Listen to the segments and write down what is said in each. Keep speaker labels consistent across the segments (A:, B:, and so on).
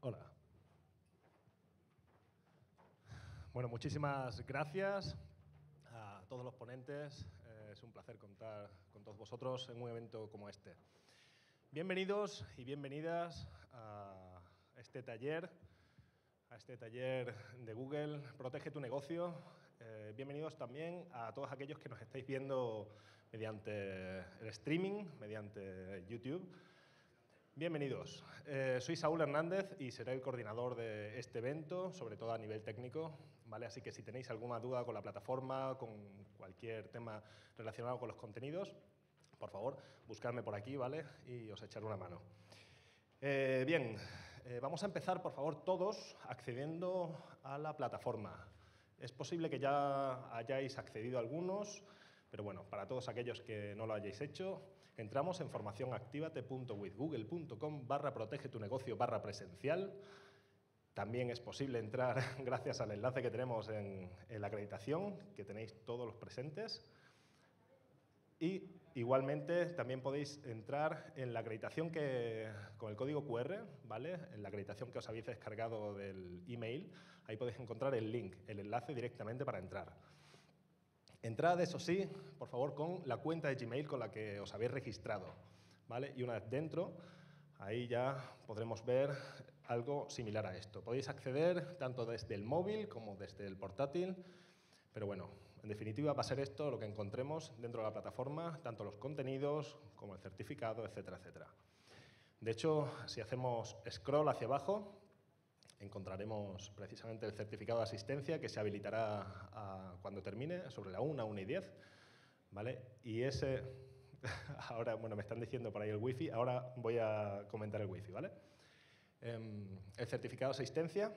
A: Hola. Bueno, muchísimas gracias a todos los ponentes. Es un placer contar con todos vosotros en un evento como este. Bienvenidos y bienvenidas a este taller, a este taller de Google, Protege tu negocio. Eh, bienvenidos también a todos aquellos que nos estáis viendo mediante el streaming, mediante YouTube. Bienvenidos. Eh, soy Saúl Hernández y seré el coordinador de este evento, sobre todo a nivel técnico. ¿vale? Así que si tenéis alguna duda con la plataforma, con cualquier tema relacionado con los contenidos, por favor, buscarme por aquí ¿vale? y os echaré una mano. Eh, bien, eh, vamos a empezar, por favor, todos accediendo a la plataforma. Es posible que ya hayáis accedido algunos, pero bueno, para todos aquellos que no lo hayáis hecho, entramos en formacionactivate.withgoogle.com barra protege tu negocio barra presencial. También es posible entrar gracias al enlace que tenemos en, en la acreditación, que tenéis todos los presentes. Y igualmente también podéis entrar en la acreditación que, con el código QR, ¿vale? en la acreditación que os habéis descargado del email. Ahí podéis encontrar el link, el enlace directamente para entrar. Entrad, eso sí, por favor, con la cuenta de Gmail con la que os habéis registrado. ¿vale? Y una vez dentro, ahí ya podremos ver algo similar a esto. Podéis acceder tanto desde el móvil como desde el portátil, pero bueno, en definitiva va a ser esto lo que encontremos dentro de la plataforma, tanto los contenidos como el certificado, etcétera, etcétera. De hecho, si hacemos scroll hacia abajo, encontraremos precisamente el certificado de asistencia que se habilitará cuando termine, sobre la 1, 1 y 10. ¿vale? Y ese, ahora, bueno, me están diciendo por ahí el wifi, ahora voy a comentar el wifi. ¿vale? Em, el certificado de asistencia,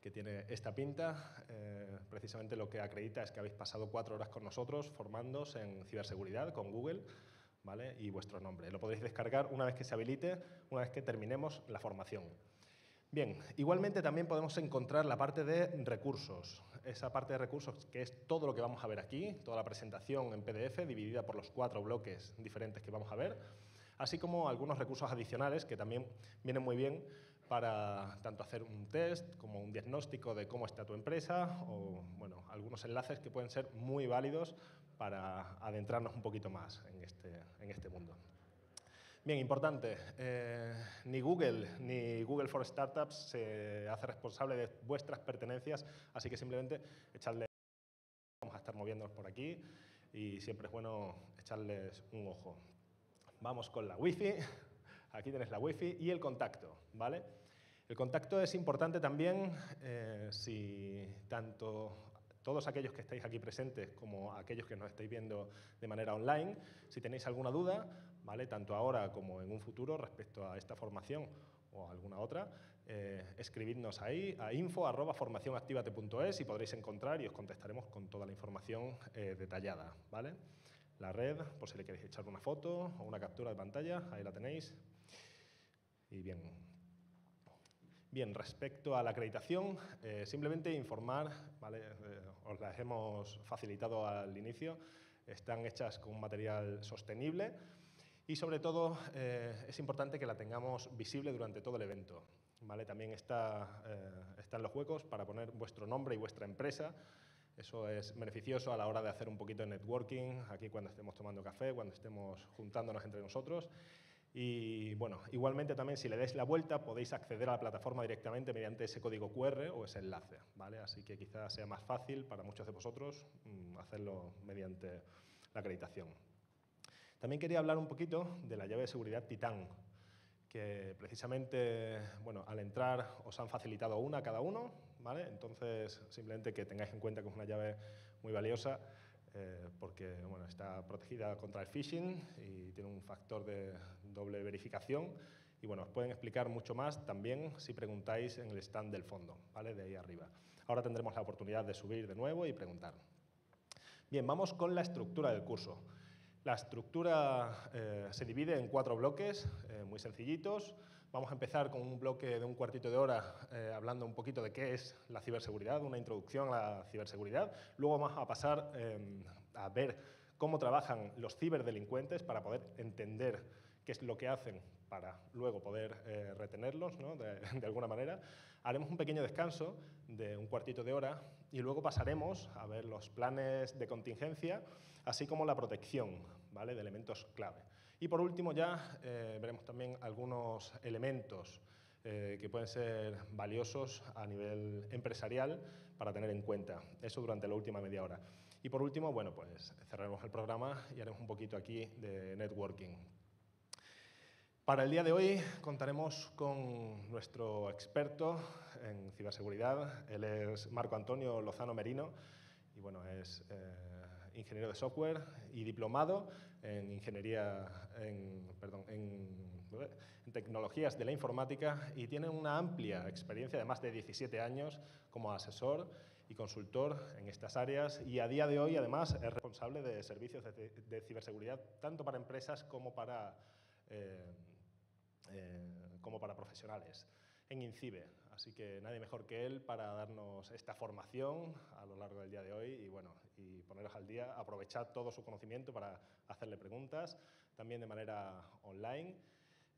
A: que tiene esta pinta, eh, precisamente lo que acredita es que habéis pasado cuatro horas con nosotros formándoos en ciberseguridad con Google, ¿vale? y vuestro nombre. Lo podéis descargar una vez que se habilite, una vez que terminemos la formación. Bien, igualmente también podemos encontrar la parte de recursos. Esa parte de recursos que es todo lo que vamos a ver aquí, toda la presentación en PDF dividida por los cuatro bloques diferentes que vamos a ver, así como algunos recursos adicionales que también vienen muy bien para tanto hacer un test como un diagnóstico de cómo está tu empresa o bueno, algunos enlaces que pueden ser muy válidos para adentrarnos un poquito más en este, en este mundo. Bien, importante, eh, ni Google ni Google for Startups se hace responsable de vuestras pertenencias, así que simplemente echarle, vamos a estar moviéndonos por aquí y siempre es bueno echarles un ojo. Vamos con la Wi-Fi, aquí tenéis la Wi-Fi y el contacto, ¿vale? El contacto es importante también eh, si tanto todos aquellos que estáis aquí presentes como aquellos que nos estáis viendo de manera online, si tenéis alguna duda, ¿vale? tanto ahora como en un futuro respecto a esta formación o alguna otra, eh, escribidnos ahí a info.formacionactivate.es y podréis encontrar y os contestaremos con toda la información eh, detallada. ¿vale? La red, por si le queréis echar una foto o una captura de pantalla, ahí la tenéis. Y bien, Bien, respecto a la acreditación, eh, simplemente informar, ¿vale? Eh, os las hemos facilitado al inicio, están hechas con un material sostenible y sobre todo eh, es importante que la tengamos visible durante todo el evento. ¿vale? También está, están los huecos para poner vuestro nombre y vuestra empresa. Eso es beneficioso a la hora de hacer un poquito de networking, aquí cuando estemos tomando café, cuando estemos juntándonos entre nosotros. Y bueno, igualmente también si le dais la vuelta podéis acceder a la plataforma directamente mediante ese código QR o ese enlace, ¿vale? Así que quizás sea más fácil para muchos de vosotros mm, hacerlo mediante la acreditación. También quería hablar un poquito de la llave de seguridad Titan, que precisamente, bueno, al entrar os han facilitado una cada uno, ¿vale? Entonces, simplemente que tengáis en cuenta que es una llave muy valiosa eh, porque bueno, está protegida contra el phishing y tiene un factor de doble verificación. Y bueno, os pueden explicar mucho más también si preguntáis en el stand del fondo, ¿vale? de ahí arriba. Ahora tendremos la oportunidad de subir de nuevo y preguntar. Bien, vamos con la estructura del curso. La estructura eh, se divide en cuatro bloques eh, muy sencillitos. Vamos a empezar con un bloque de un cuartito de hora eh, hablando un poquito de qué es la ciberseguridad, una introducción a la ciberseguridad. Luego vamos a pasar a ver cómo trabajan los ciberdelincuentes para poder entender qué es lo que hacen para luego poder retenerlos de, alguna manera. Haremos un pequeño descanso de un cuartito de hora y luego pasaremos a ver los planes de contingencia, así como la protección ¿vale? de elementos clave. Y por último ya eh, veremos también algunos elementos eh, que pueden ser valiosos a nivel empresarial para tener en cuenta. Eso durante la última media hora. Y por último, bueno, pues cerraremos el programa y haremos un poquito aquí de networking. Para el día de hoy contaremos con nuestro experto en ciberseguridad. Él es Marco Antonio Lozano Merino y bueno, es eh, ingeniero de software y diplomado en ingeniería, en, perdón, en, en, tecnologías de la informática y tiene una amplia experiencia de más de 17 años como asesor y consultor en estas áreas y a día de hoy además es responsable de servicios de, de ciberseguridad tanto para empresas como para, eh, eh, como para profesionales en INCIBE. Así que nadie mejor que él para darnos esta formación a lo largo del día de hoy y, bueno, y poneros al día, aprovechar todo su conocimiento para hacerle preguntas, también de manera online.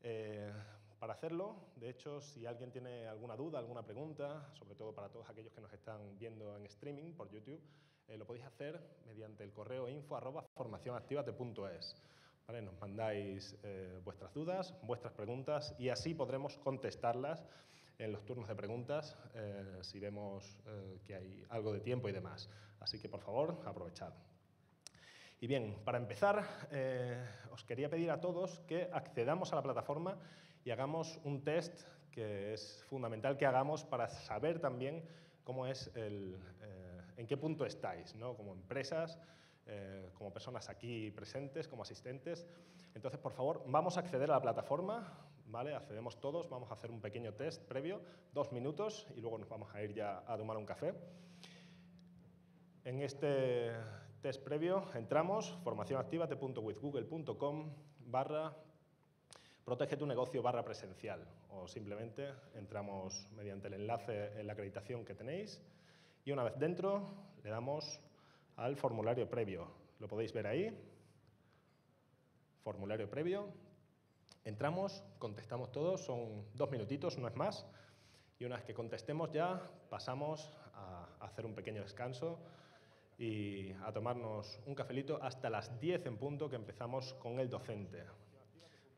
A: Eh, para hacerlo, de hecho, si alguien tiene alguna duda, alguna pregunta, sobre todo para todos aquellos que nos están viendo en streaming por YouTube, eh, lo podéis hacer mediante el correo info arroba. ¿Vale? Nos mandáis eh, vuestras dudas, vuestras preguntas y así podremos contestarlas en los turnos de preguntas eh, si vemos eh, que hay algo de tiempo y demás. Así que, por favor, aprovechad. Y bien, para empezar, eh, os quería pedir a todos que accedamos a la plataforma y hagamos un test que es fundamental que hagamos para saber también cómo es el, eh, en qué punto estáis, ¿no? como empresas, como personas aquí presentes, como asistentes. Entonces, por favor, vamos a acceder a la plataforma, ¿vale? Accedemos todos, vamos a hacer un pequeño test previo, dos minutos, y luego nos vamos a ir ya a tomar un café. En este test previo entramos, formacionactivate.withgoogle.com barra protege tu negocio barra presencial, o simplemente entramos mediante el enlace en la acreditación que tenéis, y una vez dentro le damos al formulario previo. Lo podéis ver ahí. Formulario previo. Entramos, contestamos todos, son dos minutitos, no es más. Y una vez que contestemos ya, pasamos a hacer un pequeño descanso y a tomarnos un cafelito hasta las 10 en punto que empezamos con el docente.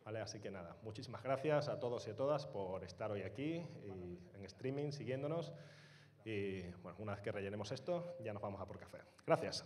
A: ¿Vale? Así que nada, muchísimas gracias a todos y a todas por estar hoy aquí y en streaming siguiéndonos. Y bueno, una vez que rellenemos esto, ya nos vamos a por café. Gracias.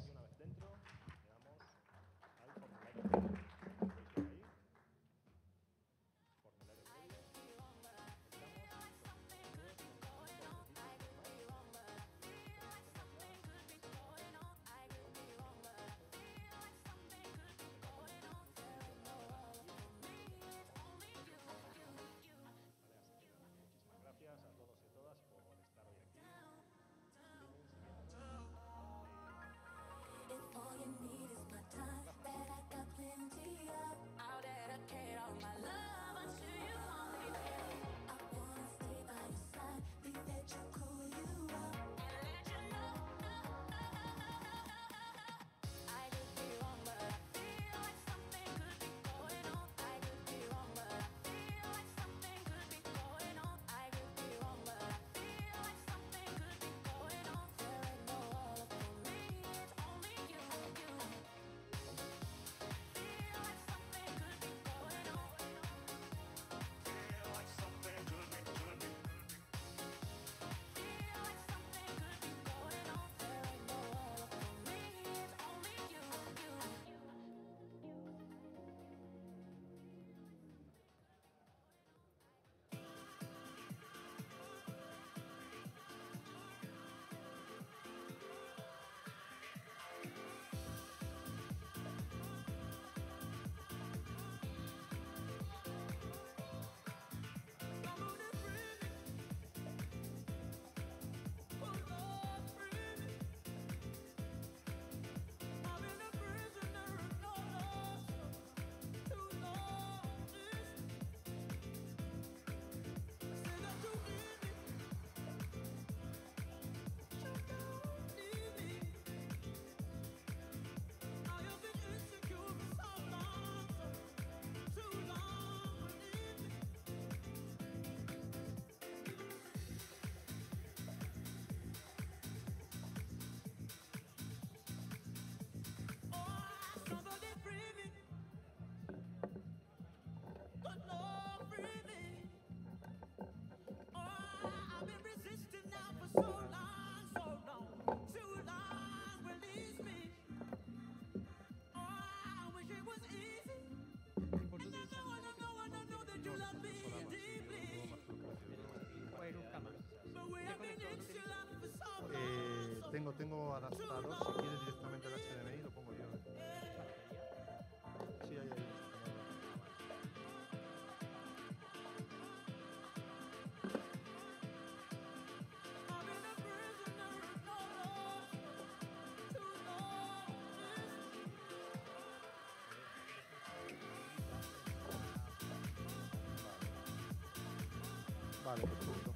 B: Tengo, tengo adaptador, si quieres directamente el HDMI lo pongo yo. Sí, ahí, ahí. Vale, perfecto.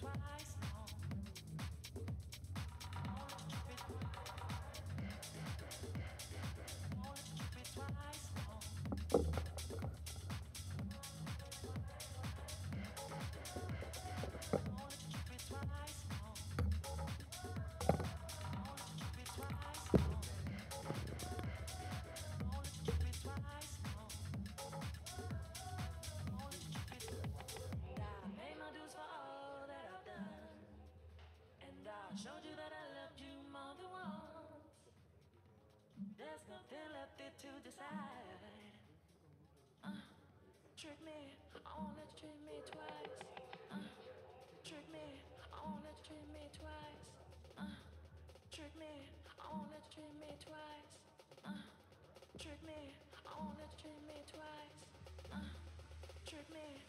B: twice. Trick me,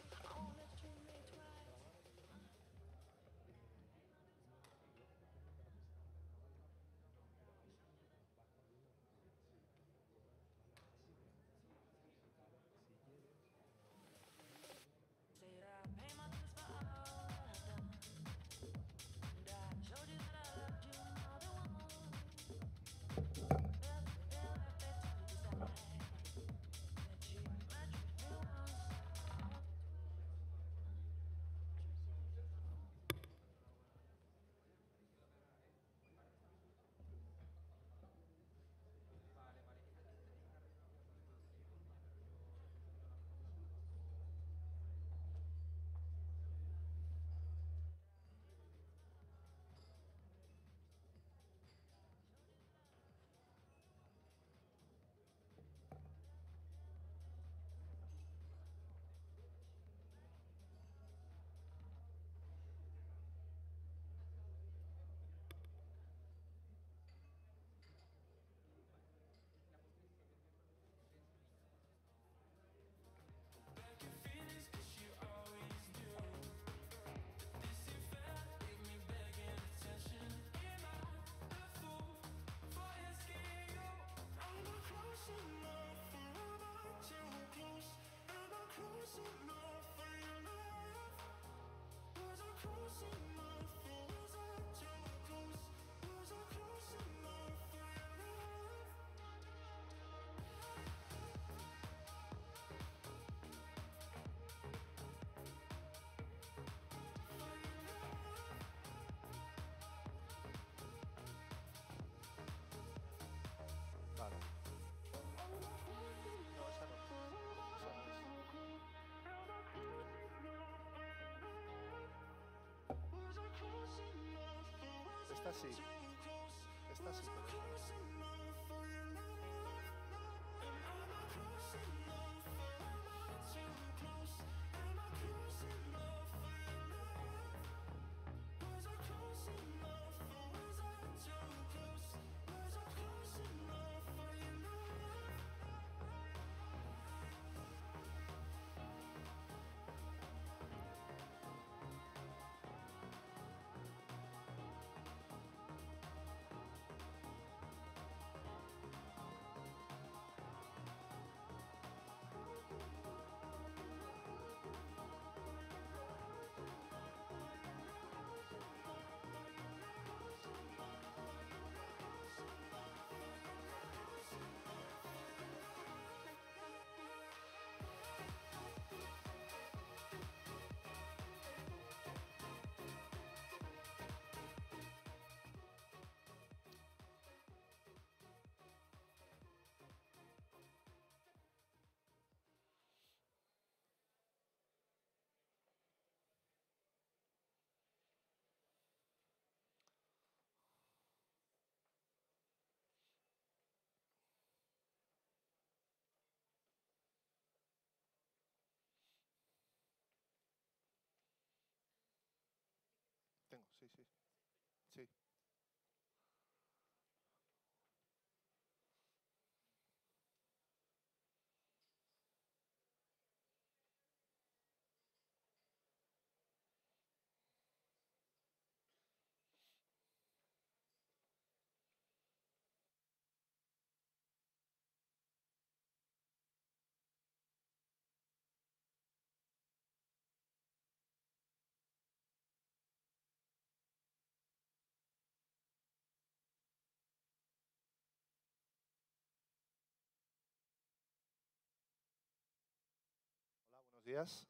C: Esta sí. Esta sí, pero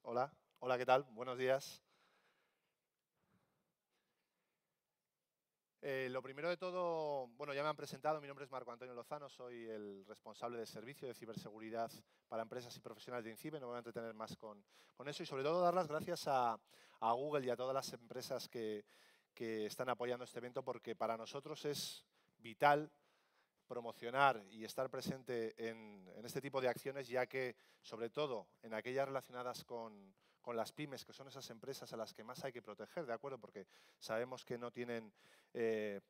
C: Hola, hola, ¿qué tal? Buenos días. Eh, lo primero de todo, bueno, ya me han presentado, mi nombre es Marco Antonio Lozano, soy el responsable de servicio de ciberseguridad para empresas y profesionales de INCIBE, no me voy a entretener más con, con eso y sobre todo dar las gracias a, a Google y a todas las empresas que, que están apoyando este evento porque para nosotros es vital promocionar y estar presente en, este tipo de acciones, ya que, sobre todo, en aquellas relacionadas con, las pymes, que son esas empresas a las que más hay que proteger, ¿de acuerdo? Porque sabemos que no tienen eh,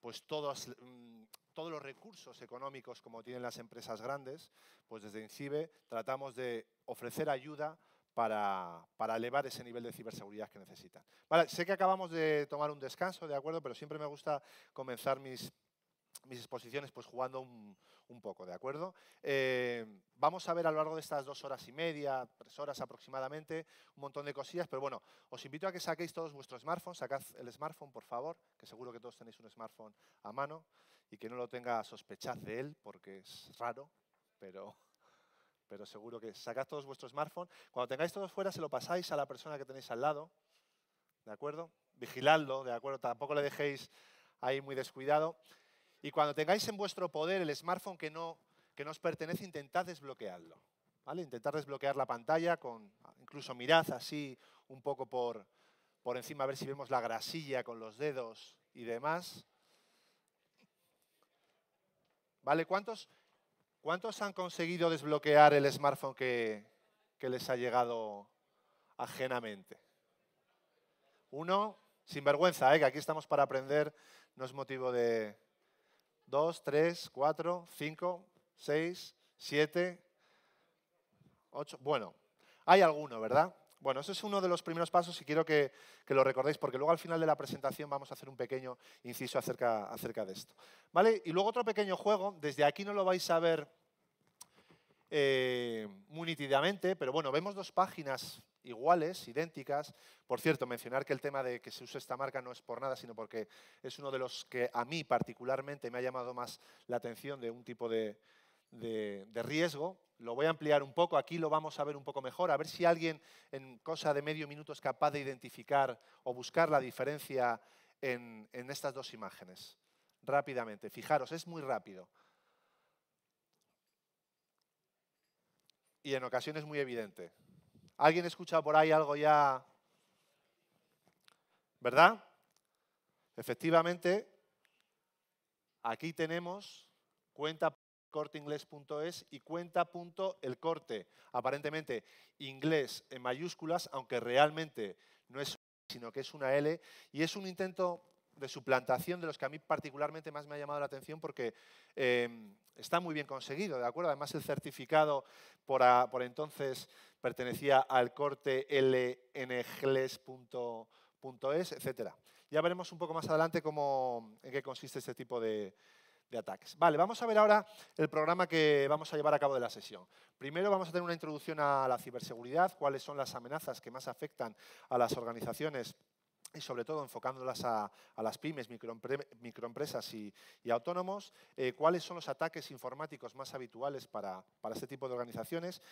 C: pues todos, mm, todos los recursos económicos como tienen las empresas grandes, pues desde INCIBE tratamos de ofrecer ayuda para, para, elevar ese nivel de ciberseguridad que necesitan. Sé que acabamos de tomar un descanso, ¿de acuerdo? Pero siempre me gusta comenzar mis, mis exposiciones pues jugando un, poco, ¿de acuerdo? Eh, vamos a ver a lo largo de estas dos horas y media, tres horas aproximadamente, un montón de cosillas, pero bueno, os invito a que saquéis todos vuestros smartphones, sacad el smartphone, por favor, que seguro que todos tenéis un smartphone a mano y que no lo tenga sospechad de él, porque es raro, pero, pero seguro que sacad todos vuestros smartphones. Cuando tengáis todos fuera, se lo pasáis a la persona que tenéis al lado, ¿de acuerdo? Vigiladlo, ¿de acuerdo? Tampoco le dejéis ahí muy descuidado. Y cuando tengáis en vuestro poder el smartphone que no, que os pertenece, intentad desbloquearlo. ¿vale? Intentad desbloquear la pantalla, con, incluso mirad así un poco por, por encima a ver si vemos la grasilla con los dedos y demás. ¿Vale? ¿Cuántos, cuántos han conseguido desbloquear el smartphone que, que les ha llegado ajenamente? Uno, sin vergüenza, ¿eh? que aquí estamos para aprender, no es motivo de, 2, 3, 4, 5, 6, 7, 8. Bueno, hay alguno, ¿verdad? Bueno, ese es uno de los primeros pasos y quiero que, que, lo recordéis porque luego al final de la presentación vamos a hacer un pequeño inciso acerca, acerca de esto. ¿Vale? Y luego otro pequeño juego, desde aquí no lo vais a ver eh, muy nítidamente, pero bueno, vemos dos páginas iguales, idénticas. Por cierto, mencionar que el tema de que se use esta marca no es por nada, sino porque es uno de los que a mí particularmente me ha llamado más la atención de un tipo de, de, riesgo. Lo voy a ampliar un poco, aquí lo vamos a ver un poco mejor, a ver si alguien en cosa de medio minuto es capaz de identificar o buscar la diferencia en, en estas dos imágenes. Rápidamente, fijaros, es muy rápido. Y en ocasiones muy evidente. ¿Alguien ha escuchado por ahí algo ya? ¿Verdad? Efectivamente, aquí tenemos cuenta corteingles.es y cuenta.elcorte. Aparentemente inglés en mayúsculas, aunque realmente no es sino que es una L, y es un intento de suplantación de los que a mí particularmente más me ha llamado la atención porque eh, está muy bien conseguido, ¿de acuerdo? Además el certificado por, por entonces pertenecía al corte lngles.es, etc. Ya veremos un poco más adelante cómo, en qué consiste este tipo de, de ataques. Vale, vamos a ver ahora el programa que vamos a llevar a cabo de la sesión. Primero vamos a tener una introducción a la ciberseguridad, cuáles son las amenazas que más afectan a las organizaciones y sobre todo enfocándolas a, a las pymes, microempre, microempresas y, y autónomos, eh, cuáles son los ataques informáticos más habituales para, para, este tipo de organizaciones,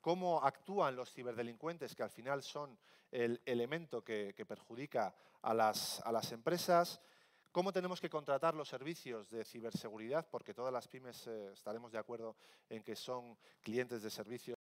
C: cómo actúan los ciberdelincuentes, que al final son el elemento que, que perjudica a las, a las, empresas, cómo tenemos que contratar los servicios de ciberseguridad, porque todas las pymes eh, estaremos de acuerdo en que son clientes de servicios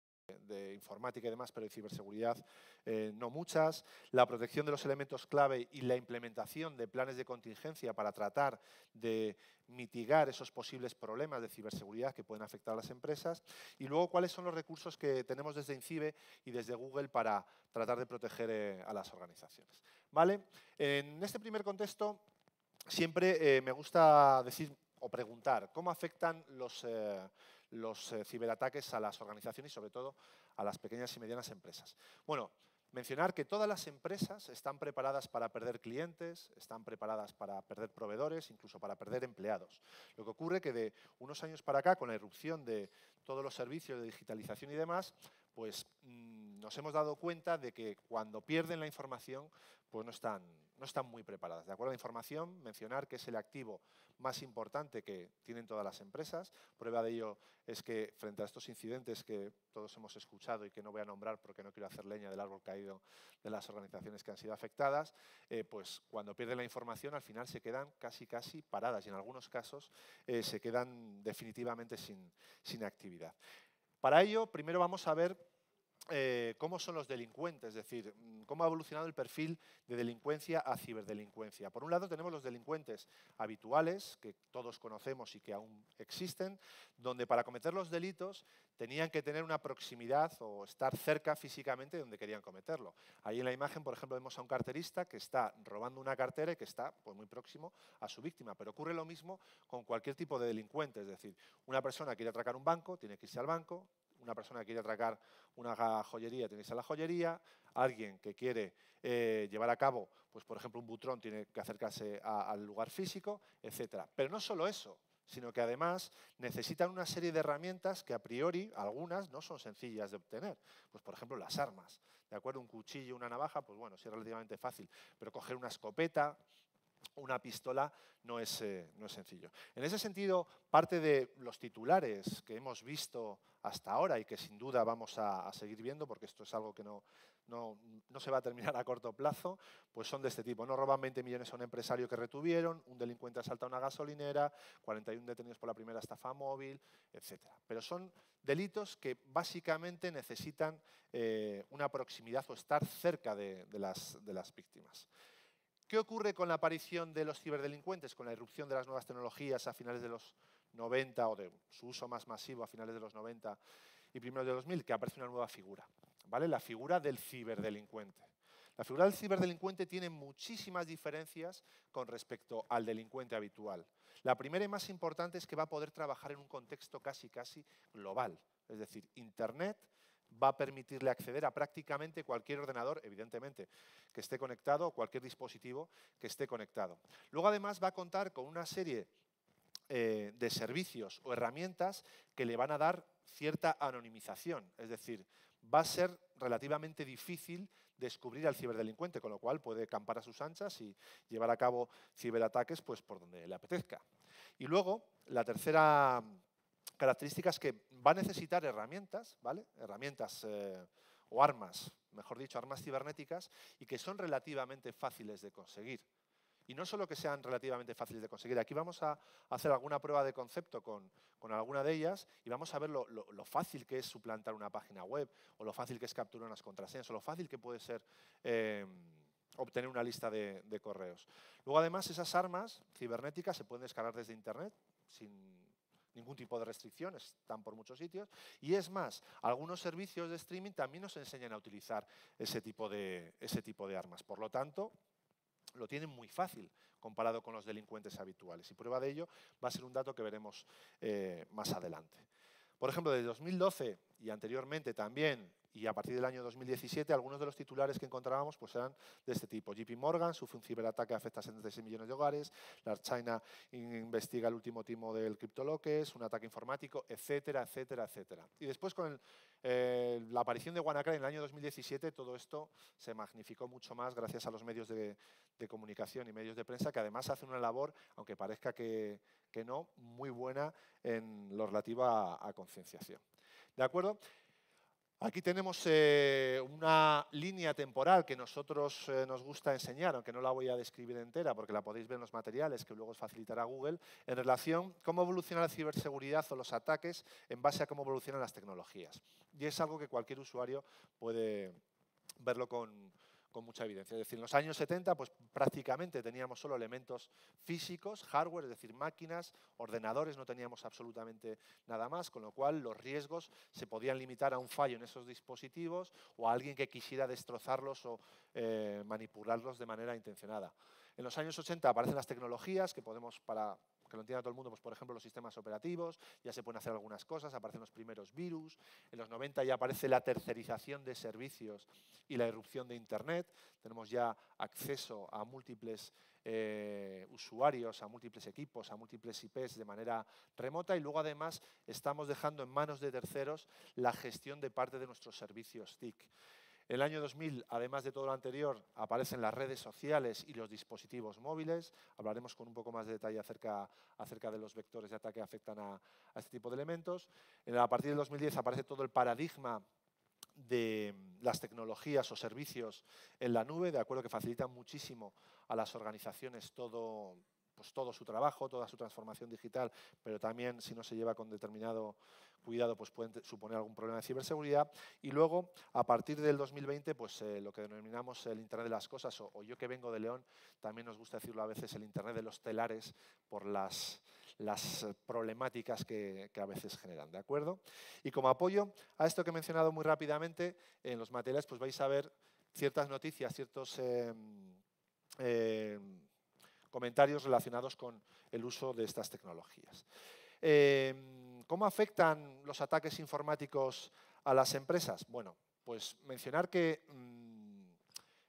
C: de informática y demás, pero de ciberseguridad eh, no muchas, la protección de los elementos clave y la implementación de planes de contingencia para tratar de mitigar esos posibles problemas de ciberseguridad que pueden afectar a las empresas, y luego cuáles son los recursos que tenemos desde INCIBE y desde Google para tratar de proteger eh, a las organizaciones. ¿Vale? En este primer contexto, siempre eh, me gusta decir o preguntar cómo afectan los, los eh, ciberataques a las organizaciones y sobre todo a las pequeñas y medianas empresas. Bueno, mencionar que todas las empresas están preparadas para perder clientes, están preparadas para perder proveedores, incluso para perder empleados. Lo que ocurre que de unos años para acá, con la irrupción de todos los servicios de digitalización y demás, pues mmm, nos hemos dado cuenta de que cuando pierden la información, pues no están, no están muy preparadas. De acuerdo a la información, mencionar que es el activo más importante que tienen todas las empresas. Prueba de ello es que frente a estos incidentes que todos hemos escuchado y que no voy a nombrar porque no quiero hacer leña del árbol caído de las organizaciones que han sido afectadas, eh, pues cuando pierden la información al final se quedan casi casi paradas y en algunos casos eh, se quedan definitivamente sin, sin actividad. Para ello, primero vamos a ver eh, cómo son los delincuentes, es decir, mm, cómo ha evolucionado el perfil de delincuencia a ciberdelincuencia. Por un lado tenemos los delincuentes habituales, que todos conocemos y que aún existen, donde para cometer los delitos tenían que tener una proximidad o estar cerca físicamente de donde querían cometerlo. Ahí en la imagen, por ejemplo, vemos a un carterista que está robando una cartera y que está pues, muy próximo a su víctima, pero ocurre lo mismo con cualquier tipo de delincuente, es decir, una persona quiere atracar un banco, tiene que irse al banco, una persona que quiere atracar una joyería ir a la joyería, alguien que quiere eh, llevar a cabo, pues por ejemplo, un butrón tiene que acercarse al lugar físico, etc. Pero no solo eso, sino que además necesitan una serie de herramientas que a priori, algunas, no son sencillas de obtener. Pues por ejemplo, las armas. ¿De acuerdo? Un cuchillo, una navaja, pues bueno, sí es relativamente fácil, pero coger una escopeta, una pistola no es, eh, no es, sencillo. En ese sentido, parte de los titulares que hemos visto hasta ahora y que sin duda vamos a, seguir viendo, porque esto es algo que no, no, no, se va a terminar a corto plazo, pues son de este tipo. No roban 20 millones a un empresario que retuvieron, un delincuente asalta una gasolinera, 41 detenidos por la primera estafa móvil, etc. Pero son delitos que básicamente necesitan eh, una proximidad o estar cerca de, las, de las víctimas. ¿Qué ocurre con la aparición de los ciberdelincuentes, con la irrupción de las nuevas tecnologías a finales de los 90 o de su uso más masivo a finales de los 90 y primeros de 2000? Que aparece una nueva figura, ¿vale? La figura del ciberdelincuente. La figura del ciberdelincuente tiene muchísimas diferencias con respecto al delincuente habitual. La primera y más importante es que va a poder trabajar en un contexto casi casi global, es decir, Internet va a permitirle acceder a prácticamente cualquier ordenador, evidentemente, que esté conectado o cualquier dispositivo que esté conectado. Luego, además, va a contar con una serie eh, de servicios o herramientas que le van a dar cierta anonimización, es decir, va a ser relativamente difícil descubrir al ciberdelincuente, con lo cual puede campar a sus anchas y llevar a cabo ciberataques pues, por donde le apetezca. Y luego, la tercera características que va a necesitar herramientas, ¿vale? Herramientas eh, o armas, mejor dicho, armas cibernéticas, y que son relativamente fáciles de conseguir. Y no solo que sean relativamente fáciles de conseguir, aquí vamos a hacer alguna prueba de concepto con, alguna de ellas y vamos a ver lo, fácil que es suplantar una página web, o lo fácil que es capturar unas contraseñas, o lo fácil que puede ser em, obtener una lista de, de correos. Luego, además, esas armas cibernéticas se pueden descargar desde Internet sin ningún tipo de restricciones, están por muchos sitios. Y es más, algunos servicios de streaming también nos enseñan a utilizar ese tipo de, ese tipo de armas. Por lo tanto, lo tienen muy fácil comparado con los delincuentes habituales. Y prueba de ello va a ser un dato que veremos eh, más adelante. Por ejemplo, de 2012 y anteriormente también y a partir del año 2017 algunos de los titulares que encontrábamos pues eran de este tipo. JP Morgan sufre un ciberataque que afecta a 76 millones de hogares, la China investiga el último timo del criptoloques, un ataque informático, etcétera, etcétera, etcétera. Y después con eh, la aparición de WannaCry en el año 2017 todo esto se magnificó mucho más gracias a los medios de, comunicación y medios de prensa que además hacen una labor, aunque parezca que, no, muy buena en lo relativo a concienciación. ¿De acuerdo? Aquí tenemos eh, una línea temporal que nosotros eh, nos gusta enseñar, aunque no la voy a describir entera porque la podéis ver en los materiales que luego os facilitará Google, en relación a cómo evoluciona la ciberseguridad o los ataques en base a cómo evolucionan las tecnologías. Y es algo que cualquier usuario puede verlo con, con mucha evidencia. Es decir, en los años 70 pues, prácticamente teníamos solo elementos físicos, hardware, es decir, máquinas, ordenadores, no teníamos absolutamente nada más, con lo cual los riesgos se podían limitar a un fallo en esos dispositivos o a alguien que quisiera destrozarlos o eh, manipularlos de manera intencionada. En los años 80 aparecen las tecnologías que podemos, para que lo entienda todo el mundo, pues por ejemplo los sistemas operativos, ya se pueden hacer algunas cosas, aparecen los primeros virus, en los 90 ya aparece la tercerización de servicios y la irrupción de Internet, tenemos ya acceso a múltiples eh, usuarios, a múltiples equipos, a múltiples IPs de manera remota y luego además estamos dejando en manos de terceros la gestión de parte de nuestros servicios TIC. El año 2000, además de todo lo anterior, aparecen las redes sociales y los dispositivos móviles. Hablaremos con un poco más de detalle acerca, de los vectores de ataque que afectan a, este tipo de elementos. a partir del 2010 aparece todo el paradigma de las tecnologías o servicios en la nube, de acuerdo que facilitan muchísimo a las organizaciones todo, pues todo su trabajo, toda su transformación digital, pero también si no se lleva con determinado cuidado, pues pueden suponer algún problema de ciberseguridad. Y luego, a partir del 2020, pues eh, lo que denominamos el Internet de las cosas, o, yo que vengo de León, también nos gusta decirlo a veces el Internet de los telares por las, las problemáticas que, a veces generan, ¿de acuerdo? Y como apoyo a esto que he mencionado muy rápidamente, en los materiales pues vais a ver ciertas noticias, ciertos em, em, comentarios relacionados con el uso de estas tecnologías. Em, ¿Cómo afectan los ataques informáticos a las empresas? Bueno, pues mencionar que en mm,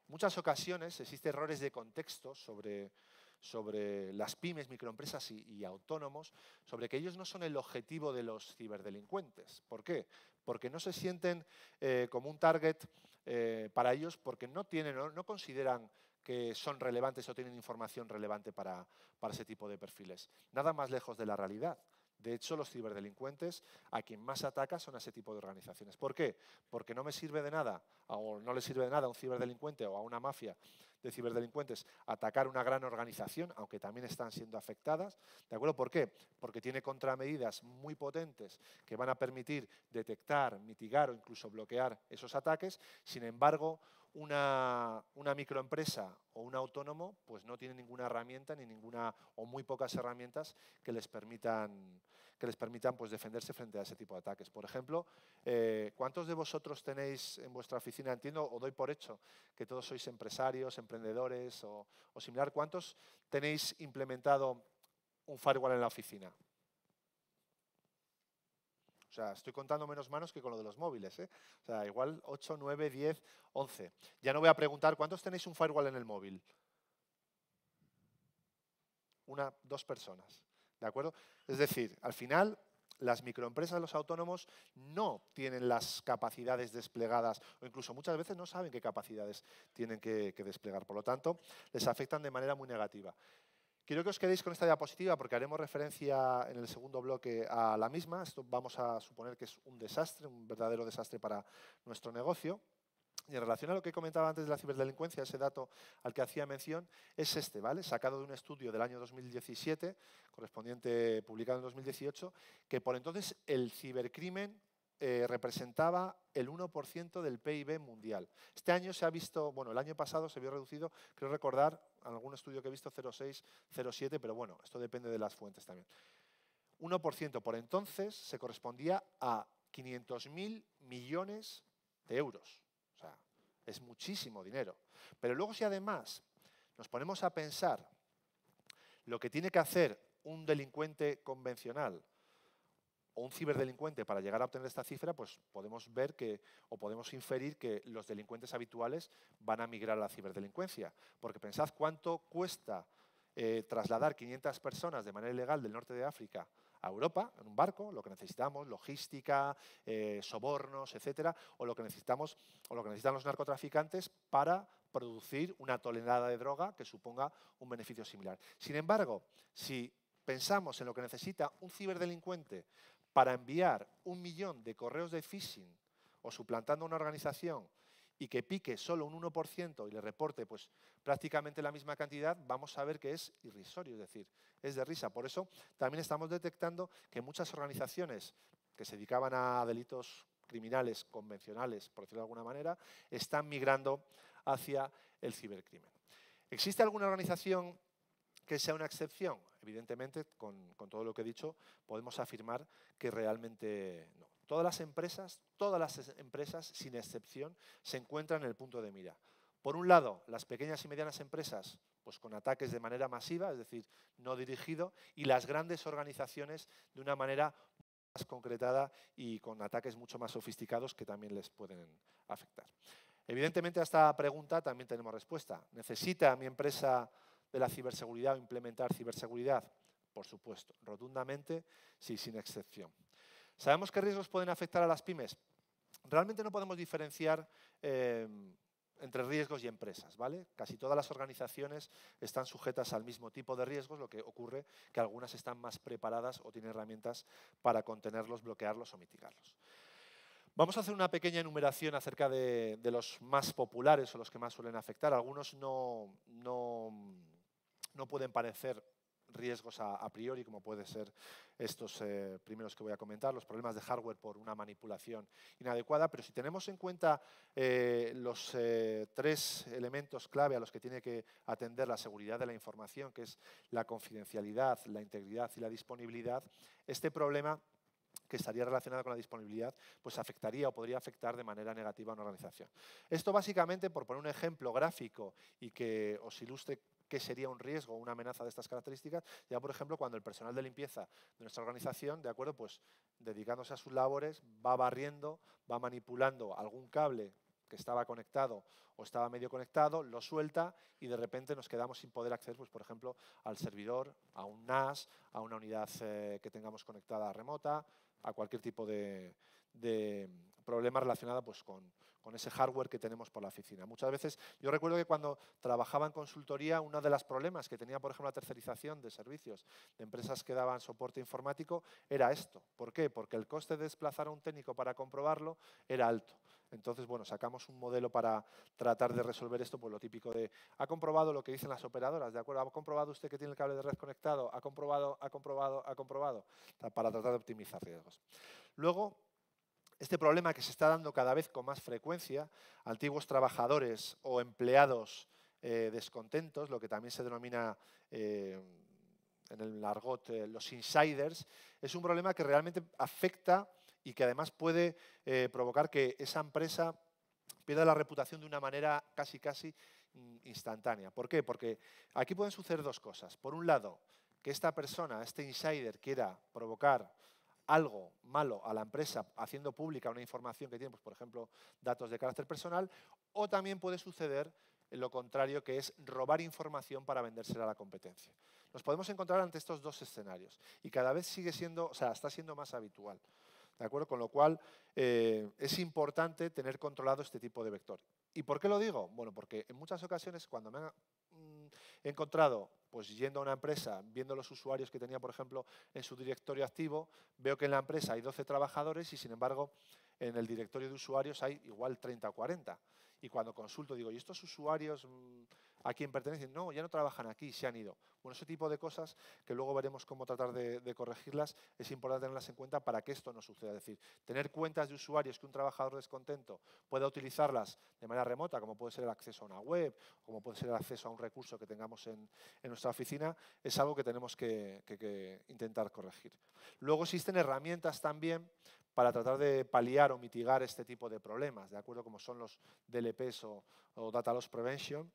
C: muchas ocasiones existen errores de contexto sobre, sobre las pymes, microempresas y, autónomos, sobre que ellos no son el objetivo de los ciberdelincuentes. ¿Por qué? Porque no se sienten eh, como un target eh, para ellos porque no, tienen, no, consideran que son relevantes o tienen información relevante para, para ese tipo de perfiles. Nada más lejos de la realidad. De hecho, los ciberdelincuentes a quien más ataca son a ese tipo de organizaciones. ¿Por qué? Porque no me sirve de nada, o no le sirve de nada a un ciberdelincuente o a una mafia de ciberdelincuentes atacar una gran organización, aunque también están siendo afectadas. ¿De acuerdo? ¿Por qué? Porque tiene contramedidas muy potentes que van a permitir detectar, mitigar o incluso bloquear esos ataques. Sin embargo, una, una, microempresa o un autónomo pues no tiene ninguna herramienta ni ninguna o muy pocas herramientas que les permitan que les permitan pues, defenderse frente a ese tipo de ataques. Por ejemplo, eh, ¿cuántos de vosotros tenéis en vuestra oficina? Entiendo o doy por hecho que todos sois empresarios, emprendedores o, o similar. ¿Cuántos tenéis implementado un firewall en la oficina? Sea, estoy contando menos manos que con lo de los móviles. ¿eh? O sea, igual 8, 9, 10, 11. Ya no voy a preguntar, ¿cuántos tenéis un firewall en el móvil? Una, dos personas. ¿De acuerdo? Es decir, al final las microempresas, los autónomos, no tienen las capacidades desplegadas o incluso muchas veces no saben qué capacidades tienen que desplegar. Por lo tanto, les afectan de manera muy negativa. Quiero que os quedéis con esta diapositiva porque haremos referencia en el segundo bloque a la misma. Esto vamos a suponer que es un desastre, un verdadero desastre para nuestro negocio. Y en relación a lo que comentaba antes de la ciberdelincuencia, ese dato al que hacía mención es este, ¿vale? Sacado de un estudio del año 2017, correspondiente publicado en 2018, que por entonces el cibercrimen eh, representaba el 1% del PIB mundial. Este año se ha visto, bueno, el año pasado se vio reducido, creo recordar, algún estudio que he visto 0,6, 0,7, pero bueno, esto depende de las fuentes también. 1% por entonces se correspondía a 500.000 millones de euros. O sea, es muchísimo dinero. Pero luego si además nos ponemos a pensar lo que tiene que hacer un delincuente convencional o un ciberdelincuente para llegar a obtener esta cifra, pues podemos ver que, o podemos inferir que los delincuentes habituales van a migrar a la ciberdelincuencia. Porque pensad cuánto cuesta eh, trasladar 500 personas de manera ilegal del norte de África a Europa en un barco, lo que necesitamos, logística, eh, sobornos, etcétera, o lo que necesitamos, o lo que necesitan los narcotraficantes para producir una tonelada de droga que suponga un beneficio similar. Sin embargo, si pensamos en lo que necesita un ciberdelincuente para enviar un millón de correos de phishing o suplantando una organización y que pique solo un 1% y le reporte pues, prácticamente la misma cantidad, vamos a ver que es irrisorio, es decir, es de risa. Por eso también estamos detectando que muchas organizaciones que se dedicaban a delitos criminales convencionales, por decirlo de alguna manera, están migrando hacia el cibercrimen. ¿Existe alguna organización que sea una excepción? Evidentemente, con, todo lo que he dicho, podemos afirmar que realmente no. Todas las empresas, todas las empresas, sin excepción, se encuentran en el punto de mira. Por un lado, las pequeñas y medianas empresas, pues con ataques de manera masiva, es decir, no dirigido, y las grandes organizaciones de una manera más concretada y con ataques mucho más sofisticados que también les pueden afectar. Evidentemente a esta pregunta también tenemos respuesta. ¿Necesita mi empresa de la ciberseguridad o implementar ciberseguridad? Por supuesto, rotundamente, sí, sin excepción. ¿Sabemos qué riesgos pueden afectar a las pymes? Realmente no podemos diferenciar eh, entre riesgos y empresas, ¿vale? Casi todas las organizaciones están sujetas al mismo tipo de riesgos, lo que ocurre que algunas están más preparadas o tienen herramientas para contenerlos, bloquearlos o mitigarlos. Vamos a hacer una pequeña enumeración acerca de, de los más populares o los que más suelen afectar. Algunos no, no no pueden parecer riesgos a, priori, como puede ser estos eh, primeros que voy a comentar, los problemas de hardware por una manipulación inadecuada, pero si tenemos en cuenta eh, los eh, tres elementos clave a los que tiene que atender la seguridad de la información, que es la confidencialidad, la integridad y la disponibilidad, este problema que estaría relacionado con la disponibilidad, pues afectaría o podría afectar de manera negativa a una organización. Esto básicamente, por poner un ejemplo gráfico y que os ilustre qué sería un riesgo o una amenaza de estas características, ya por ejemplo cuando el personal de limpieza de nuestra organización, de acuerdo, pues dedicándose a sus labores, va barriendo, va manipulando algún cable que estaba conectado o estaba medio conectado, lo suelta y de repente nos quedamos sin poder acceder, pues, por ejemplo, al servidor, a un NAS, a una unidad eh, que tengamos conectada remota, a cualquier tipo de, de problema relacionado pues, con, con, ese hardware que tenemos por la oficina. Muchas veces, yo recuerdo que cuando trabajaba en consultoría, uno de los problemas que tenía, por ejemplo, la tercerización de servicios de empresas que daban soporte informático era esto. ¿Por qué? Porque el coste de desplazar a un técnico para comprobarlo era alto. Entonces, bueno, sacamos un modelo para tratar de resolver esto, pues lo típico de, ¿ha comprobado lo que dicen las operadoras? ¿De acuerdo? ¿Ha comprobado usted que tiene el cable de red conectado? ¿Ha comprobado, ha comprobado, ha comprobado? Para tratar de optimizar riesgos. Luego, este problema que se está dando cada vez con más frecuencia, antiguos trabajadores o empleados eh, descontentos, lo que también se denomina eh, en el argot eh, los insiders, es un problema que realmente afecta y que además puede provocar que esa empresa pierda la reputación de una manera casi casi mm, instantánea. ¿Por qué? Porque aquí pueden suceder dos cosas. Por un lado, que esta persona, este insider, quiera provocar algo malo a la empresa haciendo pública una información que tiene, pues, por ejemplo, datos de carácter personal, o también puede suceder lo contrario, que es robar información para vendérsela a la competencia. Nos podemos encontrar ante estos dos escenarios y cada vez sigue siendo, o sea, está siendo más habitual. ¿De acuerdo? Con lo cual eh, es importante tener controlado este tipo de vector. ¿Y por qué lo digo? Bueno, porque en muchas ocasiones cuando me han mm, encontrado, pues yendo a una empresa, viendo los usuarios que tenía, por ejemplo, en su directorio activo, veo que en la empresa hay 12 trabajadores y sin embargo en el directorio de usuarios hay igual 30 o 40. Y cuando consulto digo, ¿y estos usuarios mm, a quién pertenecen? No, ya no trabajan aquí, se han ido. Bueno, ese tipo de cosas que luego veremos cómo tratar de, corregirlas, es importante tenerlas en cuenta para que esto no suceda. Es decir, tener cuentas de usuarios que un trabajador descontento pueda utilizarlas de manera remota, como puede ser el acceso a una web, como puede ser el acceso a un recurso que tengamos en, nuestra oficina, es algo que tenemos que, intentar corregir. Luego existen herramientas también para tratar de paliar o mitigar este tipo de problemas, de acuerdo como son los DLPs o Data Loss Prevention,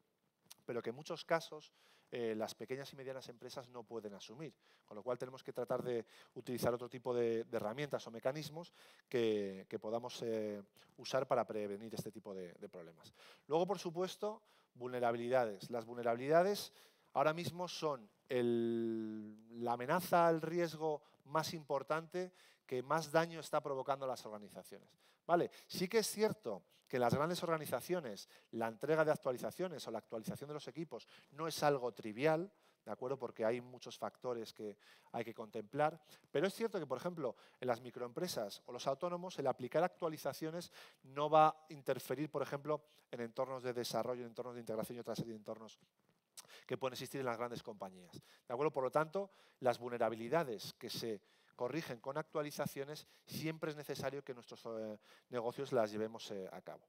C: pero que en muchos casos eh, las pequeñas y medianas empresas no pueden asumir, con lo cual tenemos que tratar de utilizar otro tipo de, herramientas o mecanismos que, podamos eh, usar para prevenir este tipo de, problemas. Luego, por supuesto, vulnerabilidades. Las vulnerabilidades ahora mismo son la amenaza, el riesgo más importante que más daño está provocando a las organizaciones. ¿Vale? Sí que es cierto que en las grandes organizaciones la entrega de actualizaciones o la actualización de los equipos no es algo trivial, ¿de acuerdo? Porque hay muchos factores que hay que contemplar. Pero es cierto que, por ejemplo, en las microempresas o los autónomos, el aplicar actualizaciones no va a interferir, por ejemplo, en entornos de desarrollo, en entornos de integración y otra de entornos que pueden existir en las grandes compañías. ¿De acuerdo? Por lo tanto, las vulnerabilidades que se corrigen con actualizaciones, siempre es necesario que nuestros eh, negocios las llevemos eh, a cabo.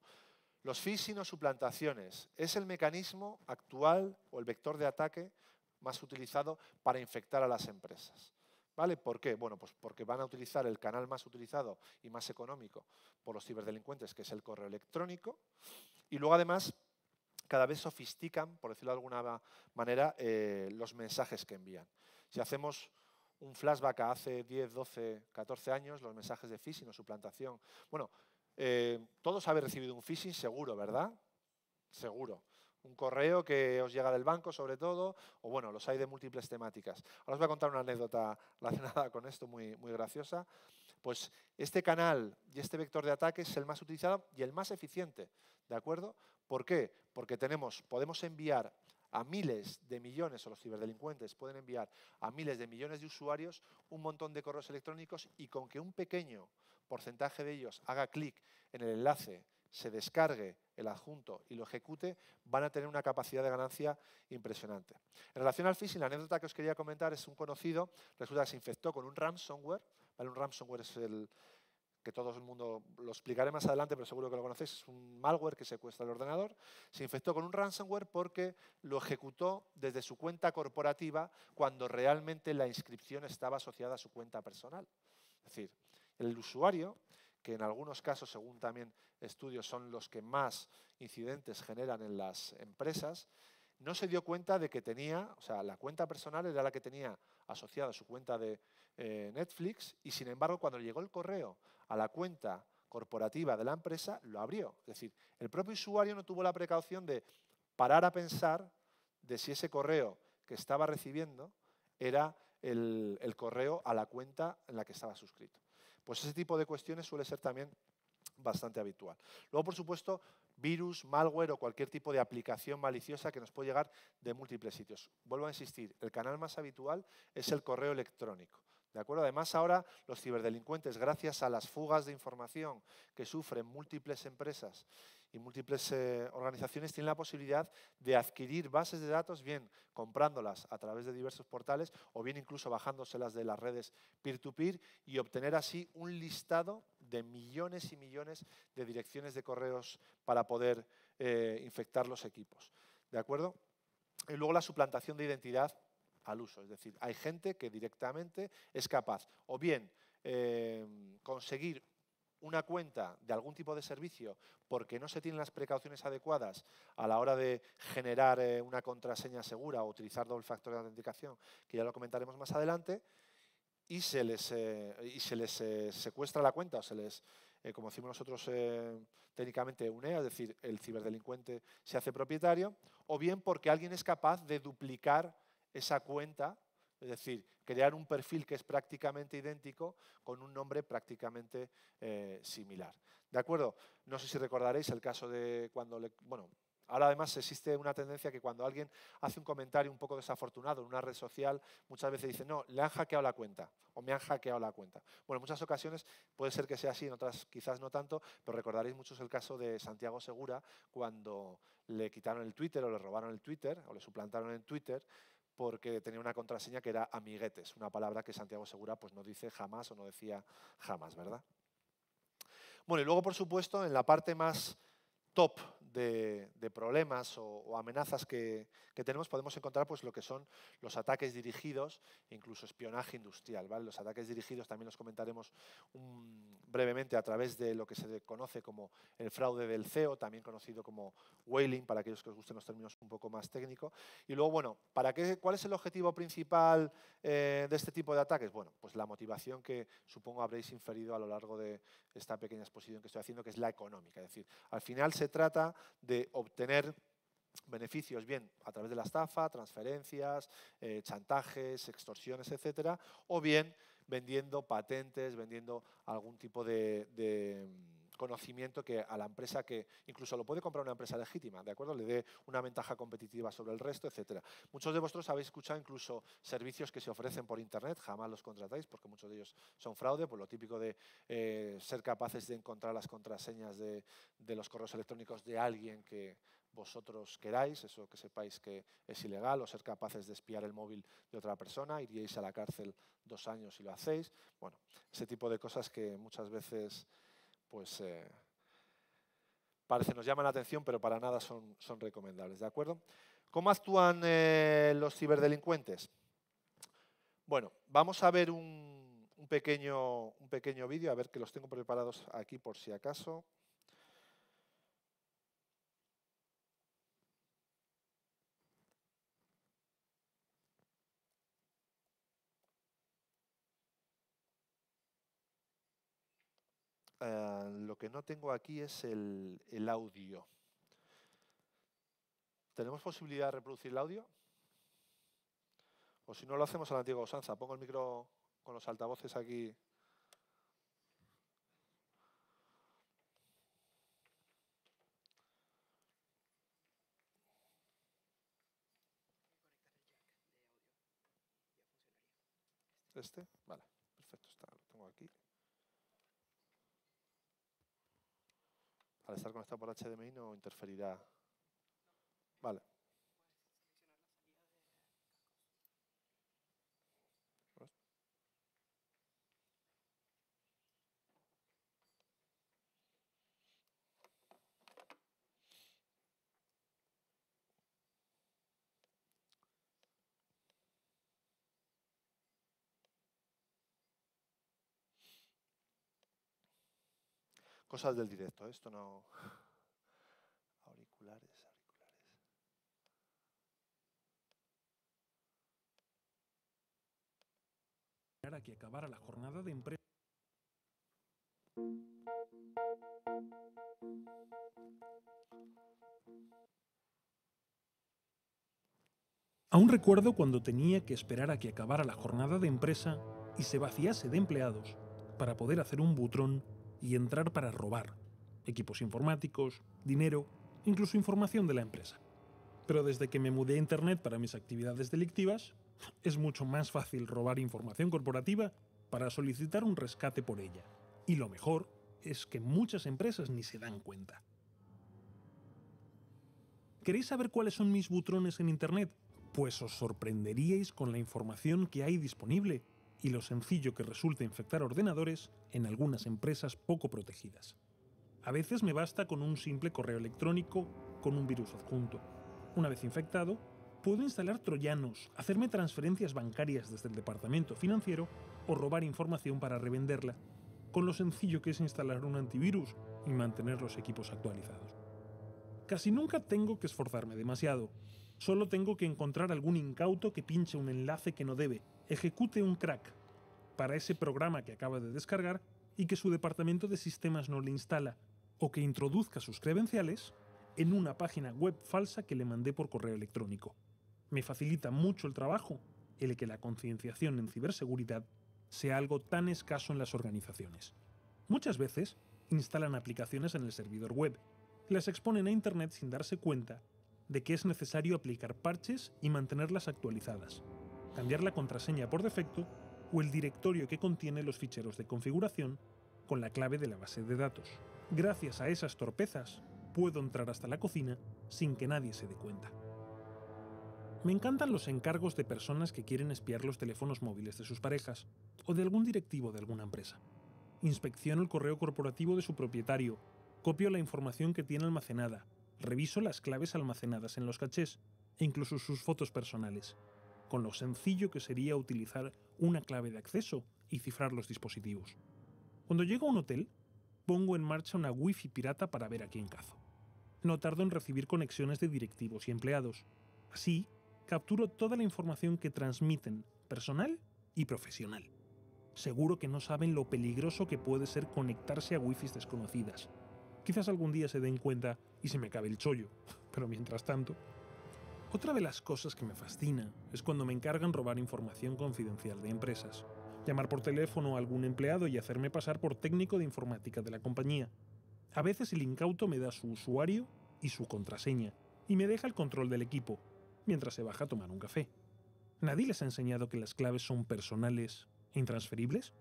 C: Los phishing o suplantaciones es el mecanismo actual o el vector de ataque más utilizado para infectar a las empresas. ¿Vale? ¿Por qué? Bueno, pues porque van a utilizar el canal más utilizado y más económico por los ciberdelincuentes, que es el correo electrónico, y luego además cada vez sofistican, por decirlo de alguna manera, eh, los mensajes que envían. Si hacemos un flashback a hace 10, 12, 14 años, los mensajes de phishing o suplantación. Bueno, eh, todos habéis recibido un phishing seguro, ¿verdad? Seguro. Un correo que os llega del banco, sobre todo, o bueno, los hay de múltiples temáticas. Ahora os voy a contar una anécdota relacionada con esto muy, muy graciosa. Pues este canal y este vector de ataque es el más utilizado y el más eficiente, ¿de acuerdo? ¿Por qué? Porque tenemos, podemos enviar a miles de millones, o los ciberdelincuentes pueden enviar a miles de millones de usuarios un montón de correos electrónicos y con que un pequeño porcentaje de ellos haga clic en el enlace se descargue el adjunto y lo ejecute, van a tener una capacidad de ganancia impresionante. En relación al phishing, la anécdota que os quería comentar es un conocido, resulta que se infectó con un ransomware, ¿vale? un ransomware es el, que todo el mundo lo explicaré más adelante, pero seguro que lo conocéis, es un malware que secuestra el ordenador. Se infectó con un ransomware porque lo ejecutó desde su cuenta corporativa cuando realmente la inscripción estaba asociada a su cuenta personal. Es decir, el usuario, que en algunos casos, según también estudios, son los que más incidentes generan en las empresas, no se dio cuenta de que tenía, o sea, la cuenta personal era la que tenía asociada a su cuenta de eh, Netflix y sin embargo cuando llegó el correo a la cuenta corporativa de la empresa, lo abrió. Es decir, el propio usuario no tuvo la precaución de parar a pensar de si ese correo que estaba recibiendo era el, el correo a la cuenta en la que estaba suscrito. Pues ese tipo de cuestiones suele ser también bastante habitual. Luego, por supuesto, virus, malware o cualquier tipo de aplicación maliciosa que nos puede llegar de múltiples sitios. Vuelvo a insistir, el canal más habitual es el correo electrónico. ¿De acuerdo? Además, ahora los ciberdelincuentes, gracias a las fugas de información que sufren múltiples empresas y múltiples eh, organizaciones, tienen la posibilidad de adquirir bases de datos, bien comprándolas a través de diversos portales o bien incluso bajándoselas de las redes peer-to-peer y obtener así un listado de millones y millones de direcciones de correos para poder eh, infectar los equipos. ¿De acuerdo? Y luego la suplantación de identidad al uso. Es decir, hay gente que directamente es capaz o bien eh, conseguir una cuenta de algún tipo de servicio porque no se tienen las precauciones adecuadas a la hora de generar eh, una contraseña segura o utilizar doble factor de autenticación, que ya lo comentaremos más adelante, y se les, eh, y se les secuestra la cuenta o se les, como decimos nosotros técnicamente, UNEA, es decir, el ciberdelincuente se hace propietario, o bien porque alguien es capaz de duplicar esa cuenta, es decir, crear un perfil que es prácticamente idéntico con un nombre prácticamente eh, similar. ¿De acuerdo? No sé si recordaréis el caso de cuando le, bueno, Ahora además existe una tendencia que cuando alguien hace un comentario un poco desafortunado en una red social, muchas veces dice, no, le han hackeado la cuenta o me han hackeado la cuenta. Bueno, en muchas ocasiones puede ser que sea así, en otras quizás no tanto, pero recordaréis mucho el caso de Santiago Segura cuando le quitaron el Twitter o le robaron el Twitter o le suplantaron el Twitter porque tenía una contraseña que era amiguetes, una palabra que Santiago Segura pues, no dice jamás o no decía jamás, ¿verdad? Bueno, y luego, por supuesto, en la parte más top de, problemas o, amenazas que, tenemos podemos encontrar pues, lo que son los ataques dirigidos, incluso espionaje industrial. ¿vale? Los ataques dirigidos también los comentaremos brevemente a través de lo que se conoce como el fraude del CEO, también conocido como whaling, para aquellos que os gusten los términos un poco más técnicos. Y luego, bueno, ¿para qué, ¿cuál es el objetivo principal eh, de este tipo de ataques? Bueno, pues la motivación que supongo habréis inferido a lo largo de esta pequeña exposición que estoy haciendo, que es la económica. Es decir, al final se trata de obtener beneficios, bien a través de la estafa, transferencias, eh, chantajes, extorsiones, etcétera, o bien vendiendo patentes, vendiendo algún tipo de conocimiento que a la empresa que incluso lo puede comprar una empresa legítima, ¿de acuerdo? Le dé una ventaja competitiva sobre el resto, etcétera. Muchos de vosotros habéis escuchado incluso servicios que se ofrecen por internet, jamás los contratáis porque muchos de ellos son fraude, por lo típico de eh, ser capaces de encontrar las contraseñas de, de los correos electrónicos de alguien que vosotros queráis, eso que sepáis que es ilegal, o ser capaces de espiar el móvil de otra persona, iríais a la cárcel dos años si lo hacéis. Bueno, ese tipo de cosas que muchas veces pues eh, parece nos llaman la atención, pero para nada son, son recomendables, ¿de acuerdo? ¿Cómo actúan eh, los ciberdelincuentes? Bueno, vamos a ver un, un pequeño, un pequeño vídeo, a ver que los tengo preparados aquí por si acaso. Eh, lo que no tengo aquí es el, audio. ¿Tenemos posibilidad de reproducir el audio? O si no lo hacemos a la antigua usanza, pongo el micro con los altavoces aquí. ¿Este? Vale, perfecto, está, lo tengo aquí. Al estar conectado por HDMI no interferirá. Vale. Cosas del directo, esto no... Auriculares, auriculares.
D: Aún recuerdo cuando tenía que esperar a que acabara la jornada de empresa y se vaciase de empleados para poder hacer un butrón y entrar para robar equipos informáticos, dinero, incluso información de la empresa. Pero desde que me mudé a Internet para mis actividades delictivas, es mucho más fácil robar información corporativa para solicitar un rescate por ella. Y lo mejor es que muchas empresas ni se dan cuenta. ¿Queréis saber cuáles son mis butrones en Internet? Pues os sorprenderíais con la información que hay disponible y lo sencillo que resulta infectar ordenadores en algunas empresas poco protegidas. A veces me basta con un simple correo electrónico con un virus adjunto. Una vez infectado, puedo instalar troyanos, hacerme transferencias bancarias desde el departamento financiero o robar información para revenderla, con lo sencillo que es instalar un antivirus y mantener los equipos actualizados. Casi nunca tengo que esforzarme demasiado, solo tengo que encontrar algún incauto que pinche un enlace que no debe, ejecute un crack para ese programa que acaba de descargar y que su departamento de sistemas no le instala, o que introduzca sus credenciales en una página web falsa que le mandé por correo electrónico. Me facilita mucho el trabajo el que la concienciación en ciberseguridad sea algo tan escaso en las organizaciones. Muchas veces instalan aplicaciones en el servidor web, las exponen a Internet sin darse cuenta de que es necesario aplicar parches y mantenerlas actualizadas, cambiar la contraseña por defecto o el directorio que contiene los ficheros de configuración con la clave de la base de datos. Gracias a esas torpezas, puedo entrar hasta la cocina sin que nadie se dé cuenta. Me encantan los encargos de personas que quieren espiar los teléfonos móviles de sus parejas o de algún directivo de alguna empresa. Inspecciono el correo corporativo de su propietario, copio la información que tiene almacenada, reviso las claves almacenadas en los cachés e incluso sus fotos personales, con lo sencillo que sería utilizar una clave de acceso y cifrar los dispositivos. Cuando llego a un hotel, pongo en marcha una wifi pirata para ver a quién cazo. No tardo en recibir conexiones de directivos y empleados. Así, capturo toda la información que transmiten, personal y profesional. Seguro que no saben lo peligroso que puede ser conectarse a wifis desconocidas. Quizás algún día se den cuenta y se me acabe el chollo, pero mientras tanto... Otra de las cosas que me fascina es cuando me encargan robar información confidencial de empresas llamar por teléfono a algún empleado y hacerme pasar por técnico de informática de la compañía. A veces el incauto me da su usuario y su contraseña, y me deja el control del equipo, mientras se baja a tomar un café. ¿Nadie les ha enseñado que las claves son personales e intransferibles?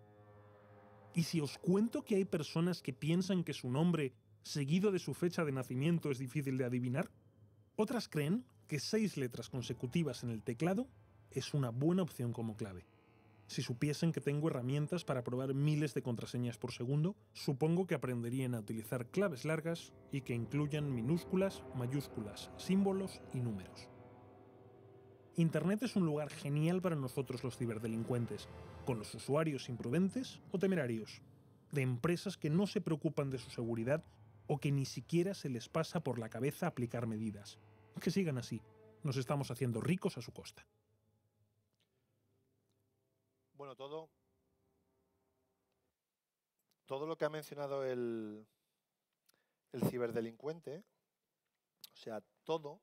D: ¿Y si os cuento que hay personas que piensan que su nombre, seguido de su fecha de nacimiento, es difícil de adivinar? Otras creen que seis letras consecutivas en el teclado es una buena opción como clave. Si supiesen que tengo herramientas para probar miles de contraseñas por segundo, supongo que aprenderían a utilizar claves largas y que incluyan minúsculas, mayúsculas, símbolos y números. Internet es un lugar genial para nosotros los ciberdelincuentes, con los usuarios imprudentes o temerarios, de empresas que no se preocupan de su seguridad o que ni siquiera se les pasa por la cabeza aplicar medidas. Que sigan así, nos estamos haciendo ricos a su costa.
C: Bueno, todo, todo lo que ha mencionado el, el ciberdelincuente, o sea, todo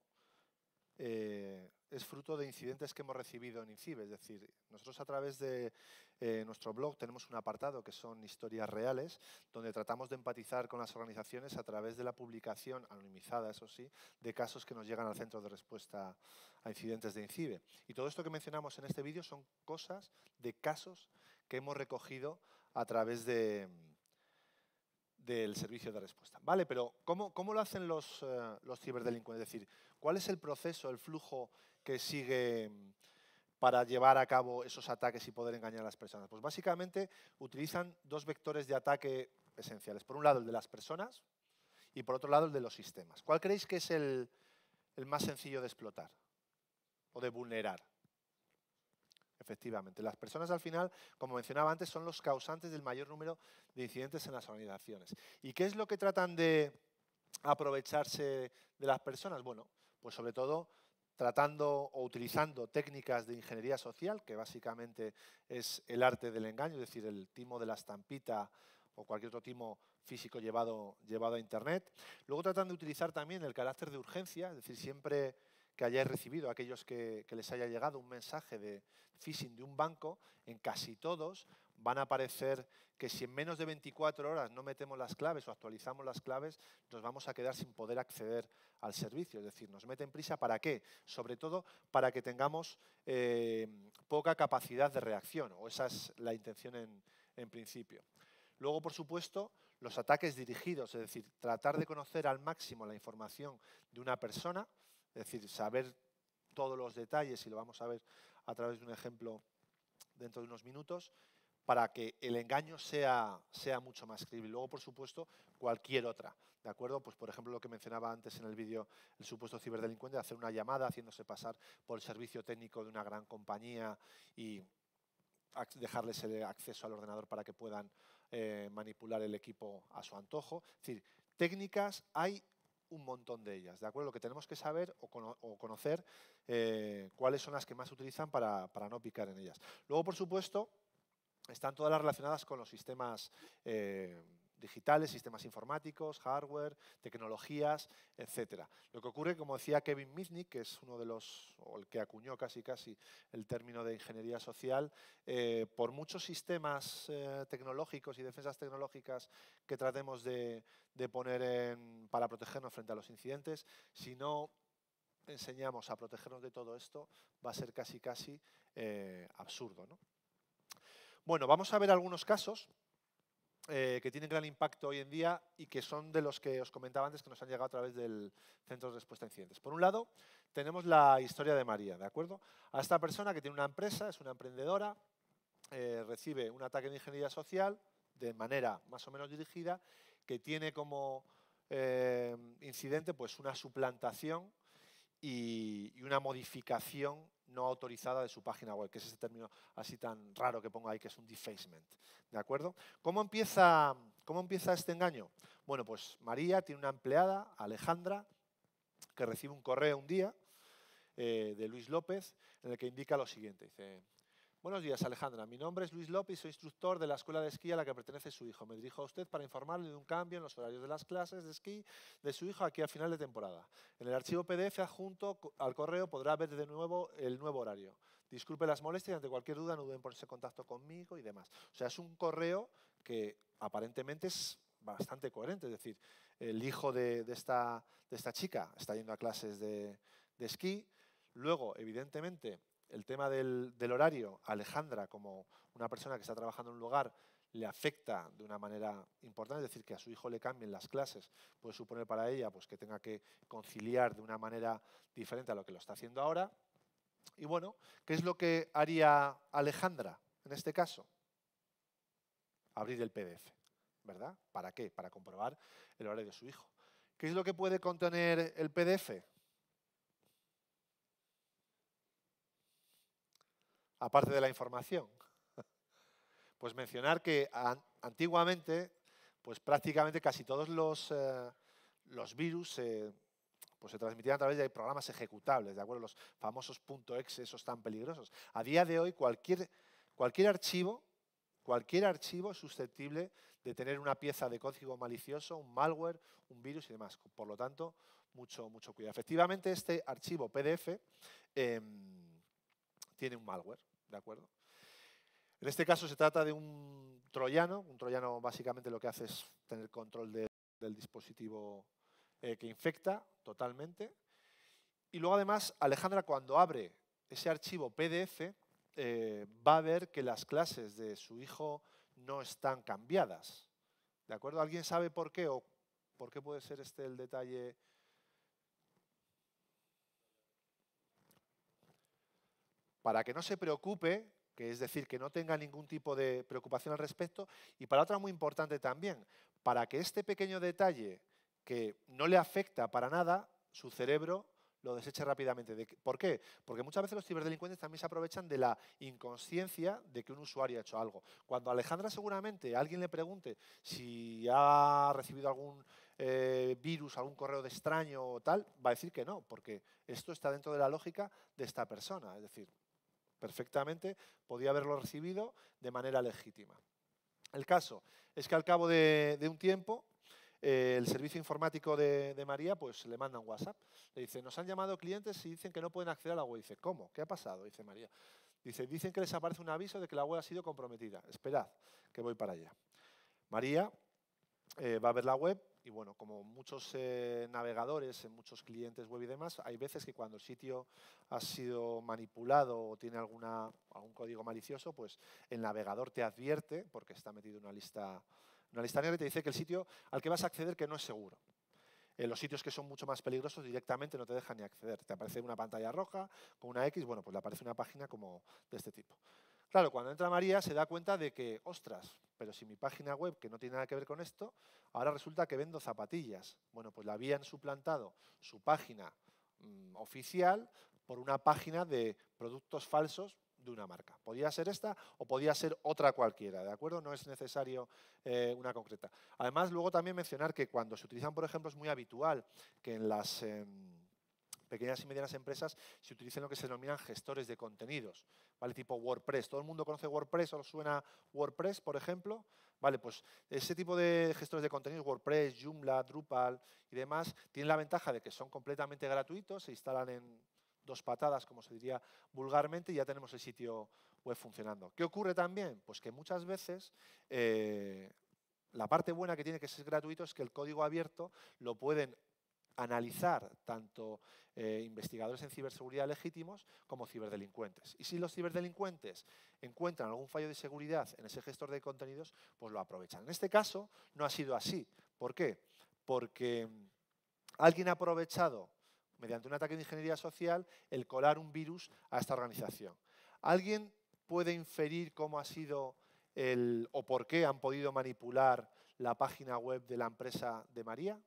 C: eh, es fruto de incidentes que hemos recibido en INCIBE. Es decir, nosotros a través de eh, nuestro blog tenemos un apartado que son historias reales, donde tratamos de empatizar con las organizaciones a través de la publicación, anonimizada eso sí, de casos que nos llegan al centro de respuesta a incidentes de INCIBE. Y todo esto que mencionamos en este vídeo son cosas de casos que hemos recogido a través de, del servicio de respuesta. ¿Vale? Pero ¿cómo, cómo lo hacen los, eh, los ciberdelincuentes? Es decir, ¿cuál es el proceso, el flujo que sigue para llevar a cabo esos ataques y poder engañar a las personas? Pues básicamente utilizan dos vectores de ataque esenciales. Por un lado, el de las personas y por otro lado, el de los sistemas. ¿Cuál creéis que es el, el más sencillo de explotar o de vulnerar? Efectivamente, las personas al final, como mencionaba antes, son los causantes del mayor número de incidentes en las organizaciones. ¿Y qué es lo que tratan de aprovecharse de las personas? Bueno, pues sobre todo tratando o utilizando técnicas de ingeniería social, que básicamente es el arte del engaño, es decir, el timo de la estampita o cualquier otro timo físico llevado, llevado a Internet. Luego tratan de utilizar también el carácter de urgencia, es decir, siempre que hayáis recibido, aquellos que, les haya llegado un mensaje de phishing de un banco, en casi todos van a aparecer que si en menos de 24 horas no metemos las claves o actualizamos las claves, nos vamos a quedar sin poder acceder al servicio. Es decir, nos meten prisa para qué? Sobre todo para que tengamos eh, poca capacidad de reacción, o esa es la intención en, en principio. Luego, por supuesto, los ataques dirigidos, es decir, tratar de conocer al máximo la información de una persona, es decir, saber todos los detalles, y lo vamos a ver a través de un ejemplo dentro de unos minutos, para que el engaño sea, sea mucho más creíble. Luego, por supuesto, cualquier otra. ¿De acuerdo? Pues, por ejemplo, lo que mencionaba antes en el vídeo, el supuesto ciberdelincuente, hacer una llamada haciéndose pasar por el servicio técnico de una gran compañía y dejarles el acceso al ordenador para que puedan eh, manipular el equipo a su antojo. Es decir, técnicas hay un montón de ellas, ¿de acuerdo? Lo que tenemos que saber o, conocer eh, cuáles son las que más utilizan para, para, no picar en ellas. Luego, por supuesto, están todas las relacionadas con los sistemas eh, digitales, sistemas informáticos, hardware, tecnologías, etcétera. Lo que ocurre, como decía Kevin Mitnick, que es uno de los, o el que acuñó casi casi el término de ingeniería social, eh, por muchos sistemas eh, tecnológicos y defensas tecnológicas que tratemos de, poner para protegernos frente a los incidentes, si no enseñamos a protegernos de todo esto, va a ser casi casi absurdo. Bueno, vamos a ver algunos casos eh, que tienen gran impacto hoy en día y que son de los que os comentaba antes que nos han llegado a través del Centro de Respuesta a Incidentes. Por un lado, tenemos la historia de María, ¿de acuerdo? A esta persona que tiene una empresa, es una emprendedora, eh, recibe un ataque de ingeniería social de manera más o menos dirigida, que tiene como eh, incidente pues, una suplantación y, y una modificación no autorizada de su página web, que es ese término así tan raro que pongo ahí, que es un defacement. ¿De acuerdo? ¿Cómo empieza, cómo empieza este engaño? Bueno, pues María tiene una empleada, Alejandra, que recibe un correo un día eh, de Luis López en el que indica lo siguiente. Dice, Buenos días, Alejandra. Mi nombre es Luis López soy instructor de la escuela de esquí a la que pertenece su hijo. Me dirijo a usted para informarle de un cambio en los horarios de las clases de esquí de su hijo aquí a final de temporada. En el archivo PDF adjunto al correo podrá ver de nuevo el nuevo horario. Disculpe las molestias ante cualquier duda no duden en ponerse en contacto conmigo y demás. O sea, es un correo que aparentemente es bastante coherente. Es decir, el hijo de, esta, de esta, chica está yendo a clases de, de esquí. Luego, evidentemente, el tema del, horario, Alejandra, como una persona que está trabajando en un lugar, le afecta de una manera importante, es decir, que a su hijo le cambien las clases, puede suponer para ella pues, que tenga que conciliar de una manera diferente a lo que lo está haciendo ahora. Y bueno, ¿qué es lo que haría Alejandra en este caso? Abrir el PDF, ¿verdad? ¿Para qué? Para comprobar el horario de su hijo. ¿Qué es lo que puede contener el PDF? Aparte de la información? Pues mencionar que antiguamente, pues prácticamente casi todos los, eh, los virus pues se transmitían a través de programas ejecutables, ¿de acuerdo? Los famosos .exe, esos tan peligrosos. A día de hoy, cualquier, cualquier archivo, cualquier archivo es susceptible de tener una pieza de código malicioso, un malware, un virus y demás. Por lo tanto, mucho, mucho cuidado. Efectivamente, este archivo PDF em, tiene un malware. ¿de acuerdo? En este caso se trata de un troyano. Un troyano básicamente lo que hace es tener control del dispositivo eh, que infecta totalmente. Y luego además Alejandra cuando abre ese archivo PDF eh, va a ver que las clases de su hijo no están cambiadas. ¿De acuerdo? ¿Alguien sabe por qué o por qué puede ser este el detalle? Para que no se preocupe, que es decir, que no tenga ningún tipo de preocupación al respecto, y para otra muy importante también, para que este pequeño detalle que no le afecta para nada, su cerebro lo deseche rápidamente. ¿De qué- ¿Por qué? Porque muchas veces los ciberdelincuentes también se aprovechan de la inconsciencia de que un usuario ha hecho algo. Cuando Alejandra seguramente alguien le pregunte si ha recibido algún eh, virus, algún correo de extraño o tal, va a decir que no, porque esto está dentro de la lógica de esta persona. Es decir, perfectamente podía haberlo recibido de manera legítima. El caso es que al cabo de, un tiempo, eh, el servicio informático de, de María pues le manda un WhatsApp. Le dice, nos han llamado clientes y dicen que no pueden acceder a la web. Dice, ¿cómo? ¿Qué ha pasado? Dice María. Dice, dicen que les aparece un aviso de que la web ha sido comprometida. Esperad, que voy para allá. María eh, va a ver la web y bueno, como muchos eh, navegadores, en muchos clientes web y demás, hay veces que cuando el sitio ha sido manipulado o tiene alguna, algún código malicioso, pues el navegador te advierte, porque está metido en una lista, una lista negra y te dice que el sitio al que vas a acceder que no es seguro. En los sitios que son mucho más peligrosos directamente no te dejan ni acceder. Te aparece una pantalla roja con una X, bueno, pues le aparece una página como de este tipo. Claro, cuando entra María se da cuenta de que, ostras, pero si mi página web, que no tiene nada que ver con esto, ahora resulta que vendo zapatillas. Bueno, pues la habían suplantado su página mm, oficial por una página de productos falsos de una marca. Podía ser esta o podía ser otra cualquiera, ¿de acuerdo? No es necesario eh, una concreta. Además, luego también mencionar que cuando se utilizan, por ejemplo, es muy habitual que en las... em, pequeñas y medianas empresas se utilicen lo que se denominan gestores de contenidos, ¿vale? Tipo WordPress. ¿Todo el mundo conoce WordPress o suena WordPress, por ejemplo? Vale, pues ese tipo de gestores de contenidos, WordPress, Joomla, Drupal y demás, tienen la ventaja de que son completamente gratuitos, se instalan en dos patadas, como se diría vulgarmente, y ya tenemos el sitio web funcionando. ¿Qué ocurre también? Pues que muchas veces eh, la parte buena que tiene que ser gratuito es que el código abierto lo pueden analizar tanto eh, investigadores en ciberseguridad legítimos como ciberdelincuentes. Y si los ciberdelincuentes encuentran algún fallo de seguridad en ese gestor de contenidos, pues lo aprovechan. En este caso no ha sido así. ¿Por qué? Porque mm, alguien ha aprovechado, mediante un ataque de ingeniería social, el colar un virus a esta organización. ¿Alguien puede inferir cómo ha sido el, o por qué han podido manipular la página web de la empresa de María?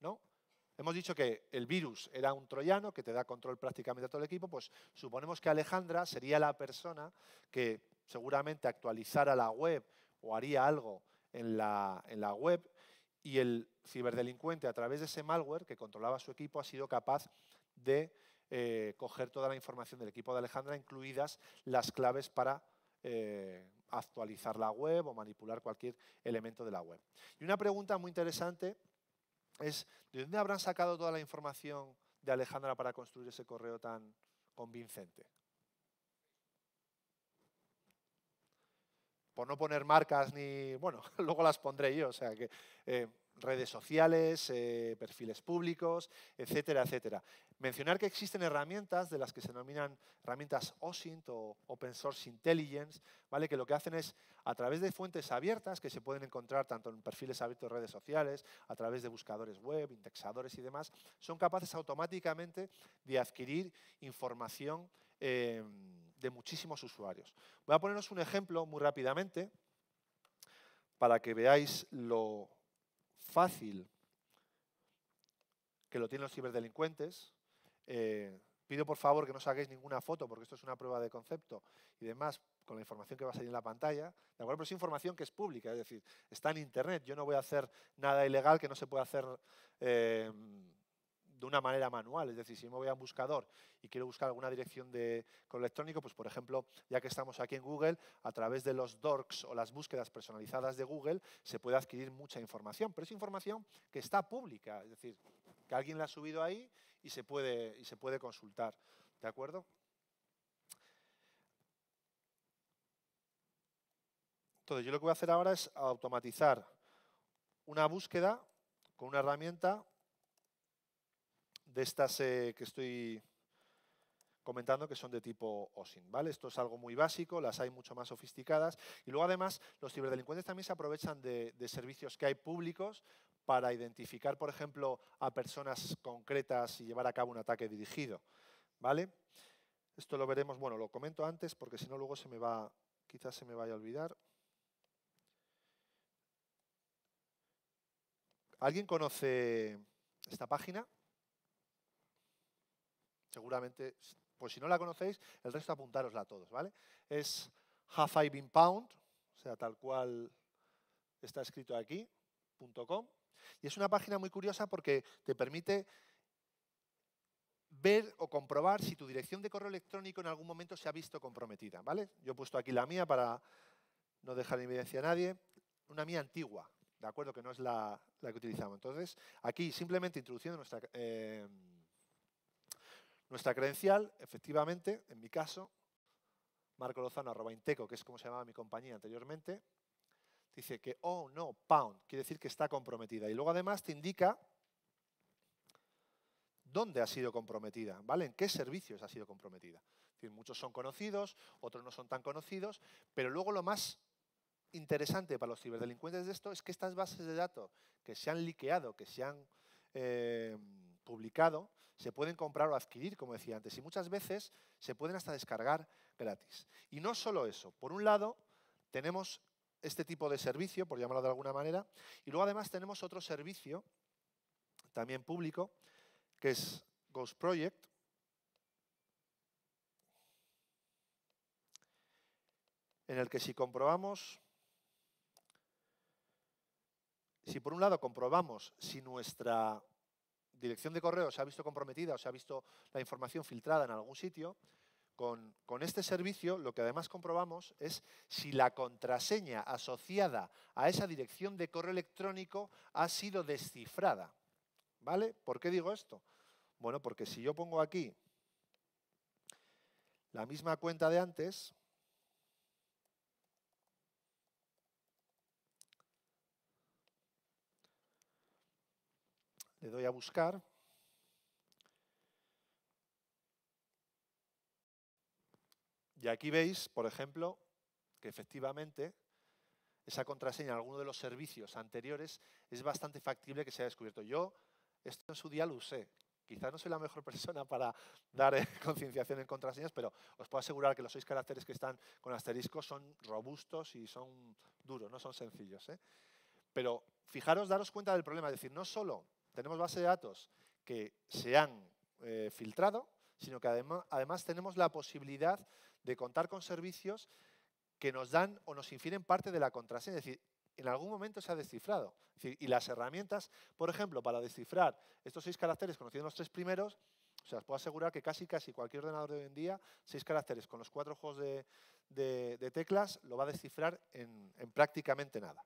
C: ¿No? Hemos dicho que el virus era un troyano que te da control prácticamente a todo el equipo, pues suponemos que Alejandra sería la persona que seguramente actualizara la web o haría algo en la, en la web y el ciberdelincuente a través de ese malware que controlaba su equipo ha sido capaz de eh, coger toda la información del equipo de Alejandra, incluidas las claves para eh, actualizar la web o manipular cualquier elemento de la web. Y una pregunta muy interesante es, ¿de dónde habrán sacado toda la información de Alejandra para construir ese correo tan convincente? Por no poner marcas ni, bueno, luego las pondré yo, o sea que eh, redes sociales, eh, perfiles públicos, etcétera, etcétera. Mencionar que existen herramientas de las que se denominan herramientas OSINT o Open Source Intelligence, ¿vale? que lo que hacen es, a través de fuentes abiertas que se pueden encontrar tanto en perfiles abiertos de redes sociales, a través de buscadores web, indexadores y demás, son capaces automáticamente de adquirir información eh, de muchísimos usuarios. Voy a poneros un ejemplo muy rápidamente para que veáis lo fácil que lo tienen los ciberdelincuentes. Eh, pido por favor que no saquéis ninguna foto porque esto es una prueba de concepto y demás con la información que va a salir en la pantalla, ¿de acuerdo? Pero es información que es pública, es decir, está en Internet. Yo no voy a hacer nada ilegal que no se pueda hacer eh, de una manera manual. Es decir, si me voy a un buscador y quiero buscar alguna dirección de correo electrónico, pues por ejemplo, ya que estamos aquí en Google, a través de los dorks o las búsquedas personalizadas de Google, se puede adquirir mucha información, pero es información que está pública, es decir, alguien la ha subido ahí y se puede, y se puede consultar. ¿De acuerdo? Entonces, yo lo que voy a hacer ahora es automatizar una búsqueda con una herramienta de estas eh, que estoy comentando que son de tipo OSINT. ¿vale? Esto es algo muy básico, las hay mucho más sofisticadas. Y luego además los ciberdelincuentes también se aprovechan de servicios que hay públicos para identificar, por ejemplo, a personas concretas y llevar a cabo un ataque dirigido. ¿vale? Esto lo veremos, bueno, lo comento antes porque si no luego se me va, quizás se me vaya a olvidar. ¿Alguien conoce esta página? Seguramente, pues si no la conocéis, el resto apuntárosla a todos, ¿vale? Es Have I Been Pound, o sea, tal cual está escrito aquí, .com. Y es una página muy curiosa porque te permite ver o comprobar si tu dirección de correo electrónico en algún momento se ha visto comprometida, ¿vale? Yo he puesto aquí la mía para no dejar evidencia a nadie, una mía antigua, ¿de acuerdo? Que no es la, que utilizamos. Entonces, aquí simplemente introduciendo nuestra, eh, nuestra credencial, efectivamente, en mi caso, Marco Lozano, arroba Inteco, que es como se llamaba mi compañía anteriormente, dice que, oh no, pound, quiere decir que está comprometida. Y luego además te indica dónde ha sido comprometida, ¿vale? En qué servicios ha sido comprometida. Es decir, muchos son conocidos, otros no son tan conocidos, pero luego lo más interesante para los ciberdelincuentes de esto es que estas bases de datos que se han liqueado, que se han eh, publicado, se pueden comprar o adquirir, como decía antes, y muchas veces se pueden hasta descargar gratis. Y no solo eso, por un lado tenemos este tipo de servicio, por llamarlo de alguna manera, y luego además tenemos otro servicio, también público, que es Ghost Project, en el que si comprobamos, si por un lado comprobamos si nuestra dirección de correo se ha visto comprometida o se ha visto la información filtrada en algún sitio, con, este servicio lo que además comprobamos es si la contraseña asociada a esa dirección de correo electrónico ha sido descifrada. ¿Vale? ¿Por qué digo esto? Bueno, porque si yo pongo aquí la misma cuenta de antes, le doy a buscar, y aquí veis, por ejemplo, que efectivamente esa contraseña en alguno de los servicios anteriores es bastante factible que se haya descubierto. Yo esto en su día lo usé Quizás no soy la mejor persona para dar eh, concienciación en contraseñas, pero os puedo asegurar que los seis caracteres que están con asterisco son robustos y son duros, no son sencillos. ¿eh? Pero fijaros, daros cuenta del problema. Es decir, no solo tenemos base de datos que se han eh, filtrado, sino que además tenemos la posibilidad de contar con servicios que nos dan o nos infieren parte de la contraseña. Es decir, en algún momento se ha descifrado. y las herramientas, por ejemplo, para descifrar estos seis caracteres, conociendo los tres primeros, o sea, os puedo asegurar que casi casi cualquier ordenador de hoy en día, seis caracteres con los cuatro juegos de, teclas, lo va a descifrar en, prácticamente nada.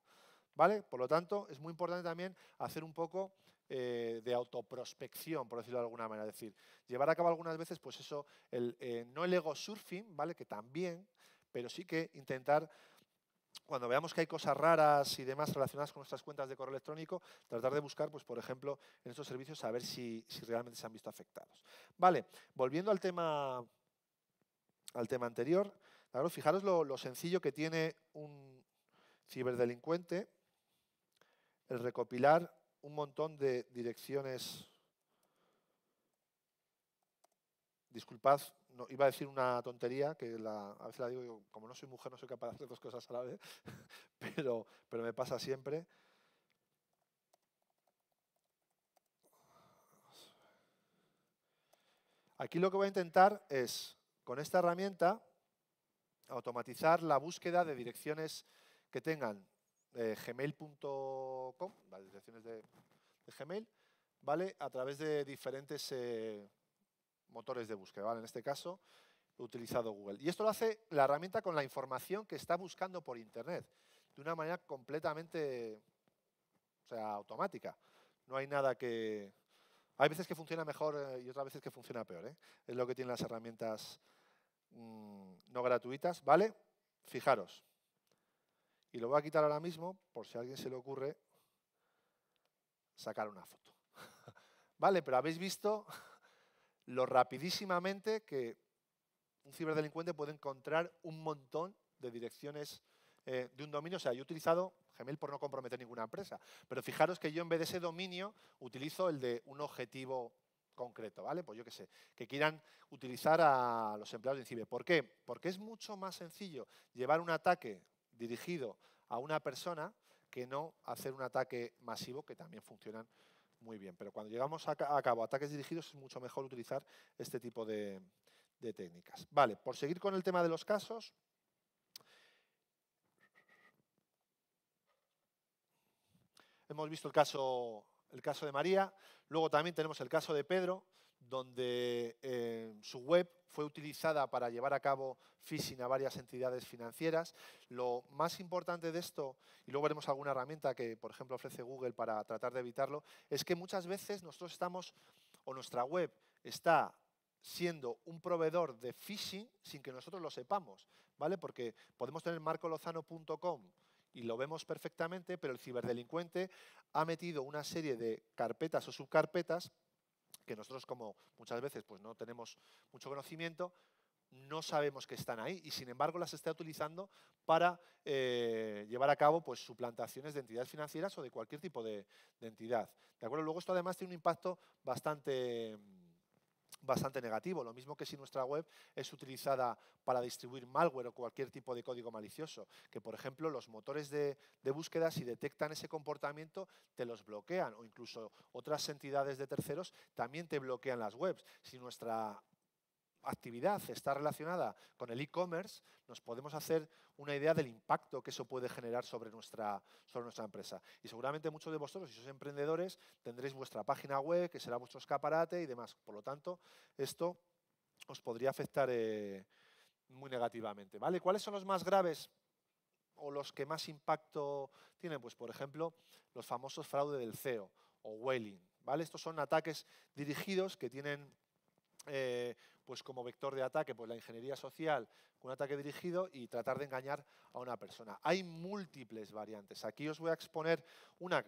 C: ¿Vale? Por lo tanto, es muy importante también hacer un poco eh, de autoprospección, por decirlo de alguna manera. Es decir, llevar a cabo algunas veces, pues eso, el, eh, no el ego surfing, ¿vale? Que también, pero sí que intentar cuando veamos que hay cosas raras y demás relacionadas con nuestras cuentas de correo electrónico, tratar de buscar, pues, por ejemplo, en estos servicios a ver si, realmente se han visto afectados. Vale, volviendo al tema, al tema anterior, claro, fijaros lo, sencillo que tiene un ciberdelincuente el recopilar un montón de direcciones. Disculpad iba a decir una tontería, que a veces la digo, como no soy mujer no soy capaz de hacer dos cosas a la vez, pero, pero me pasa siempre. Aquí lo que voy a intentar es, con esta herramienta, automatizar la búsqueda de direcciones que tengan eh, gmail.com, direcciones de, Gmail, ¿vale? A través de diferentes eh, motores de búsqueda. ¿vale? En este caso, he utilizado Google. Y esto lo hace la herramienta con la información que está buscando por Internet, de una manera completamente o sea, automática. No hay nada que... Hay veces que funciona mejor eh, y otras veces que funciona peor. ¿eh? Es lo que tienen las herramientas mm, no gratuitas. ¿Vale? Fijaros. Y lo voy a quitar ahora mismo, por si a alguien se le ocurre sacar una foto. ¿Vale? Pero habéis visto lo rapidísimamente que un ciberdelincuente puede encontrar un montón de direcciones eh, de un dominio. O sea, yo he utilizado Gmail por no comprometer ninguna empresa, pero fijaros que yo en vez de ese dominio utilizo el de un objetivo concreto, ¿vale? Pues yo qué sé, que quieran utilizar a los empleados de INCIBE. ¿Por qué? Porque es mucho más sencillo llevar un ataque dirigido a una persona que no hacer un ataque masivo, que también funcionan muy bien. Pero cuando llegamos a, cabo ataques dirigidos es mucho mejor utilizar este tipo de, de técnicas. Vale, por seguir con el tema de los casos, hemos visto el caso, el caso de María, luego también tenemos el caso de Pedro, donde eh, su web fue utilizada para llevar a cabo phishing a varias entidades financieras. Lo más importante de esto, y luego veremos alguna herramienta que, por ejemplo, ofrece Google para tratar de evitarlo, es que muchas veces nosotros estamos, o nuestra web está siendo un proveedor de phishing sin que nosotros lo sepamos, ¿vale? Porque podemos tener marcolozano.com y lo vemos perfectamente, pero el ciberdelincuente ha metido una serie de carpetas o subcarpetas que nosotros como muchas veces pues no tenemos mucho conocimiento, no sabemos que están ahí y sin embargo las está utilizando para eh, llevar a cabo pues, suplantaciones de entidades financieras o de cualquier tipo de, de entidad. ¿De acuerdo? Luego esto además tiene un impacto bastante bastante negativo. Lo mismo que si nuestra web es utilizada para distribuir malware o cualquier tipo de código malicioso. Que, por ejemplo, los motores de, de, búsqueda, si detectan ese comportamiento, te los bloquean. O incluso otras entidades de terceros también te bloquean las webs. Si nuestra actividad está relacionada con el e-commerce, nos podemos hacer una idea del impacto que eso puede generar sobre nuestra, sobre nuestra empresa. Y seguramente muchos de vosotros, si sois emprendedores, tendréis vuestra página web, que será vuestro escaparate y demás. Por lo tanto, esto os podría afectar eh, muy negativamente. ¿vale? ¿Cuáles son los más graves o los que más impacto tienen? Pues, por ejemplo, los famosos fraude del CEO o whaling. ¿vale? Estos son ataques dirigidos que tienen eh, pues como vector de ataque, pues la ingeniería social un ataque dirigido y tratar de engañar a una persona. Hay múltiples variantes. Aquí os voy a exponer una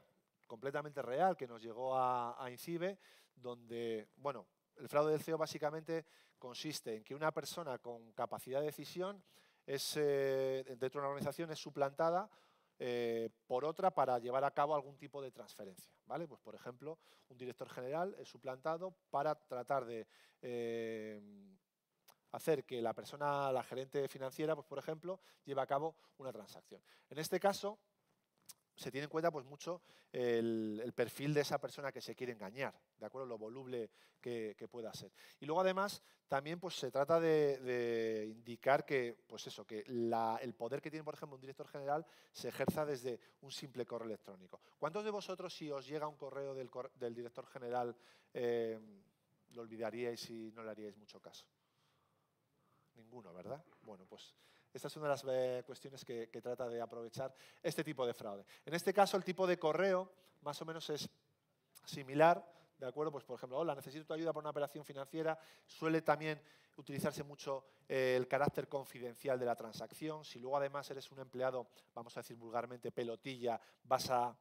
C: completamente real que nos llegó a, INCIBE, donde, bueno, el fraude del CEO básicamente consiste en que una persona con capacidad de decisión es, eh, dentro de una organización es suplantada eh, por otra para llevar a cabo algún tipo de transferencia. ¿vale? Pues, por ejemplo, un director general es suplantado para tratar de eh, hacer que la persona, la gerente financiera, pues, por ejemplo, lleve a cabo una transacción. En este caso, se tiene en cuenta pues, mucho el, perfil de esa persona que se quiere engañar, ¿de acuerdo? Lo voluble que, pueda ser. Y luego, además, también pues, se trata de, indicar que, pues eso, que el poder que tiene, por ejemplo, un director general se ejerza desde un simple correo electrónico. ¿Cuántos de vosotros, si os llega un correo del, director general, eh, lo olvidaríais y no le haríais mucho caso? Ninguno, ¿verdad? Bueno, pues esta es una de las eh, cuestiones que, trata de aprovechar este tipo de fraude. En este caso, el tipo de correo más o menos es similar, ¿de acuerdo? Pues, por ejemplo, hola, necesito tu ayuda para una operación financiera. Suele también utilizarse mucho eh, el carácter confidencial de la transacción. Si luego además eres un empleado, vamos a decir vulgarmente, pelotilla, vas a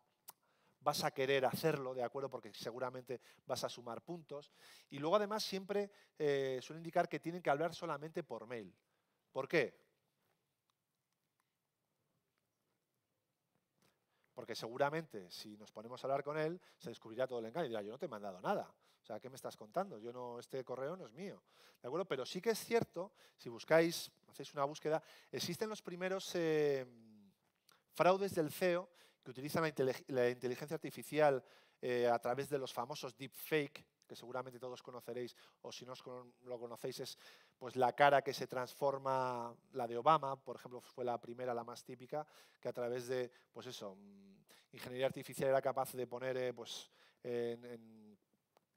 C: vas a querer hacerlo, ¿de acuerdo? Porque seguramente vas a sumar puntos. Y luego además siempre eh, suele indicar que tienen que hablar solamente por mail. ¿Por qué? Porque seguramente si nos ponemos a hablar con él, se descubrirá todo el engaño y dirá, yo no te he mandado nada. O sea, ¿qué me estás contando? Yo no, este correo no es mío. ¿De acuerdo? Pero sí que es cierto, si buscáis, hacéis una búsqueda, existen los primeros eh, fraudes del CEO que utilizan la, inteligencia artificial eh, a través de los famosos deepfake, que seguramente todos conoceréis, o si no lo conocéis, es pues, la cara que se transforma, la de Obama, por ejemplo, fue la primera, la más típica, que a través de, pues eso, mm, ingeniería artificial era capaz de poner eh, pues, en,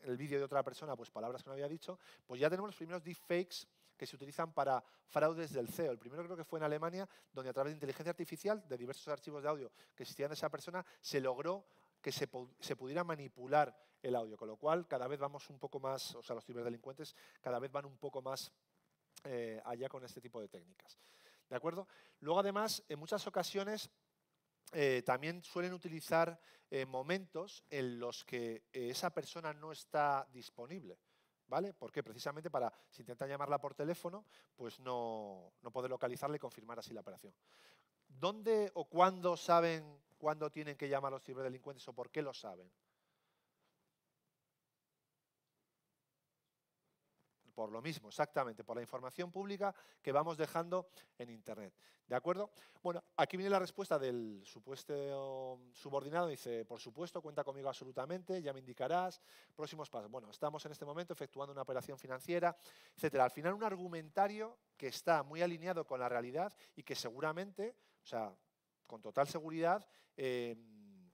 C: el vídeo de otra persona pues, palabras que no había dicho, pues ya tenemos los primeros deepfakes que se utilizan para fraudes del CEO. El primero creo que fue en Alemania, donde a través de inteligencia artificial, de diversos archivos de audio que existían de esa persona, se logró que se, pudiera manipular el audio, con lo cual cada vez vamos un poco más, o sea, los ciberdelincuentes cada vez van un poco más eh, allá con este tipo de técnicas. ¿De acuerdo? Luego, además, en muchas ocasiones eh, también suelen utilizar eh, momentos en los que esa persona no está disponible. ¿Vale? ¿Por qué? Precisamente para, si intentan llamarla por teléfono, pues no, no poder localizarla y confirmar así la operación. ¿Dónde o cuándo saben cuándo tienen que llamar a los ciberdelincuentes o por qué lo saben? Por lo mismo, exactamente, por la información pública que vamos dejando en Internet. ¿De acuerdo? Bueno, aquí viene la respuesta del supuesto subordinado. Dice, por supuesto, cuenta conmigo absolutamente, ya me indicarás. Próximos pasos. Bueno, estamos en este momento efectuando una operación financiera, etcétera. Al final, un argumentario que está muy alineado con la realidad y que seguramente, o sea, con total seguridad, eh,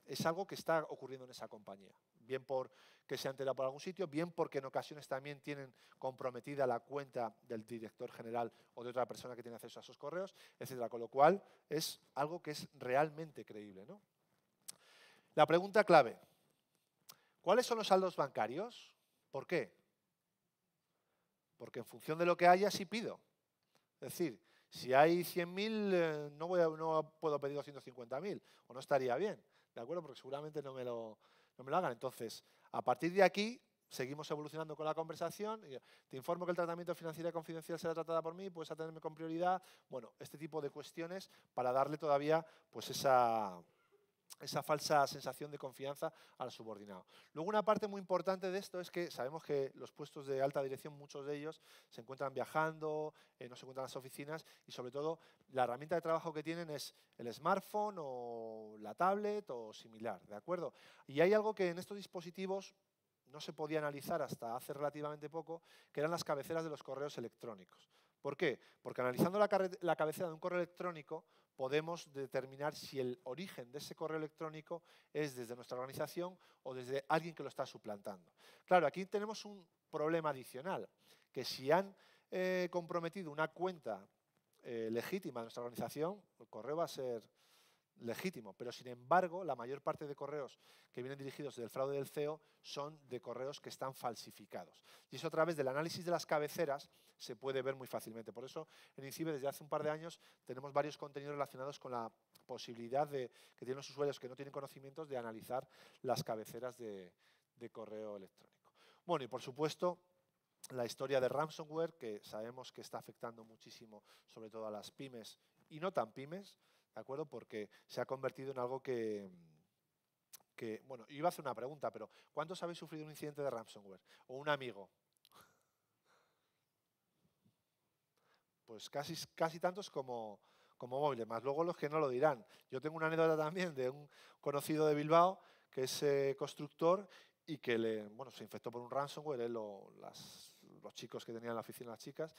C: es algo que está ocurriendo en esa compañía bien por que se ha enterado por algún sitio, bien porque en ocasiones también tienen comprometida la cuenta del director general o de otra persona que tiene acceso a esos correos, etcétera. Con lo cual es algo que es realmente creíble. ¿no? La pregunta clave, ¿cuáles son los saldos bancarios? ¿Por qué? Porque en función de lo que haya, sí pido. Es decir, si hay 100.000, eh, no, puedo pedir 250.000, o no estaría bien, ¿de acuerdo? Porque seguramente no me lo, no me lo hagan. Entonces, a partir de aquí, seguimos evolucionando con la conversación. Te informo que el tratamiento financiero confidencial será tratada por mí, puedes atenderme con prioridad. Bueno, este tipo de cuestiones para darle todavía pues esa esa falsa sensación de confianza al subordinado. Luego una parte muy importante de esto es que sabemos que los puestos de alta dirección, muchos de ellos se encuentran viajando, eh, no se encuentran en las oficinas y sobre todo la herramienta de trabajo que tienen es el smartphone o la tablet o similar, ¿de acuerdo? Y hay algo que en estos dispositivos no se podía analizar hasta hace relativamente poco, que eran las cabeceras de los correos electrónicos. ¿Por qué? Porque analizando la, la cabecera de un correo electrónico podemos determinar si el origen de ese correo electrónico es desde nuestra organización o desde alguien que lo está suplantando. Claro, aquí tenemos un problema adicional, que si han eh, comprometido una cuenta eh, legítima de nuestra organización, el correo va a ser legítimo, pero sin embargo la mayor parte de correos que vienen dirigidos del fraude del CEO son de correos que están falsificados. Y eso a través del análisis de las cabeceras se puede ver muy fácilmente. Por eso en INCIBE desde hace un par de años tenemos varios contenidos relacionados con la posibilidad de, que tienen los usuarios que no tienen conocimientos de analizar las cabeceras de, de correo electrónico. Bueno, y por supuesto, la historia de ransomware, que sabemos que está afectando muchísimo, sobre todo a las pymes y no tan pymes, ¿de acuerdo? Porque se ha convertido en algo que, que, bueno, iba a hacer una pregunta, pero ¿cuántos habéis sufrido un incidente de ransomware? O un amigo. Pues casi, casi tantos como, como móviles, más luego los que no lo dirán. Yo tengo una anécdota también de un conocido de Bilbao que es eh, constructor y que bueno, se infectó por un ransomware, las, los chicos que tenían en la oficina, las chicas,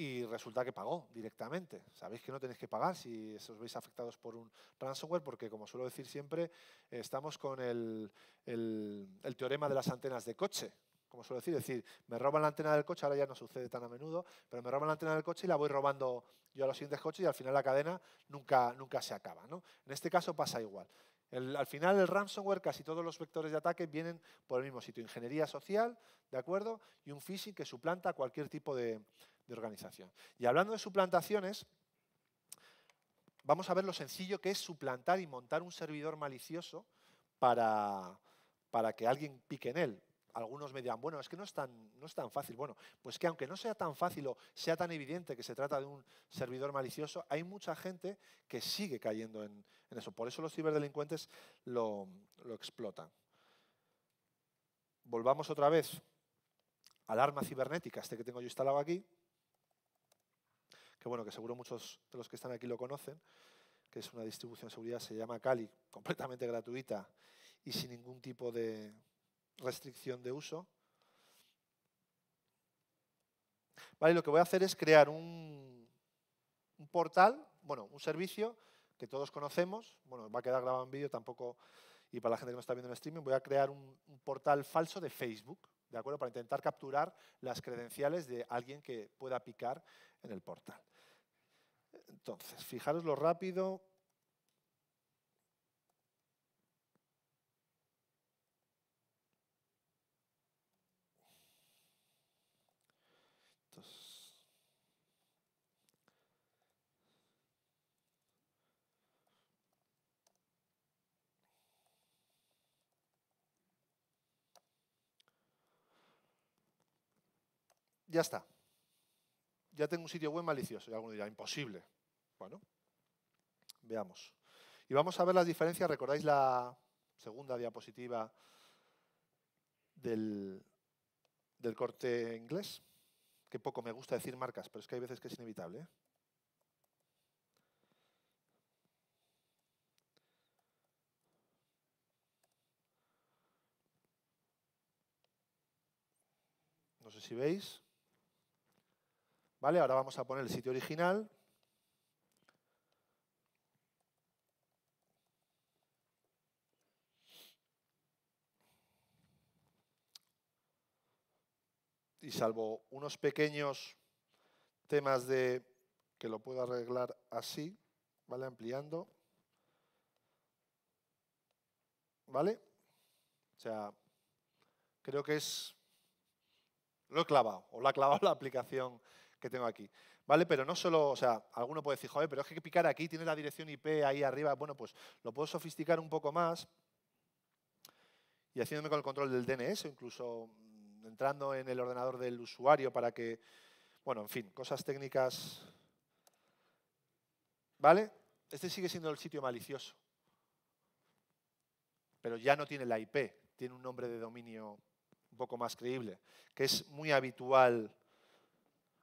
C: y resulta que pagó directamente. Sabéis que no tenéis que pagar si os veis afectados por un ransomware, porque como suelo decir siempre, estamos con el, el, teorema de las antenas de coche. Como suelo decir, es decir, me roban la antena del coche, ahora ya no sucede tan a menudo, pero me roban la antena del coche y la voy robando yo a los siguientes coches y al final la cadena nunca, nunca se acaba. ¿no? En este caso pasa igual al final el ransomware, casi todos los vectores de ataque vienen por el mismo sitio, ingeniería social, ¿de acuerdo? Y un phishing que suplanta cualquier tipo de, Y hablando de suplantaciones, vamos a ver lo sencillo que es suplantar y montar un servidor malicioso para, para que alguien pique en él algunos me dirán, bueno, es que no es, tan, no es tan fácil. Bueno, pues que aunque no sea tan fácil o sea tan evidente que se trata de un servidor malicioso, hay mucha gente que sigue cayendo en, eso. Por eso los ciberdelincuentes lo, lo explotan. Volvamos otra vez al arma cibernética, este que tengo yo instalado aquí, que bueno, que seguro muchos de los que están aquí lo conocen, que es una distribución de seguridad, se llama Kali, completamente gratuita y sin ningún tipo de, restricción de uso. Vale, lo que voy a hacer es crear un, portal, bueno, un servicio que todos conocemos, bueno, va a quedar grabado en vídeo tampoco, y para la gente que no está viendo en streaming, voy a crear un, portal falso de Facebook, ¿de acuerdo? Para intentar capturar las credenciales de alguien que pueda picar en el portal. Entonces, fijaros lo rápido ya está. Ya tengo un sitio web malicioso. Y alguno dirá, imposible. Bueno, veamos. Y vamos a ver las diferencias. ¿Recordáis la segunda diapositiva del, del corte inglés? Que poco me gusta decir marcas, pero es que hay veces que es inevitable. ¿eh? No sé si veis. Vale, ahora vamos a poner el sitio original. Y salvo unos pequeños temas de que lo puedo arreglar así, ¿vale? Ampliando. ¿Vale? O sea, creo que es... Lo he clavado, o lo ha clavado la aplicación que tengo aquí. ¿Vale? Pero no solo, o sea, alguno puede decir, joder, pero es que hay picar aquí, tiene la dirección IP ahí arriba. Bueno, pues lo puedo sofisticar un poco más y haciéndome con el control del DNS, incluso mm, entrando en el ordenador del usuario para que, bueno, en fin, cosas técnicas. ¿Vale? Este sigue siendo el sitio malicioso, pero ya no tiene la IP, tiene un nombre de dominio un poco más creíble, que es muy habitual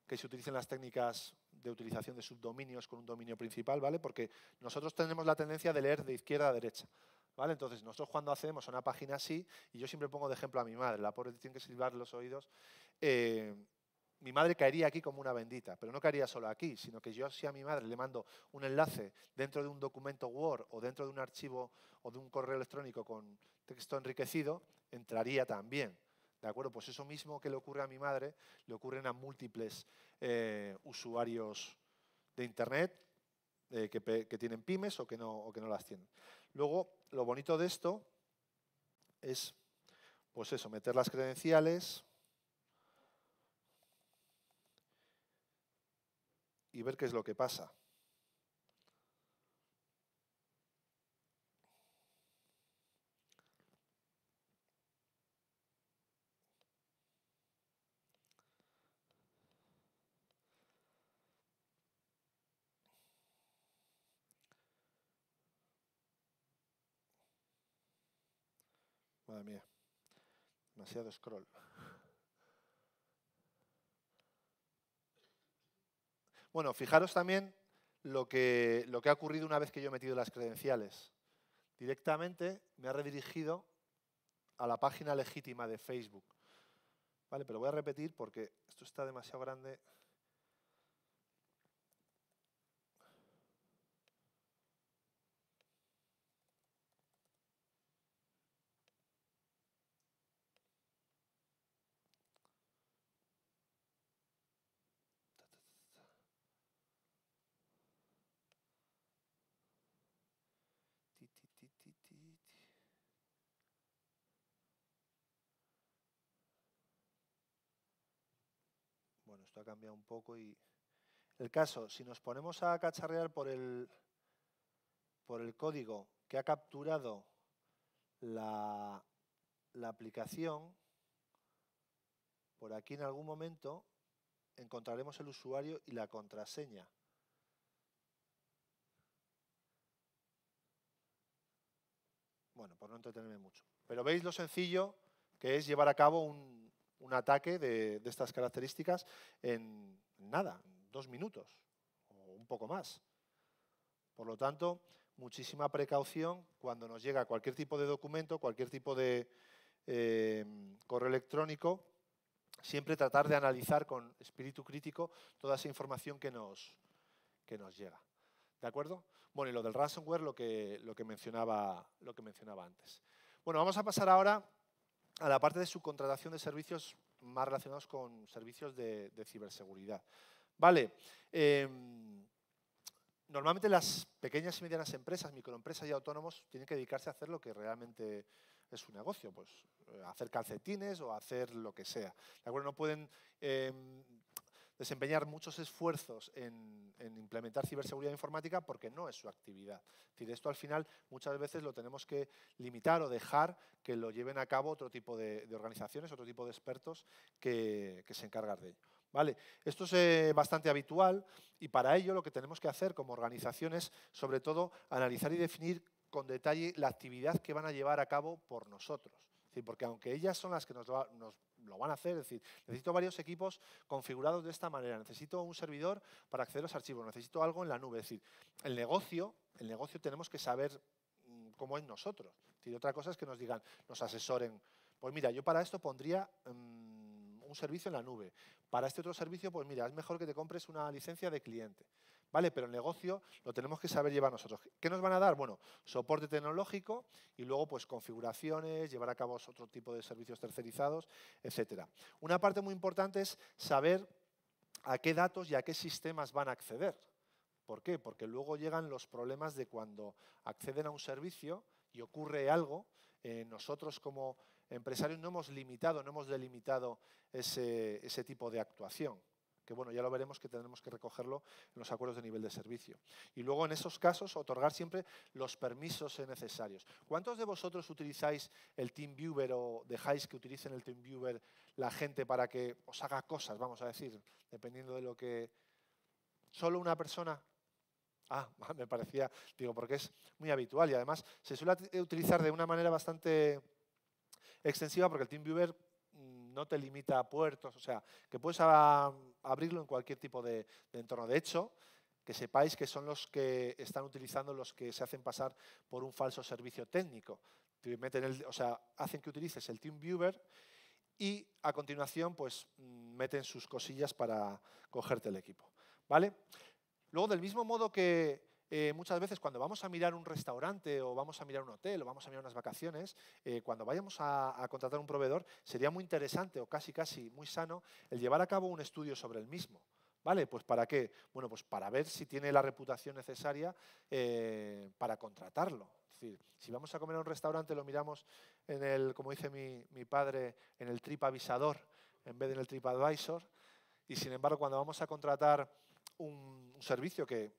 C: que se utilicen las técnicas de utilización de subdominios con un dominio principal, ¿vale? Porque nosotros tenemos la tendencia de leer de izquierda a derecha, ¿vale? Entonces, nosotros cuando hacemos una página así, y yo siempre pongo de ejemplo a mi madre, la pobre tiene que silbar los oídos, eh, mi madre caería aquí como una bendita, pero no caería solo aquí, sino que yo si a mi madre le mando un enlace dentro de un documento Word o dentro de un archivo o de un correo electrónico con texto enriquecido, entraría también. ¿De acuerdo? Pues eso mismo que le ocurre a mi madre, le ocurren a múltiples eh, usuarios de Internet eh, que, que, tienen pymes o que, no, o que no las tienen. Luego, lo bonito de esto es, pues eso, meter las credenciales y ver qué es lo que pasa. Demasiado scroll. Bueno, fijaros también lo que, lo que ha ocurrido una vez que yo he metido las credenciales. Directamente me ha redirigido a la página legítima de Facebook. Vale, pero voy a repetir porque esto está demasiado grande. Bueno, ha cambiado un poco y... El caso, si nos ponemos a cacharrear por el, por el código que ha capturado la, la aplicación, por aquí en algún momento encontraremos el usuario y la contraseña. Bueno, por no entretenerme mucho. Pero veis lo sencillo que es llevar a cabo un, un ataque de, estas características en nada, dos minutos o un poco más. Por lo tanto, muchísima precaución cuando nos llega cualquier tipo de documento, cualquier tipo de eh, correo electrónico, siempre tratar de analizar con espíritu crítico toda esa información que nos, que nos llega. ¿De acuerdo? Bueno, y lo del ransomware, lo que, lo que, mencionaba, lo que mencionaba antes. Bueno, vamos a pasar ahora a la parte de subcontratación de servicios más relacionados con servicios de, ciberseguridad. Vale, eh, normalmente las pequeñas y medianas empresas, microempresas y autónomos tienen que dedicarse a hacer lo que realmente es su negocio, pues hacer calcetines o hacer lo que sea. ¿De acuerdo? No pueden eh, desempeñar muchos esfuerzos en, en, implementar ciberseguridad informática porque no es su actividad. Es esto al final muchas veces lo tenemos que limitar o dejar que lo lleven a cabo otro tipo de, organizaciones, otro tipo de expertos que, se encargan de ello. ¿Vale? Esto es eh, bastante habitual y para ello lo que tenemos que hacer como organización es, sobre todo, analizar y definir con detalle la actividad que van a llevar a cabo por nosotros. Porque aunque ellas son las que nos lo, nos lo van a hacer, es decir, necesito varios equipos configurados de esta manera, necesito un servidor para acceder a los archivos, necesito algo en la nube. Es decir, el negocio, el negocio tenemos que saber mm, cómo es nosotros. Es otra cosa es que nos digan, nos asesoren. Pues mira, yo para esto pondría mm, un servicio en la nube. Para este otro servicio, pues mira, es mejor que te compres una licencia de cliente. ¿Vale? Pero el negocio lo tenemos que saber llevar nosotros. ¿Qué nos van a dar? Bueno, soporte tecnológico y luego pues configuraciones, llevar a cabo otro tipo de servicios tercerizados, etcétera. Una parte muy importante es saber a qué datos y a qué sistemas van a acceder. ¿Por qué? Porque luego llegan los problemas de cuando acceden a un servicio y ocurre algo, eh, nosotros como empresarios no hemos limitado, no hemos delimitado ese tipo de actuación que bueno, ya lo veremos que tendremos que recogerlo en los acuerdos de nivel de servicio. Y luego en esos casos otorgar siempre los permisos necesarios. ¿Cuántos de vosotros utilizáis el TeamViewer o dejáis que utilicen el TeamViewer la gente para que os haga cosas, vamos a decir, dependiendo de lo que... ¿Solo una persona? Ah, me parecía, digo, porque es muy habitual y además se suele utilizar de una manera bastante extensiva porque el TeamViewer no te limita a puertos, o sea, que puedes abrirlo en cualquier tipo de, entorno. De hecho, que sepáis que son los que están utilizando los que se hacen pasar por un falso servicio técnico. meten o sea, hacen que utilices el TeamViewer y a continuación pues meten sus cosillas para cogerte el equipo. ¿Vale? Luego, del mismo modo que eh, muchas veces cuando vamos a mirar un restaurante o vamos a mirar un hotel o vamos a mirar unas vacaciones, eh, cuando vayamos a, contratar un proveedor, sería muy interesante o casi casi muy sano el llevar a cabo un estudio sobre el mismo. ¿Vale? Pues ¿para qué? Bueno, pues para ver si tiene la reputación necesaria eh, para contratarlo. Decir, si vamos a comer a un restaurante, lo miramos en el, como dice mi, mi padre, en el trip avisador en vez de en el TripAdvisor. Y sin embargo, cuando vamos a contratar un servicio que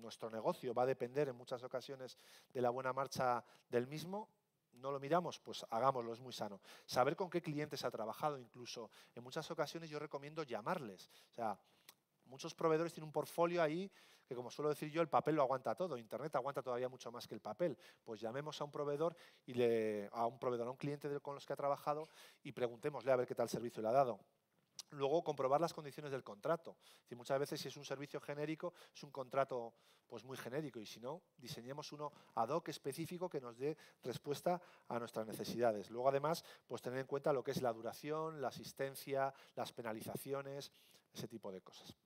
C: nuestro negocio va a depender en muchas ocasiones de la buena marcha del mismo, no lo miramos, pues hagámoslo, es muy sano. Saber con qué clientes ha trabajado, incluso en muchas ocasiones yo recomiendo llamarles. O sea, muchos proveedores tienen un portfolio ahí que, como suelo decir yo, el papel lo aguanta todo. Internet aguanta todavía mucho más que el papel. Pues llamemos a un proveedor y le, a un proveedor, a un cliente con los que ha trabajado y preguntémosle a ver qué tal servicio le ha dado. Luego, comprobar las condiciones del contrato. Muchas veces, si es un servicio genérico, es un contrato pues, muy genérico. Y si no, diseñemos uno ad hoc específico que nos dé respuesta a nuestras necesidades. Luego, además, pues, tener en cuenta lo que es la duración, la asistencia, las penalizaciones, ese tipo de cosas.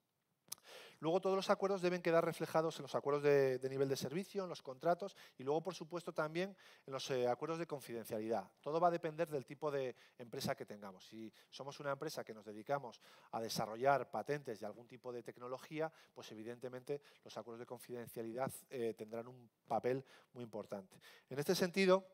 C: Luego todos los acuerdos deben quedar reflejados en los acuerdos de, nivel de servicio, en los contratos y luego, por supuesto, también en los eh, acuerdos de confidencialidad. Todo va a depender del tipo de empresa que tengamos. Si somos una empresa que nos dedicamos a desarrollar patentes de algún tipo de tecnología, pues evidentemente los acuerdos de confidencialidad eh, tendrán un papel muy importante. En este sentido,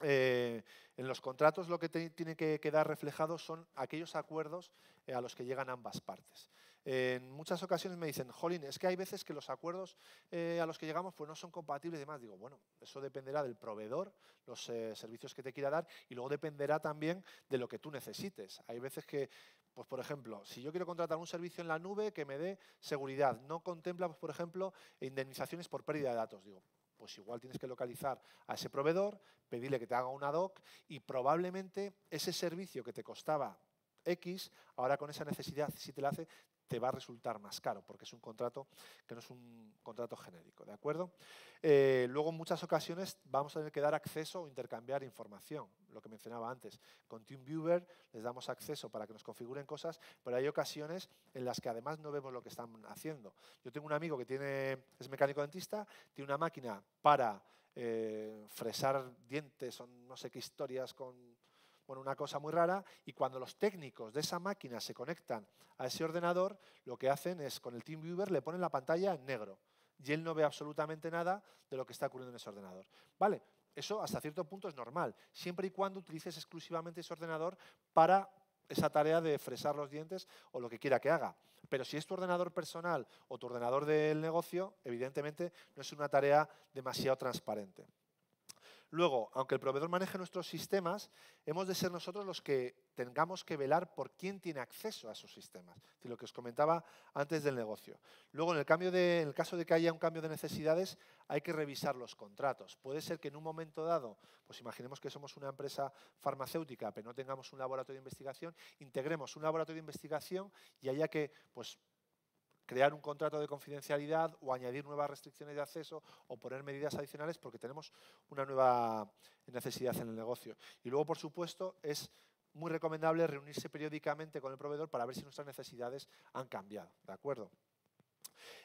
C: eh, en los contratos lo que tiene que quedar reflejado son aquellos acuerdos a los que llegan ambas partes. En muchas ocasiones me dicen, Jolín, es que hay veces que los acuerdos eh, a los que llegamos pues no son compatibles y demás. Digo, bueno, eso dependerá del proveedor, los eh, servicios que te quiera dar y luego dependerá también de lo que tú necesites. Hay veces que, pues por ejemplo, si yo quiero contratar un servicio en la nube que me dé seguridad, no contempla, pues, por ejemplo, indemnizaciones por pérdida de datos. Digo, pues igual tienes que localizar a ese proveedor, pedirle que te haga una doc y probablemente ese servicio que te costaba X, ahora con esa necesidad, si te la hace, te va a resultar más caro, porque es un contrato que no es un contrato genérico, ¿de acuerdo? Eh, luego, en muchas ocasiones, vamos a tener que dar acceso o intercambiar información, lo que mencionaba antes. Con TeamViewer les damos acceso para que nos configuren cosas, pero hay ocasiones en las que además no vemos lo que están haciendo. Yo tengo un amigo que tiene, es mecánico dentista, tiene una máquina para eh, fresar dientes o no sé qué historias con bueno, una cosa muy rara, y cuando los técnicos de esa máquina se conectan a ese ordenador, lo que hacen es con el TeamViewer le ponen la pantalla en negro y él no ve absolutamente nada de lo que está ocurriendo en ese ordenador. Vale, eso hasta cierto punto es normal, siempre y cuando utilices exclusivamente ese ordenador para esa tarea de fresar los dientes o lo que quiera que haga. Pero si es tu ordenador personal o tu ordenador del negocio, evidentemente no es una tarea demasiado transparente. Luego, aunque el proveedor maneje nuestros sistemas, hemos de ser nosotros los que tengamos que velar por quién tiene acceso a esos sistemas. Lo que os comentaba antes del negocio. Luego, en el, en el caso de que haya un cambio de necesidades, hay que revisar los contratos. Puede ser que en un momento dado, pues imaginemos que somos una empresa farmacéutica, pero no tengamos un laboratorio de investigación, integremos un laboratorio de investigación y haya que pues, crear un contrato de confidencialidad o añadir nuevas restricciones de acceso o poner medidas adicionales porque tenemos una nueva necesidad en el negocio. Y luego, por supuesto, es muy recomendable reunirse periódicamente con el proveedor para ver si nuestras necesidades han cambiado. ¿De acuerdo?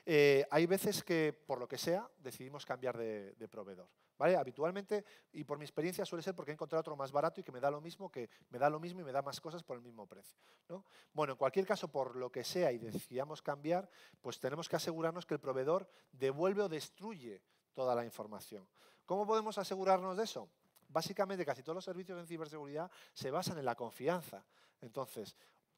C: Eh, hay veces que, por lo que sea, decidimos cambiar de, proveedor. ¿vale? Habitualmente, y por mi experiencia, suele ser porque he encontrado otro más barato y que me da lo mismo, que me da lo mismo y me da más cosas por el mismo precio. ¿no? Bueno, en cualquier caso, por lo que sea y decidamos cambiar, pues tenemos que asegurarnos que el proveedor devuelve o destruye toda la información. ¿Cómo podemos asegurarnos de eso? Básicamente, casi todos los servicios en ciberseguridad se basan en la confianza. Entonces,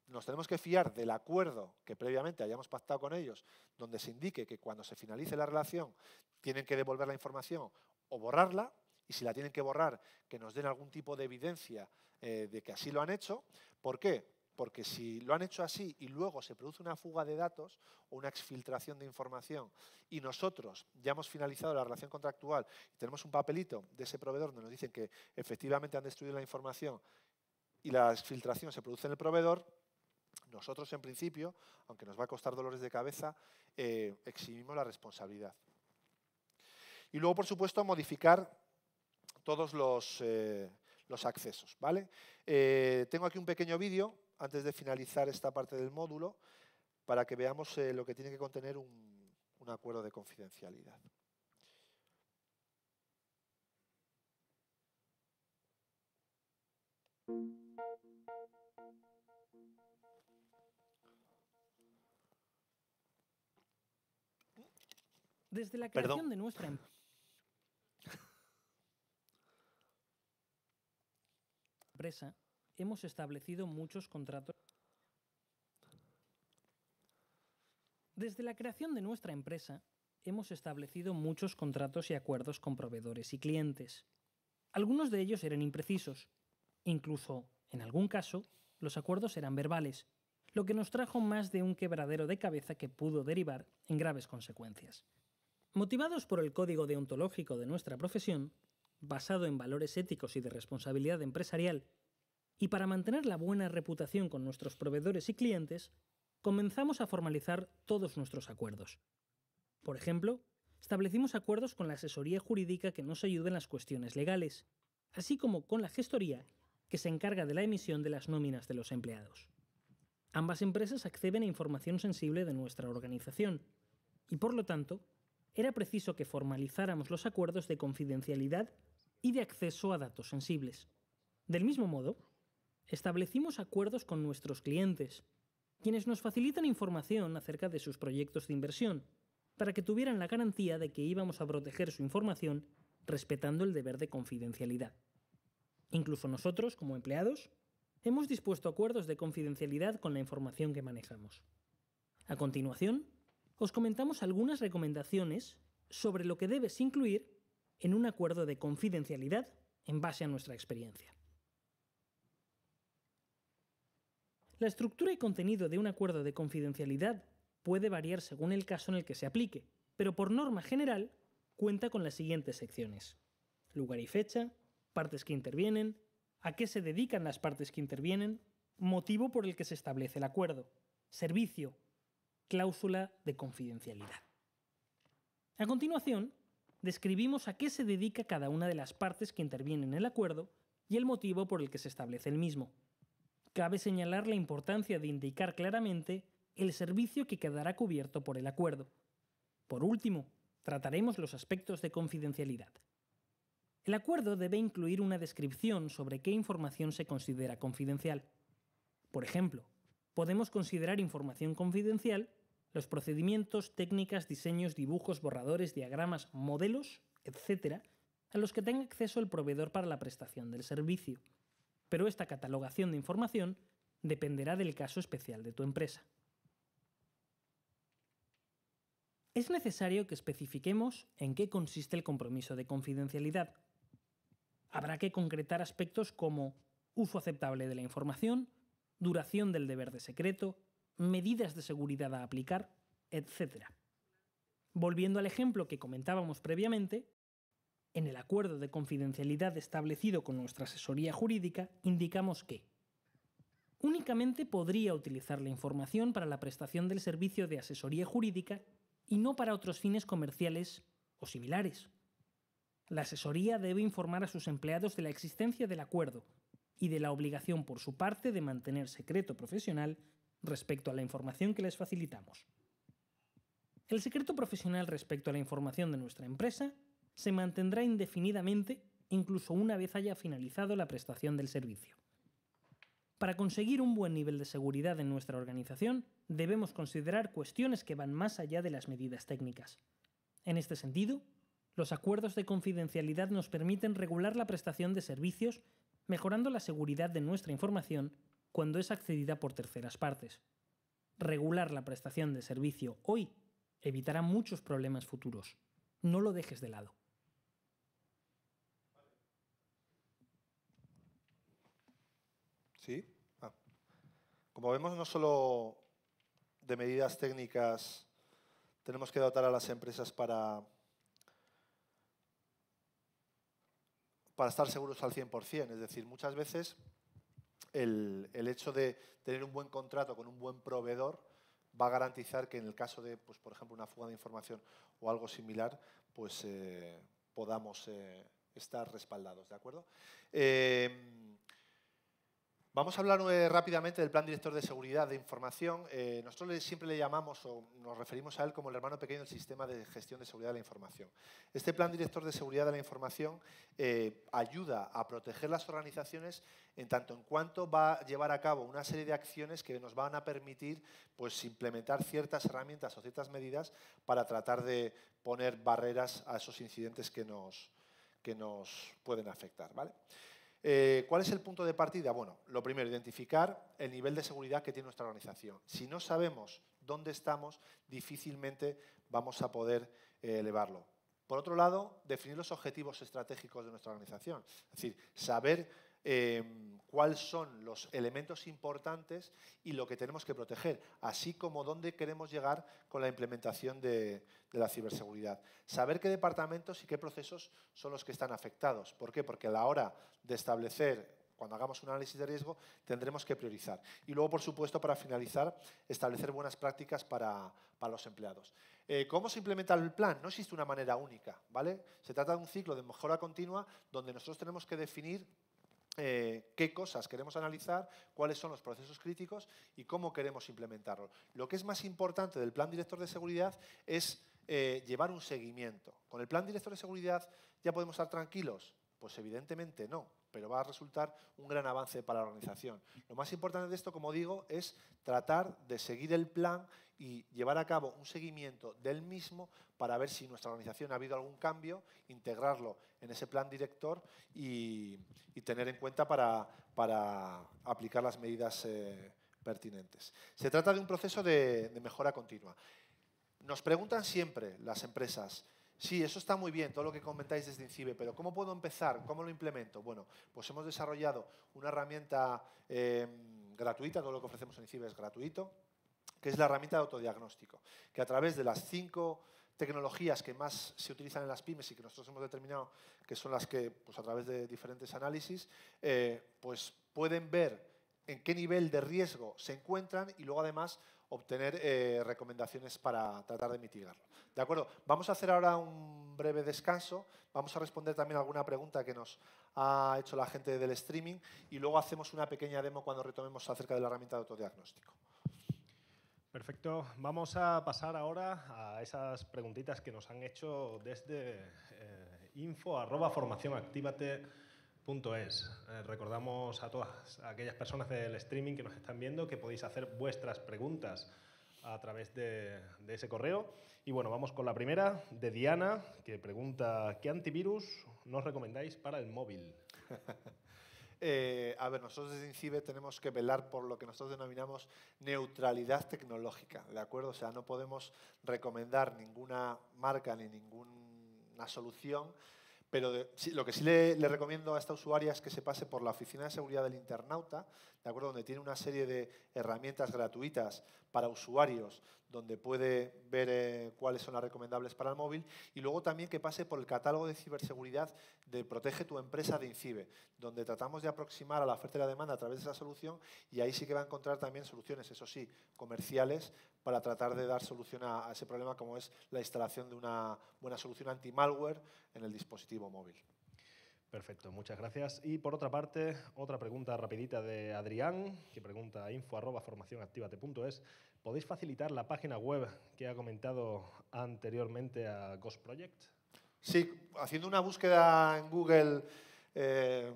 C: nos tenemos que fiar del acuerdo que previamente hayamos pactado con ellos, donde se indique que cuando se finalice la relación tienen que devolver la información o borrarla, y si la tienen que borrar, que nos den algún tipo de evidencia eh, de que así lo han hecho. ¿Por qué? Porque si lo han hecho así y luego se produce una fuga de datos o una exfiltración de información y nosotros ya hemos finalizado la relación contractual y tenemos un papelito de ese proveedor donde nos dicen que efectivamente han destruido la información y la exfiltración se produce en el proveedor, nosotros, en principio, aunque nos va a costar dolores de cabeza, eh, exhibimos la responsabilidad. Y luego, por supuesto, modificar todos los, eh, accesos. ¿vale? Eh, tengo aquí un pequeño vídeo antes de finalizar esta parte del módulo para que veamos lo que tiene que contener un acuerdo de confidencialidad.
E: Desde la creación de nuestra em- empresa, hemos establecido muchos contratos. Desde la creación de nuestra empresa, hemos establecido muchos contratos y acuerdos con proveedores y clientes. Algunos de ellos eran imprecisos. Incluso, en algún caso, los acuerdos eran verbales, lo que nos trajo más de un quebradero de cabeza que pudo derivar en graves consecuencias. Motivados por el código deontológico de nuestra profesión, basado en valores éticos y de responsabilidad empresarial, y para mantener la buena reputación con nuestros proveedores y clientes, comenzamos a formalizar todos nuestros acuerdos. Por ejemplo, establecimos acuerdos con la asesoría jurídica que nos ayuda en las cuestiones legales, así como con la gestoría que se encarga de la emisión de las nóminas de los empleados. Ambas empresas acceden a información sensible de nuestra organización y, por lo tanto, era preciso que formalizáramos los acuerdos de confidencialidad y de acceso a datos sensibles. Del mismo modo, establecimos acuerdos con nuestros clientes, quienes nos facilitan información acerca de sus proyectos de inversión, para que tuvieran la garantía de que íbamos a proteger su información respetando el deber de confidencialidad. Incluso nosotros, como empleados, hemos dispuesto acuerdos de confidencialidad con la información que manejamos. A continuación, os comentamos algunas recomendaciones sobre lo que debes incluir en un acuerdo de confidencialidad en base a nuestra experiencia. La estructura y contenido de un acuerdo de confidencialidad puede variar según el caso en el que se aplique, pero por norma general cuenta con las siguientes secciones. Lugar y fecha, partes que intervienen, a qué se dedican las partes que intervienen, motivo por el que se establece el acuerdo, servicio, cláusula de confidencialidad. A continuación, describimos a qué se dedica cada una de las partes que intervienen en el acuerdo y el motivo por el que se establece el mismo. Cabe señalar la importancia de indicar claramente el servicio que quedará cubierto por el acuerdo. Por último, trataremos los aspectos de confidencialidad. El acuerdo debe incluir una descripción sobre qué información se considera confidencial. Por ejemplo, podemos considerar información confidencial los procedimientos, técnicas, diseños, dibujos, borradores, diagramas, modelos, etc., a los que tenga acceso el proveedor para la prestación del servicio. Pero esta catalogación de información dependerá del caso especial de tu empresa. Es necesario que especifiquemos en qué consiste el compromiso de confidencialidad. Habrá que concretar aspectos como uso aceptable de la información, duración del deber de secreto, medidas de seguridad a aplicar, etc. Volviendo al ejemplo que comentábamos previamente, en el acuerdo de confidencialidad establecido con nuestra asesoría jurídica indicamos que únicamente podría utilizar la información para la prestación del servicio de asesoría jurídica y no para otros fines comerciales o similares. La asesoría debe informar a sus empleados de la existencia del acuerdo y de la obligación por su parte de mantener secreto profesional respecto a la información que les facilitamos. El secreto profesional respecto a la información de nuestra empresa se mantendrá indefinidamente incluso una vez haya finalizado la prestación del servicio. Para conseguir un buen nivel de seguridad en nuestra organización, debemos considerar cuestiones que van más allá de las medidas técnicas. En este sentido, los acuerdos de confidencialidad nos permiten regular la prestación de servicios, mejorando la seguridad de nuestra información cuando es accedida por terceras partes. Regular la prestación de servicio hoy evitará muchos problemas futuros. No lo dejes de lado.
C: ¿Sí? Ah. Como vemos, no solo de medidas técnicas tenemos que dotar a las empresas para, para estar seguros al 100%. Es decir, muchas veces el, el, hecho de tener un buen contrato con un buen proveedor va a garantizar que en el caso de, pues, por ejemplo, una fuga de información o algo similar, pues eh, podamos eh, estar respaldados. ¿De acuerdo? Eh, Vamos a hablar eh, rápidamente del Plan Director de Seguridad de Información. Eh, nosotros siempre le llamamos o nos referimos a él como el hermano pequeño del sistema de gestión de seguridad de la información. Este Plan Director de Seguridad de la Información eh, ayuda a proteger las organizaciones en tanto en cuanto va a llevar a cabo una serie de acciones que nos van a permitir pues, implementar ciertas herramientas o ciertas medidas para tratar de poner barreras a esos incidentes que nos, que nos pueden afectar. ¿vale? Eh, ¿Cuál es el punto de partida? Bueno, lo primero, identificar el nivel de seguridad que tiene nuestra organización. Si no sabemos dónde estamos, difícilmente vamos a poder eh, elevarlo. Por otro lado, definir los objetivos estratégicos de nuestra organización. Es decir, saber eh, cuáles son los elementos importantes y lo que tenemos que proteger, así como dónde queremos llegar con la implementación de, la ciberseguridad. Saber qué departamentos y qué procesos son los que están afectados. ¿Por qué? Porque a la hora de establecer cuando hagamos un análisis de riesgo, tendremos que priorizar. Y luego, por supuesto, para finalizar, establecer buenas prácticas para, para los empleados. Eh, ¿Cómo se implementa el plan? No existe una manera única, ¿vale? Se trata de un ciclo de mejora continua donde nosotros tenemos que definir eh, qué cosas queremos analizar, cuáles son los procesos críticos y cómo queremos implementarlo. Lo que es más importante del plan director de seguridad es eh, llevar un seguimiento. ¿Con el plan director de seguridad ya podemos estar tranquilos? Pues evidentemente no, pero va a resultar un gran avance para la organización. Lo más importante de esto, como digo, es tratar de seguir el plan y llevar a cabo un seguimiento del mismo para ver si nuestra organización ha habido algún cambio, integrarlo en ese plan director y, tener en cuenta para, aplicar las medidas eh, pertinentes. Se trata de un proceso de mejora continua. Nos preguntan siempre las empresas, Sí, eso está muy bien, todo lo que comentáis desde INCIBE, pero ¿cómo puedo empezar? ¿Cómo lo implemento? Bueno, pues hemos desarrollado una herramienta eh, gratuita, todo lo que ofrecemos en INCIBE es gratuito, que es la herramienta de autodiagnóstico, que a través de las cinco tecnologías que más se utilizan en las pymes y que nosotros hemos determinado que son las que, pues a través de diferentes análisis, eh, pues pueden ver en qué nivel de riesgo se encuentran y luego además obtener eh, recomendaciones para tratar de mitigarlo. ¿De acuerdo? Vamos a hacer ahora un breve descanso. Vamos a responder también alguna pregunta que nos ha hecho la gente del streaming y luego hacemos una pequeña demo cuando retomemos acerca de la herramienta de autodiagnóstico.
A: Perfecto. Vamos a pasar ahora a esas preguntitas que nos han hecho desde eh, info arroba formacionactivate.es. Eh, recordamos a todas aquellas personas del streaming que nos están viendo que podéis hacer vuestras preguntas a través de, de, ese correo. Y bueno, vamos con la primera de Diana, que pregunta, ¿qué antivirus nos recomendáis para el móvil?
C: eh, a ver, nosotros desde INCIBE tenemos que velar por lo que nosotros denominamos neutralidad tecnológica, ¿de acuerdo? O sea, no podemos recomendar ninguna marca ni ninguna solución Pero lo que sí le, le recomiendo a esta usuaria es que se pase por la Oficina de Seguridad del Internauta, ¿de acuerdo? donde tiene una serie de herramientas gratuitas para usuarios, donde puede ver eh, cuáles son las recomendables para el móvil, y luego también que pase por el catálogo de ciberseguridad de Protege tu empresa de INCIBE, donde tratamos de aproximar a la oferta y la demanda a través de esa solución, y ahí sí que va a encontrar también soluciones, eso sí, comerciales, para tratar de dar solución a, a ese problema, como es la instalación de una buena solución anti-malware en el dispositivo móvil.
A: Perfecto, muchas gracias. Y por otra parte, otra pregunta rapidita de Adrián, que pregunta a info arroba. ¿Podéis facilitar la página web que ha comentado anteriormente a Ghost Project?
C: Sí, haciendo una búsqueda en Google, eh,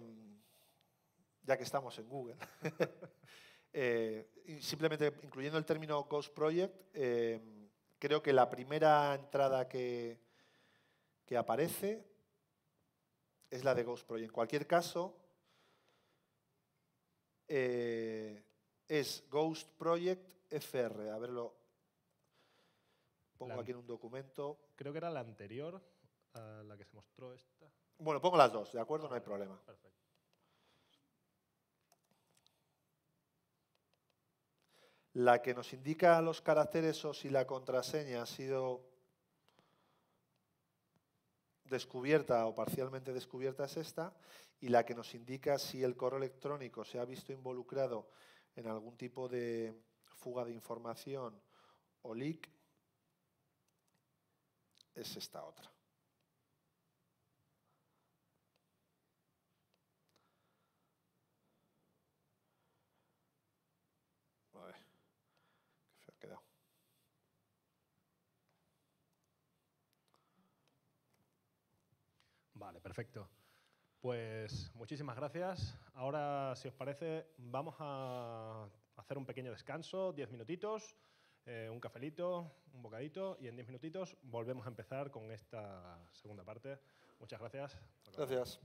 C: ya que estamos en Google, eh, simplemente incluyendo el término Ghost Project, eh, creo que la primera entrada que, que aparece es la de Ghost Project. En cualquier caso, eh, es Ghost Project FR. A verlo. Pongo
A: La-
C: aquí en un documento.
A: Creo que era la anterior a la que se mostró esta.
C: Bueno, pongo las dos, ¿de acuerdo? No hay problema.
A: Perfecto.
C: La que nos indica los caracteres o si la contraseña ha sido descubierta o parcialmente descubierta es esta, y la que nos indica si el correo electrónico se ha visto involucrado en algún tipo de fuga de información o leak es esta otra. A ver, qué feo ha quedado.
A: Vale, perfecto. Pues muchísimas gracias. Ahora, si os parece, vamos a hacer un pequeño descanso, 10 minutitos, eh, un cafelito, un bocadito, y en 10 minutitos volvemos a empezar con esta segunda parte. Muchas gracias.
C: Gracias.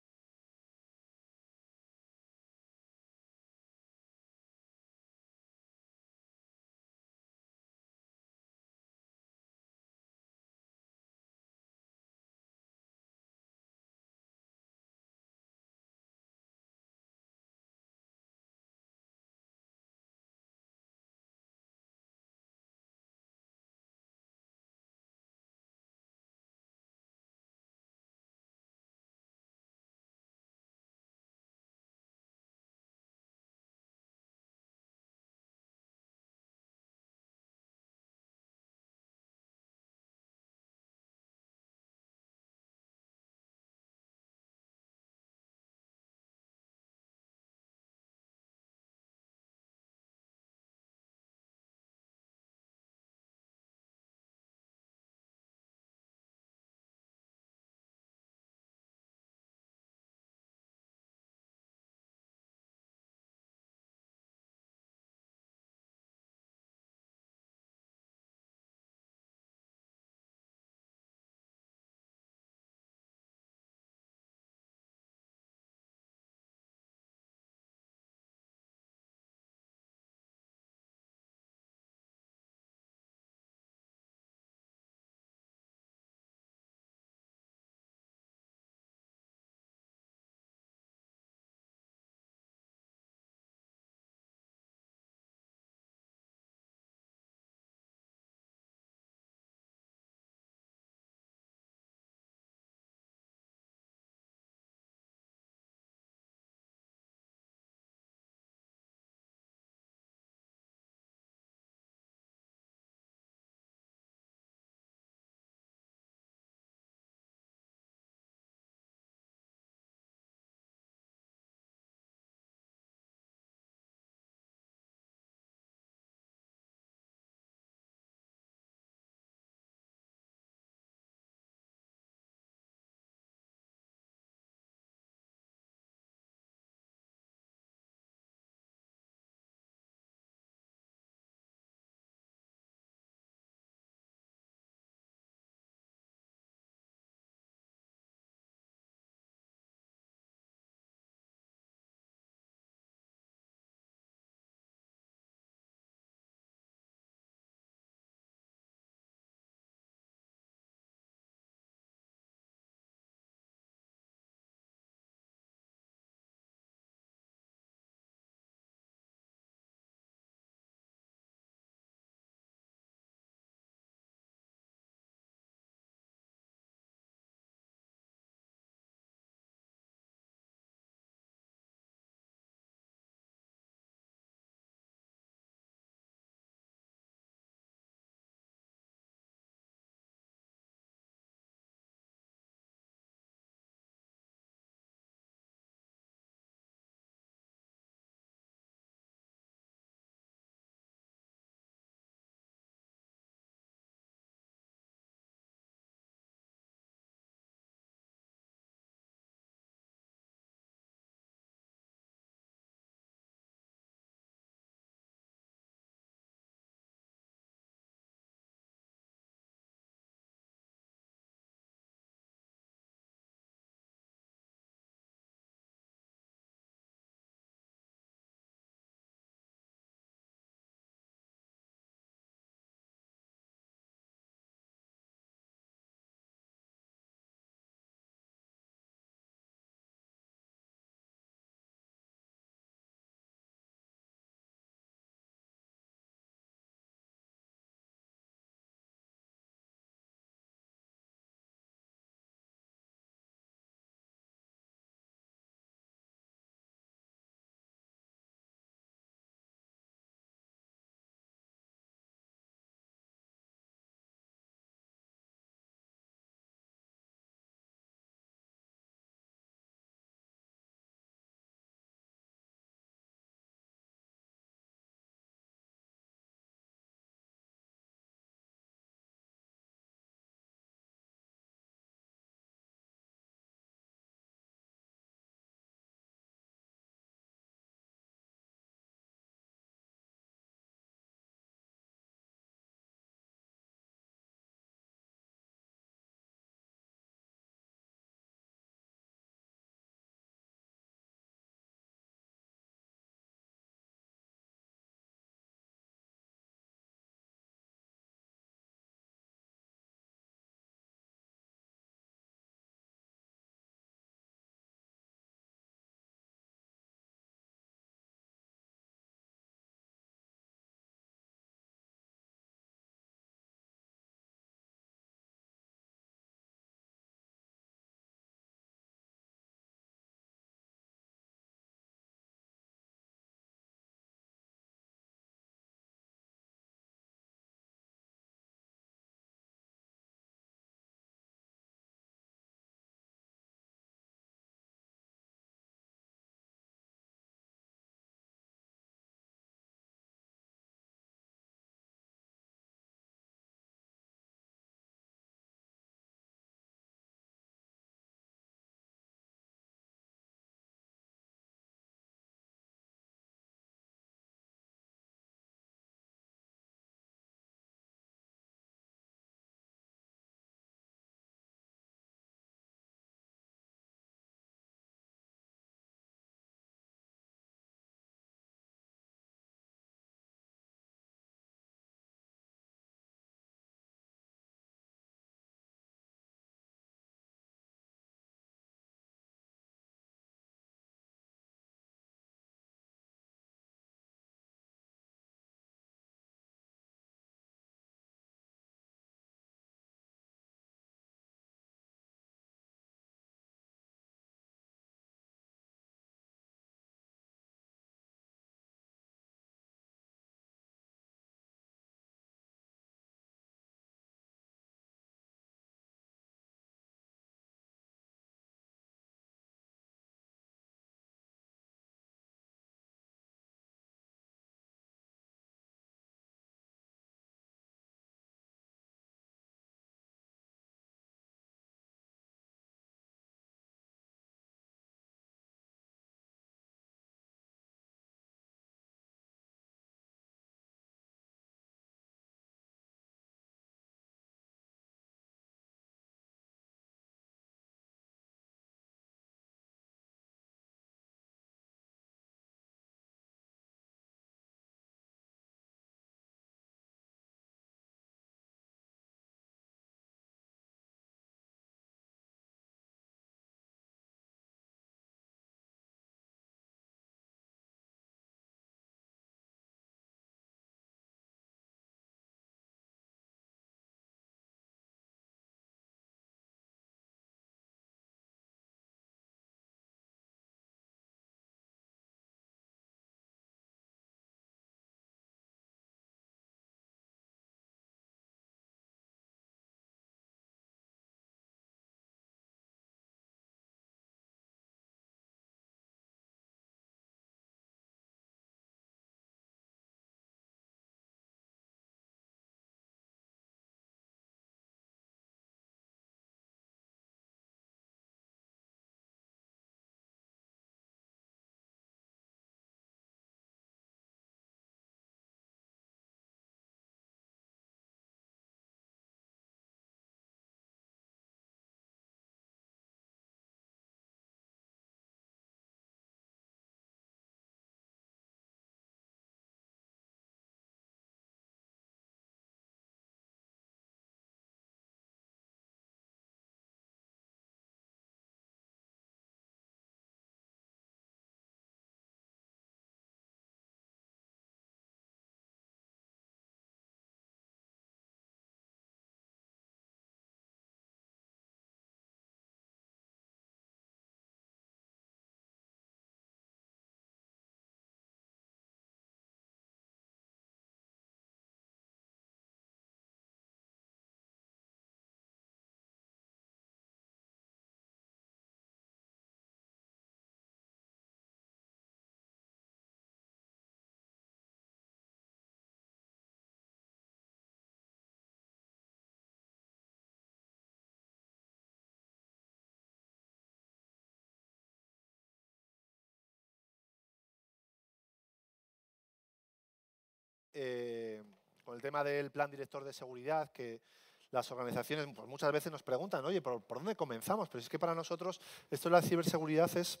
C: Eh, con el tema del plan director de seguridad, que las organizaciones pues, muchas veces nos preguntan, oye, ¿por, ¿por, dónde comenzamos? Pero es que para nosotros esto de la ciberseguridad es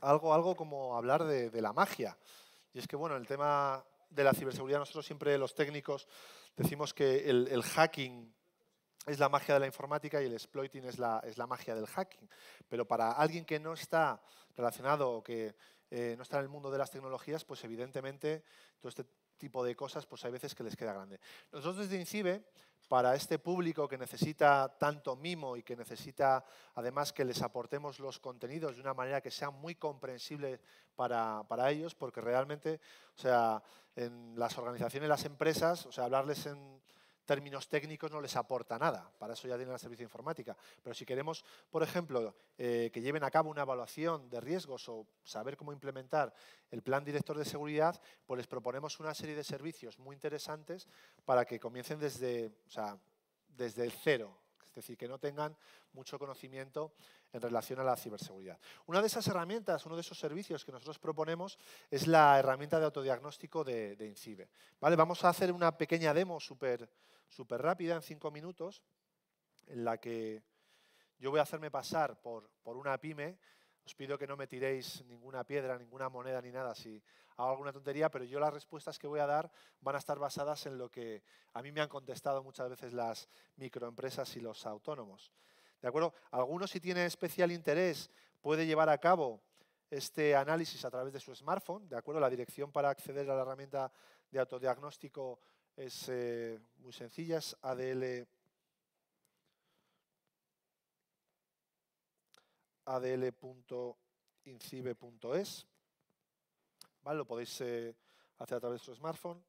C: algo, algo como hablar de, la magia. Y es que, bueno, el tema de la ciberseguridad, nosotros siempre los técnicos decimos que el, el hacking es la magia de la informática y el exploiting es la, es la magia del hacking. Pero para alguien que no está relacionado o que eh, no está en el mundo de las tecnologías, pues evidentemente todo este tipo de cosas pues hay veces que les queda grande. Nosotros desde INCIBE, para este público que necesita tanto mimo y que necesita además que les aportemos los contenidos de una manera que sea muy comprensible para, para ellos, porque realmente, o sea, en las organizaciones, las empresas, o sea, hablarles en términos técnicos no les aporta nada, para eso ya tienen el servicio de informática. Pero si queremos, por ejemplo, eh, que lleven a cabo una evaluación de riesgos o saber cómo implementar el plan director de seguridad, pues les proponemos una serie de servicios muy interesantes para que comiencen desde, o sea, desde cero, es decir, que no tengan mucho conocimiento en relación a la ciberseguridad. Una de esas herramientas, uno de esos servicios que nosotros proponemos es la herramienta de autodiagnóstico de, de INCIBE. ¿Vale? Vamos a hacer una pequeña demo súper súper rápida, en cinco minutos, en la que yo voy a hacerme pasar por, por una pyme. Os pido que no me tiréis ninguna piedra, ninguna moneda ni nada si hago alguna tontería, pero yo las respuestas que voy a dar van a estar basadas en lo que a mí me han contestado muchas veces las microempresas y los autónomos. ¿De acuerdo? Algunos, si tiene especial interés, puede llevar a cabo este análisis a través de su smartphone, ¿de acuerdo? La dirección para acceder a la herramienta de autodiagnóstico es eh, muy sencilla, es ADL, adl.incibe.es. ¿Vale? Lo podéis eh, hacer a través de su smartphone.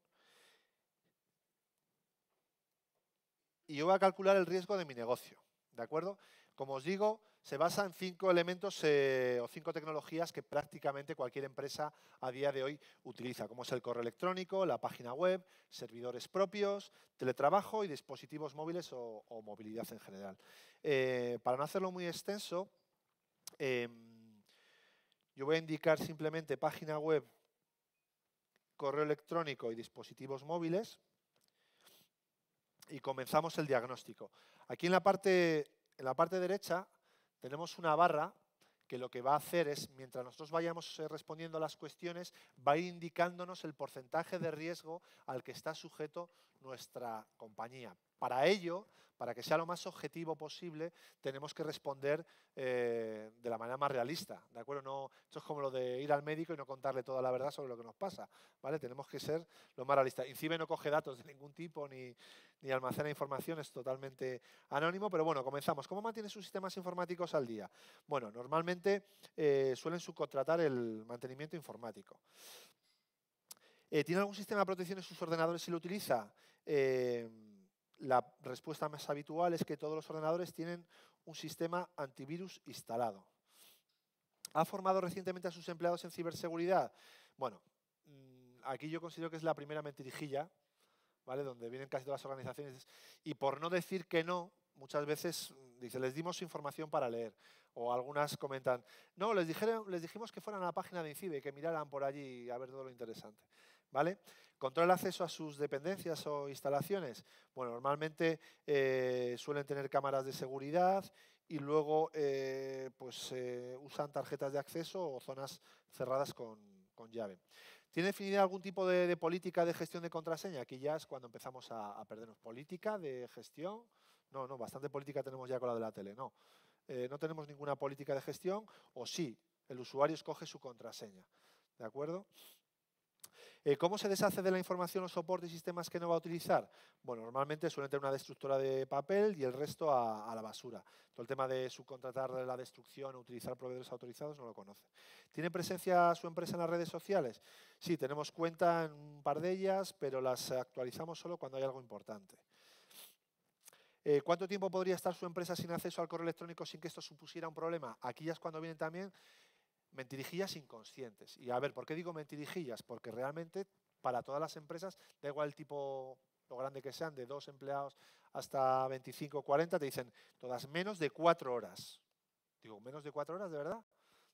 C: Y yo voy a calcular el riesgo de mi negocio. ¿De acuerdo? Como os digo, se basa en cinco elementos eh, o cinco tecnologías que prácticamente cualquier empresa a día de hoy utiliza, como es el correo electrónico, la página web, servidores propios, teletrabajo y dispositivos móviles o, movilidad en general. Eh, para no hacerlo muy extenso, eh, yo voy a indicar simplemente página web, correo electrónico y dispositivos móviles y comenzamos el diagnóstico. Aquí en la parte, en la parte derecha tenemos una barra que lo que va a hacer es, mientras nosotros vayamos eh, respondiendo a las cuestiones, va a ir indicándonos el porcentaje de riesgo al que está sujeto nuestra compañía. Para ello, para que sea lo más objetivo posible, tenemos que responder eh, de la manera más realista. ¿de acuerdo? No, esto es como lo de ir al médico y no contarle toda la verdad sobre lo que nos pasa. ¿vale? Tenemos que ser lo más realista. INCIBE no coge datos de ningún tipo ni, almacena información, es totalmente anónimo, pero bueno, comenzamos. ¿Cómo mantiene sus sistemas informáticos al día? Bueno, normalmente eh, suelen subcontratar el mantenimiento informático. Eh, ¿Tiene algún sistema de protección en sus ordenadores si lo utiliza? La respuesta más habitual es que todos los ordenadores tienen un sistema antivirus instalado. ¿Ha formado recientemente a sus empleados en ciberseguridad? Bueno, mm, aquí yo considero que es la primera mentirijilla, ¿vale? Donde vienen casi todas las organizaciones. Y por no decir que no, muchas veces mm, dice, les dimos información para leer. O algunas comentan, no, les, dijeron, les dijimos que fueran a la página de INCIBE que miraran por allí a ver todo lo interesante. ¿Vale? ¿Controla el acceso a sus dependencias o instalaciones? Bueno, normalmente eh, suelen tener cámaras de seguridad y luego eh, pues, eh, usan tarjetas de acceso o zonas cerradas con, con llave. ¿Tiene definida algún tipo de, política de gestión de contraseña? Aquí ya es cuando empezamos a, a, perdernos. ¿Política de gestión? No, no, bastante política tenemos ya con la de la tele. No, no tenemos ninguna política de gestión o sí, el usuario escoge su contraseña. ¿De acuerdo? Eh, ¿Cómo se deshace de la información o soporte y sistemas que no va a utilizar? Bueno, normalmente suelen tener una destructora de papel y el resto a, la basura. Todo el tema de subcontratar la destrucción o utilizar proveedores autorizados no lo conoce. ¿Tiene presencia su empresa en las redes sociales? Sí, tenemos cuenta en un par de ellas, pero las actualizamos solo cuando hay algo importante. Eh, ¿Cuánto tiempo podría estar su empresa sin acceso al correo electrónico sin que esto supusiera un problema? Aquí ya es cuando vienen también mentirijillas inconscientes. Y a ver, ¿por qué digo mentirijillas? Porque realmente para todas las empresas, da igual el tipo, lo grande que sean, de dos empleados hasta 25 o 40, te dicen todas menos de cuatro horas. Digo, ¿menos de cuatro horas de verdad?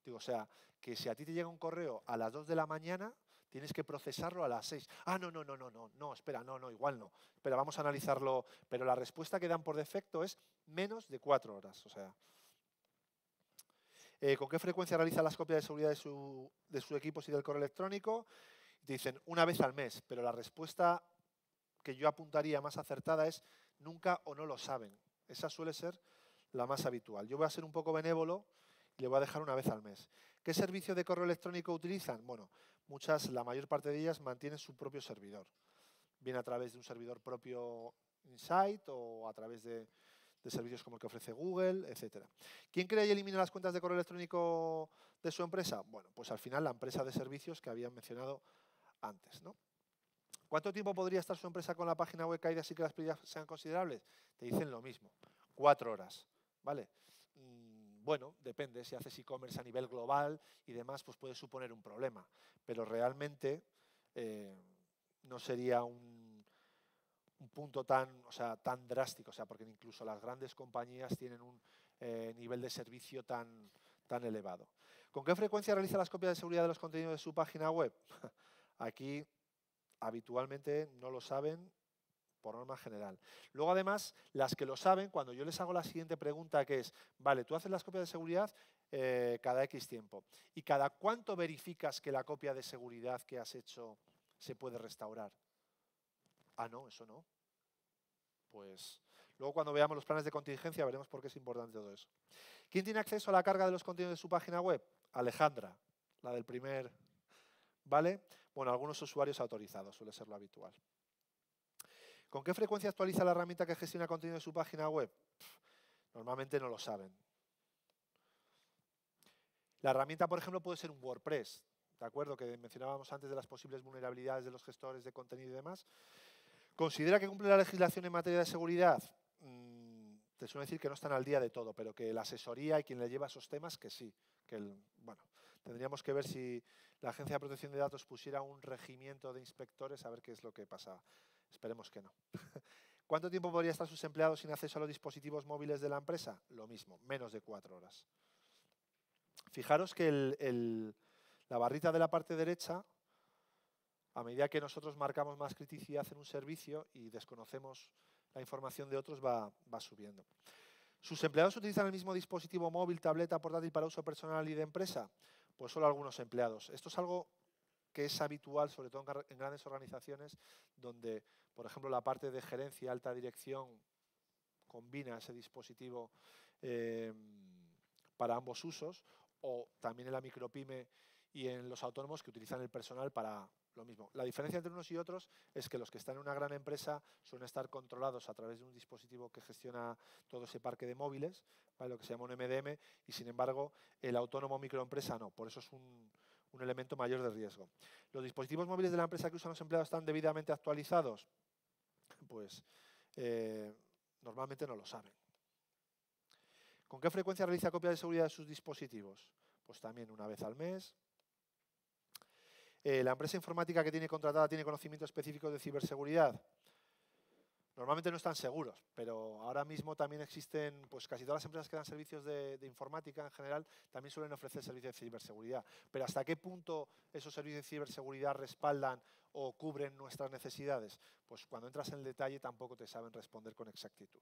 C: Digo, o sea, que si a ti te llega un correo a las 2 de la mañana, tienes que procesarlo a las 6. Ah, no, no, no, no, no, no, espera, no, no, igual no. Pero vamos a analizarlo. Pero la respuesta que dan por defecto es menos de 4 horas. O sea, eh, ¿con qué frecuencia realiza las copias de seguridad de, su, de sus equipos y del correo electrónico? Te dicen una vez al mes, pero la respuesta que yo apuntaría más acertada es nunca o no lo saben. Esa suele ser la más habitual. Yo voy a ser un poco benévolo y le voy a dejar una vez al mes. ¿Qué servicio de correo electrónico utilizan? Bueno, muchas, la mayor parte de ellas mantienen su propio servidor. Bien a través de un servidor propio Insight o a través de, de servicios como el que ofrece Google, etc. ¿Quién crea y elimina las cuentas de correo electrónico de su empresa? Bueno, pues al final la empresa de servicios que habían mencionado antes. ¿no? ¿Cuánto tiempo podría estar su empresa con la página web caída sin que las pérdidas sean considerables? Te dicen lo mismo, cuatro horas. ¿vale? Mm, bueno, depende, si haces e-commerce a nivel global y demás, pues puede suponer un problema, pero realmente eh, no sería un, un, punto tan, o sea, tan drástico, o sea, porque incluso las grandes compañías tienen un eh, nivel de servicio tan, tan elevado. ¿Con qué frecuencia realiza las copias de seguridad de los contenidos de su página web? Aquí habitualmente no lo saben por norma general. Luego, además, las que lo saben, cuando yo les hago la siguiente pregunta, que es, vale, tú haces las copias de seguridad eh, cada X tiempo, ¿y cada cuánto verificas que la copia de seguridad que has hecho se puede restaurar? Ah, no, eso no. Pues luego cuando veamos los planes de contingencia veremos por qué es importante todo eso. ¿Quién tiene acceso a la carga de los contenidos de su página web? Alejandra, la del primer, ¿vale? Bueno, algunos usuarios autorizados, suele ser lo habitual. ¿Con qué frecuencia actualiza la herramienta que gestiona contenido de su página web? Normalmente no lo saben. La herramienta, por ejemplo, puede ser un WordPress, ¿de acuerdo? Que mencionábamos antes de las posibles vulnerabilidades de los gestores de contenido y demás. ¿Considera que cumple la legislación en materia de seguridad? Mm, te suelo decir que no están al día de todo, pero que la asesoría y quien le lleva esos temas, que sí. Que bueno, tendríamos que ver si la Agencia de Protección de Datos pusiera un regimiento de inspectores a ver qué es lo que pasa. Esperemos que no. ¿Cuánto tiempo podría estar sus empleados sin acceso a los dispositivos móviles de la empresa? Lo mismo, menos de cuatro horas. Fijaros que la barrita de la parte derecha, a medida que nosotros marcamos más criticidad en un servicio y desconocemos la información de otros, va, subiendo. ¿Sus empleados utilizan el mismo dispositivo móvil, tableta, portátil para uso personal y de empresa? Pues solo algunos empleados. Esto es algo que es habitual, sobre todo en grandes organizaciones, donde, por ejemplo, la parte de gerencia, alta dirección, combina ese dispositivo eh, para ambos usos, o también en la micropyme y en los autónomos que utilizan el personal para lo mismo. La diferencia entre unos y otros es que los que están en una gran empresa suelen estar controlados a través de un dispositivo que gestiona todo ese parque de móviles, ¿vale? lo que se llama un MDM, y sin embargo el autónomo microempresa no. Por eso es un, elemento mayor de riesgo. ¿Los dispositivos móviles de la empresa que usan los empleados están debidamente actualizados? Pues eh, normalmente no lo saben. ¿Con qué frecuencia realiza copia de seguridad de sus dispositivos? Pues también una vez al mes. Eh, ¿La empresa informática que tiene contratada tiene conocimientos específicos de ciberseguridad? Normalmente no están seguros, pero ahora mismo también existen, pues casi todas las empresas que dan servicios de, de, informática en general también suelen ofrecer servicios de ciberseguridad. Pero ¿hasta qué punto esos servicios de ciberseguridad respaldan o cubren nuestras necesidades? Pues cuando entras en el detalle tampoco te saben responder con exactitud.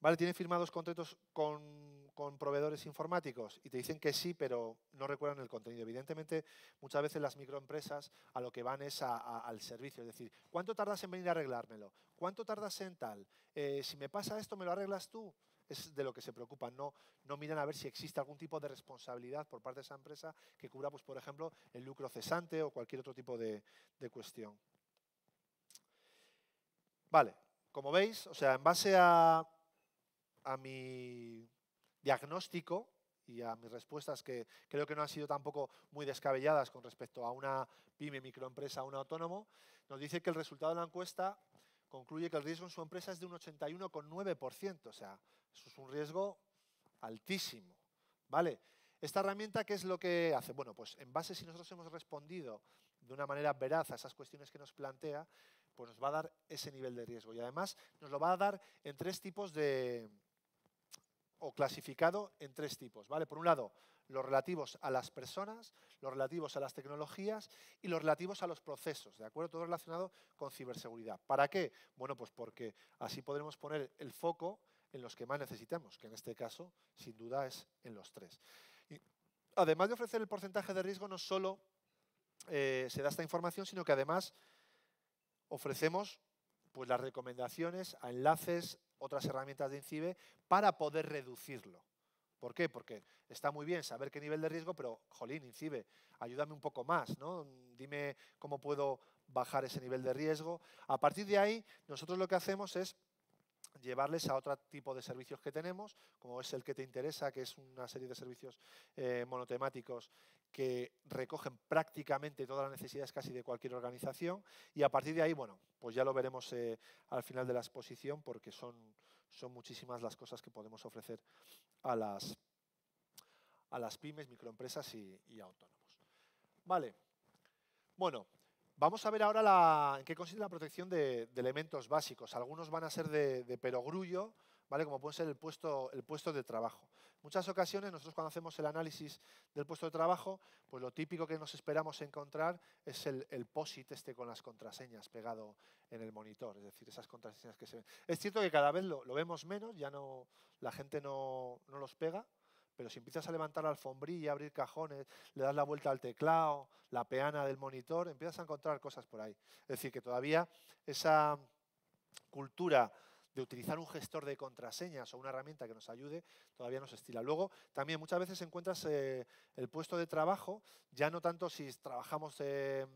C: ¿Vale? ¿Tienen firmados contratos con, con, proveedores informáticos? Y te dicen que sí, pero no recuerdan el contenido. Evidentemente, muchas veces las microempresas a lo que van es al servicio. Es decir, ¿cuánto tardas en venir a arreglármelo? ¿Cuánto tardas en tal? Eh, si me pasa esto, ¿me lo arreglas tú? Es de lo que se preocupan. No, no miran a ver si existe algún tipo de responsabilidad por parte de esa empresa que cubra, pues, por ejemplo, el lucro cesante o cualquier otro tipo de, de cuestión. Vale, como veis, o sea, en base a a mi diagnóstico y a mis respuestas que creo que no han sido tampoco muy descabelladas con respecto a una pyme, microempresa, a un autónomo, nos dice que el resultado de la encuesta concluye que el riesgo en su empresa es de un 81,9%, o sea, eso es un riesgo altísimo, ¿vale? Esta herramienta, ¿qué es lo que hace? Bueno, pues en base si nosotros hemos respondido de una manera veraz a esas cuestiones que nos plantea, pues nos va a dar ese nivel de riesgo. Y además nos lo va a dar en tres tipos de, o clasificado en tres tipos. ¿vale? Por un lado, los relativos a las personas, los relativos a las tecnologías y los relativos a los procesos, ¿de acuerdo? Todo relacionado con ciberseguridad. ¿Para qué? Bueno, pues porque así podremos poner el foco en los que más necesitamos, que en este caso, sin duda, es en los tres. Además de ofrecer el porcentaje de riesgo, no solo eh, se da esta información, sino que además ofrecemos pues, las recomendaciones a enlaces, otras herramientas de INCIBE para poder reducirlo. ¿Por qué? Porque está muy bien saber qué nivel de riesgo, pero, jolín, INCIBE, ayúdame un poco más, ¿no? Dime cómo puedo bajar ese nivel de riesgo. A partir de ahí, nosotros lo que hacemos es llevarles a otro tipo de servicios que tenemos, como es el que te interesa, que es una serie de servicios eh, monotemáticos que recogen prácticamente todas las necesidades casi de cualquier organización y a partir de ahí, bueno, pues ya lo veremos eh, al final de la exposición porque son, son muchísimas las cosas que podemos ofrecer a las, a las pymes, microempresas y, y autónomos. Vale. Bueno, Vamos a ver ahora en qué consiste la protección de, elementos básicos. Algunos van a ser de, perogrullo, ¿vale? como puede ser el puesto, el puesto de trabajo. Muchas ocasiones, nosotros cuando hacemos el análisis del puesto de trabajo, pues lo típico que nos esperamos encontrar es el, el POSIT este con las contraseñas pegado en el monitor, es decir, esas contraseñas que se ven. Es cierto que cada vez lo, vemos menos, ya no, la gente no, no los pega, pero si empiezas a levantar la alfombrilla, abrir cajones, le das la vuelta al teclado, la peana del monitor, empiezas a encontrar cosas por ahí. Es decir, que todavía esa cultura de utilizar un gestor de contraseñas o una herramienta que nos ayude, todavía nos estila. Luego, también muchas veces encuentras eh, el puesto de trabajo, ya no tanto si trabajamos eh,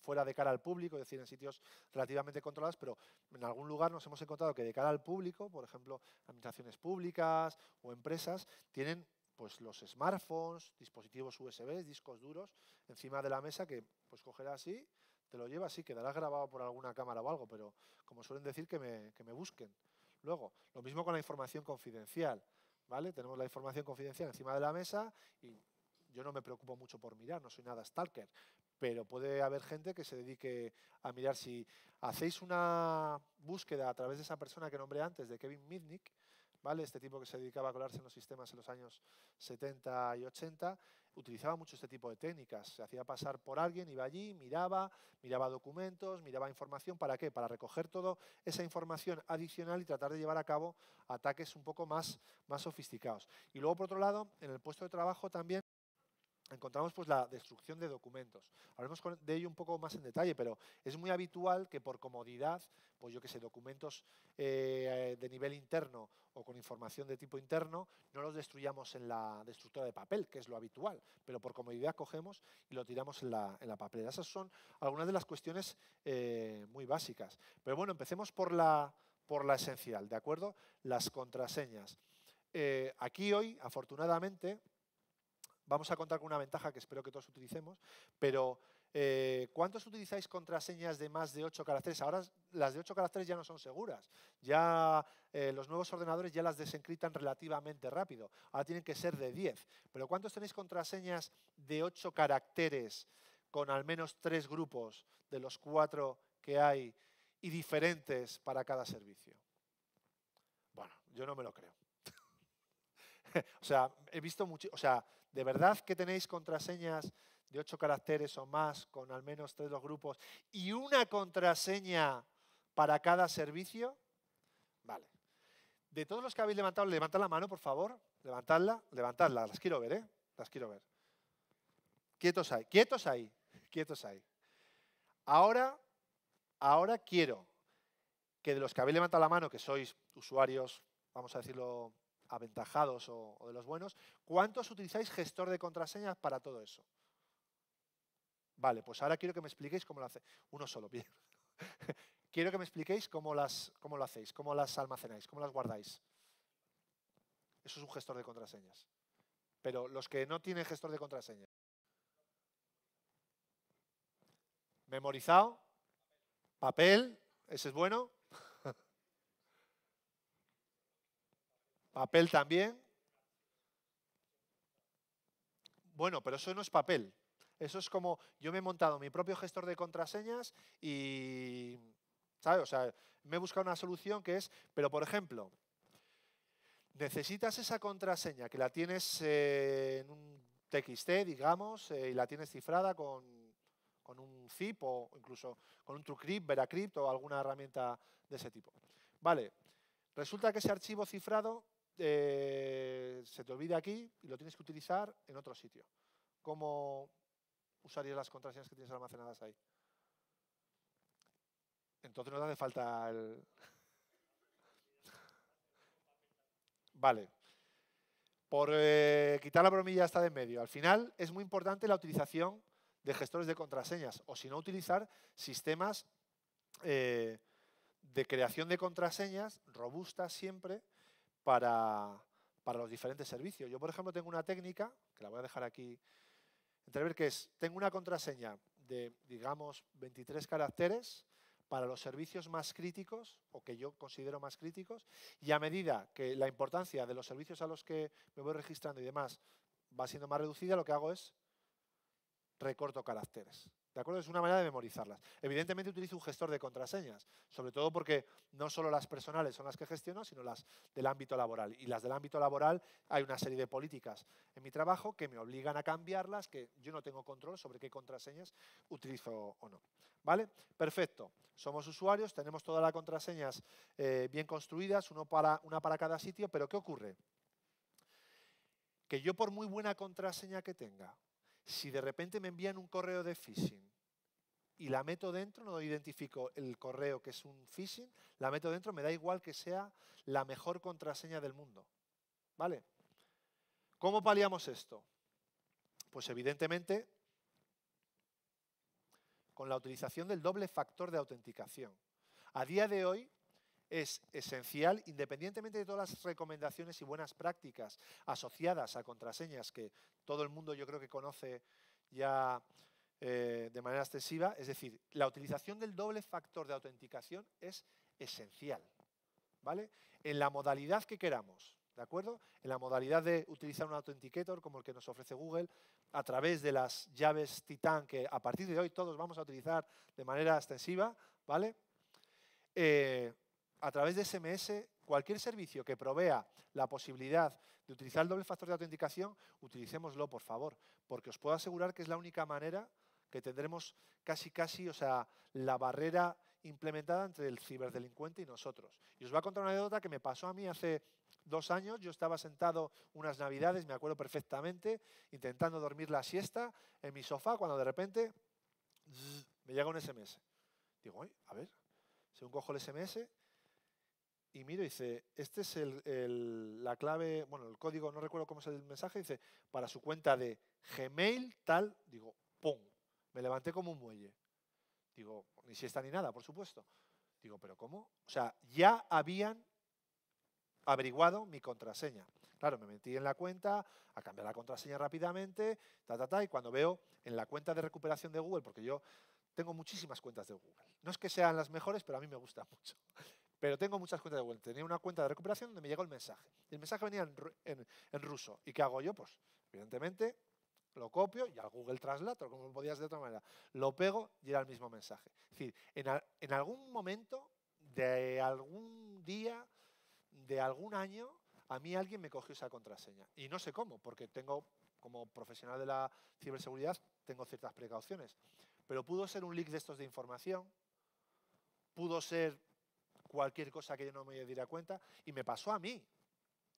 C: fuera de cara al público, es decir, en sitios relativamente controlados, pero en algún lugar nos hemos encontrado que de cara al público, por ejemplo, administraciones públicas o empresas, tienen pues los smartphones, dispositivos USB, discos duros, encima de la mesa que pues cogerá así, te lo lleva así, quedará grabado por alguna cámara o algo, pero como suelen decir, que me, que me busquen. Luego, lo mismo con la información confidencial, ¿vale? Tenemos la información confidencial encima de la mesa y yo no me preocupo mucho por mirar, no soy nada stalker, pero puede haber gente que se dedique a mirar si hacéis una búsqueda a través de esa persona que nombré antes, de Kevin Mitnick, ¿vale? Este tipo que se dedicaba a colarse en los sistemas en los años 70 y 80, utilizaba mucho este tipo de técnicas. Se hacía pasar por alguien, iba allí, miraba, miraba documentos, miraba información. ¿Para qué? Para recoger toda esa información adicional y tratar de llevar a cabo ataques un poco más, más sofisticados. Y luego, por otro lado, en el puesto de trabajo también encontramos pues la destrucción de documentos. Hablaremos de ello un poco más en detalle, pero es muy habitual que por comodidad, pues yo que sé, documentos eh, de nivel interno o con información de tipo interno, no los destruyamos en la destructora de papel, que es lo habitual, pero por comodidad cogemos y lo tiramos en la, en la papelera. Esas son algunas de las cuestiones eh, muy básicas. Pero bueno, empecemos por la, por la esencial, ¿de acuerdo? Las contraseñas. Eh, aquí hoy, afortunadamente, vamos a contar con una ventaja que espero que todos utilicemos, pero eh, ¿cuántos utilizáis contraseñas de más de 8 caracteres? Ahora las de 8 caracteres ya no son seguras, ya eh, los nuevos ordenadores ya las desencriptan relativamente rápido, ahora tienen que ser de 10, pero ¿cuántos tenéis contraseñas de 8 caracteres con al menos 3 grupos de los 4 que hay y diferentes para cada servicio? Bueno, yo no me lo creo. o sea, he visto mucho, o sea, ¿De verdad que tenéis contraseñas de ocho caracteres o más con al menos tres dos grupos y una contraseña para cada servicio? Vale. De todos los que habéis levantado, levantad la mano, por favor. Levantadla, levantadla. Las quiero ver, ¿eh? Las quiero ver. Quietos ahí, quietos ahí, quietos ahí. Ahora, ahora quiero que de los que habéis levantado la mano, que sois usuarios, vamos a decirlo aventajados o, de los buenos, ¿cuántos utilizáis gestor de contraseñas para todo eso? Vale, pues ahora quiero que me expliquéis cómo lo hacéis. Uno solo, bien. quiero que me expliquéis cómo, las, cómo lo hacéis, cómo las almacenáis, cómo las guardáis. Eso es un gestor de contraseñas. Pero los que no tienen gestor de contraseñas. Memorizado, papel, ese es bueno. Papel también. Bueno, pero eso no es papel. Eso es como yo me he montado mi propio gestor de contraseñas y, ¿sabes? O sea, me he buscado una solución que es, pero por ejemplo, necesitas esa contraseña que la tienes eh, en un TXT, digamos, eh, y la tienes cifrada con, con un zip o incluso con un TrueCrypt, Veracrypt o alguna herramienta de ese tipo. Vale, resulta que ese archivo cifrado eh, se te olvida aquí y lo tienes que utilizar en otro sitio. ¿Cómo usarías las contraseñas que tienes almacenadas ahí? Entonces no te hace falta el... Vale. Por eh, quitar la bromilla hasta de en medio. Al final es muy importante la utilización de gestores de contraseñas o si no utilizar sistemas eh, de creación de contraseñas robustas siempre para, para los diferentes servicios. Yo, por ejemplo, tengo una técnica, que la voy a dejar aquí entrever, que es, tengo una contraseña de, digamos, 23 caracteres para los servicios más críticos, o que yo considero más críticos, y a medida que la importancia de los servicios a los que me voy registrando y demás va siendo más reducida, lo que hago es recorto caracteres. ¿De acuerdo? Es una manera de memorizarlas. Evidentemente utilizo un gestor de contraseñas, sobre todo porque no solo las personales son las que gestiono, sino las del ámbito laboral. Y las del ámbito laboral hay una serie de políticas en mi trabajo que me obligan a cambiarlas, que yo no tengo control sobre qué contraseñas utilizo o no. ¿Vale? Perfecto. Somos usuarios, tenemos todas las contraseñas eh, bien construidas, una para cada sitio, pero ¿qué ocurre? Que yo por muy buena contraseña que tenga, si de repente me envían un correo de phishing y la meto dentro, no identifico el correo que es un phishing, la meto dentro, me da igual que sea la mejor contraseña del mundo. ¿Vale? ¿Cómo paliamos esto? Pues evidentemente con la utilización del doble factor de autenticación. A día de hoy es esencial, independientemente de todas las recomendaciones y buenas prácticas asociadas a contraseñas que todo el mundo yo creo que conoce ya eh, de manera extensiva, es decir, la utilización del doble factor de autenticación es esencial, ¿vale? En la modalidad que queramos, ¿de acuerdo? En la modalidad de utilizar un authenticator como el que nos ofrece Google, a través de las llaves Titan que a partir de hoy todos vamos a utilizar de manera extensiva, ¿vale? Eh, a través de SMS, cualquier servicio que provea la posibilidad de utilizar el doble factor de autenticación, utilicémoslo, por favor, porque os puedo asegurar que es la única manera que tendremos casi, casi, o sea, la barrera implementada entre el ciberdelincuente y nosotros. Y os voy a contar una anécdota que me pasó a mí hace dos años. Yo estaba sentado unas navidades, me acuerdo perfectamente, intentando dormir la siesta en mi sofá, cuando de repente me llega un SMS. Digo, a ver, según cojo el SMS, y miro y dice, este es el, la clave, bueno, el código, no recuerdo cómo es el mensaje, dice, para su cuenta de Gmail, tal, digo, ¡pum! Me levanté como un muelle. Digo, ni siesta ni nada, por supuesto. Digo, ¿pero cómo? O sea, ya habían averiguado mi contraseña. Claro, me metí en la cuenta, a cambiar la contraseña rápidamente, ta, ta, ta, y cuando veo en la cuenta de recuperación de Google, porque yo tengo muchísimas cuentas de Google. No es que sean las mejores, pero a mí me gusta mucho. Pero tengo muchas cuentas de Google. Tenía una cuenta de recuperación donde me llegó el mensaje. el mensaje venía en, ruso. ¿Y qué hago yo? Pues, evidentemente, lo copio y al Google Translator, como podías de otra manera, lo pego y era el mismo mensaje. Es decir, en, en algún momento de algún día, de algún año, a mí alguien me cogió esa contraseña. Y no sé cómo, porque tengo, como profesional de la ciberseguridad, tengo ciertas precauciones. Pero pudo ser un leak de estos de información, pudo ser cualquier cosa que yo no me diera cuenta, y me pasó a mí.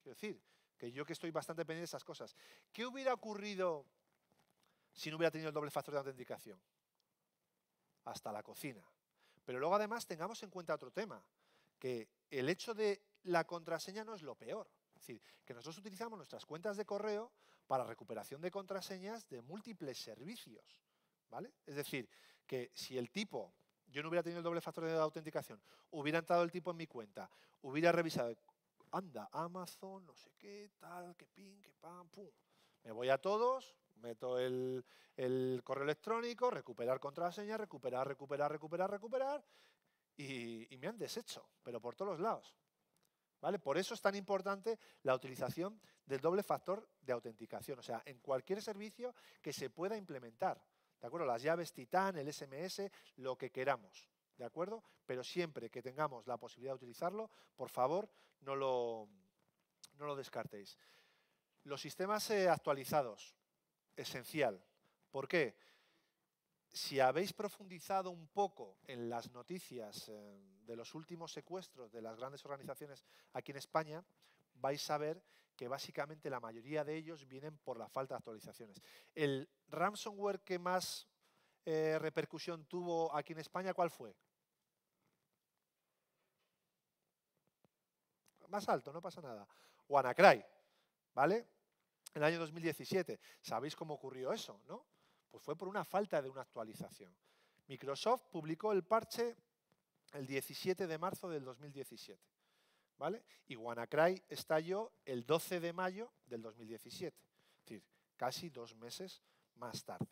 C: Quiero decir, que yo que estoy bastante pendiente de esas cosas. ¿Qué hubiera ocurrido si no hubiera tenido el doble factor de autenticación? Hasta la cocina. Pero luego además tengamos en cuenta otro tema, que el hecho de la contraseña no es lo peor. Es decir, que nosotros utilizamos nuestras cuentas de correo para recuperación de contraseñas de múltiples servicios. ¿vale? Es decir, que si el tipo yo no hubiera tenido el doble factor de autenticación, hubiera entrado el tipo en mi cuenta, hubiera revisado, anda, Amazon, no sé qué, tal, qué pin, qué pam, pum. Me voy a todos, meto el, correo electrónico, recuperar contraseña, recuperar, recuperar, recuperar, recuperar, y, y, me han deshecho, pero por todos los lados. ¿Vale? Por eso es tan importante la utilización del doble factor de autenticación, o sea, en cualquier servicio que se pueda implementar. ¿De acuerdo? Las llaves Titán, el SMS, lo que queramos. ¿De acuerdo? Pero siempre que tengamos la posibilidad de utilizarlo, por favor, no lo, no lo descartéis. Los sistemas eh, actualizados, esencial. ¿Por qué? Si habéis profundizado un poco en las noticias eh, de los últimos secuestros de las grandes organizaciones aquí en España, vais a ver que básicamente la mayoría de ellos vienen por la falta de actualizaciones. El ransomware que más eh, repercusión tuvo aquí en España, ¿cuál fue? Más alto, no pasa nada. WannaCry, ¿vale? En el año 2017. ¿Sabéis cómo ocurrió eso, no? Pues fue por una falta de una actualización. Microsoft publicó el parche el 17 de marzo del 2017. Y WannaCry estalló el 12 de mayo del 2017. Es decir, casi dos meses más tarde.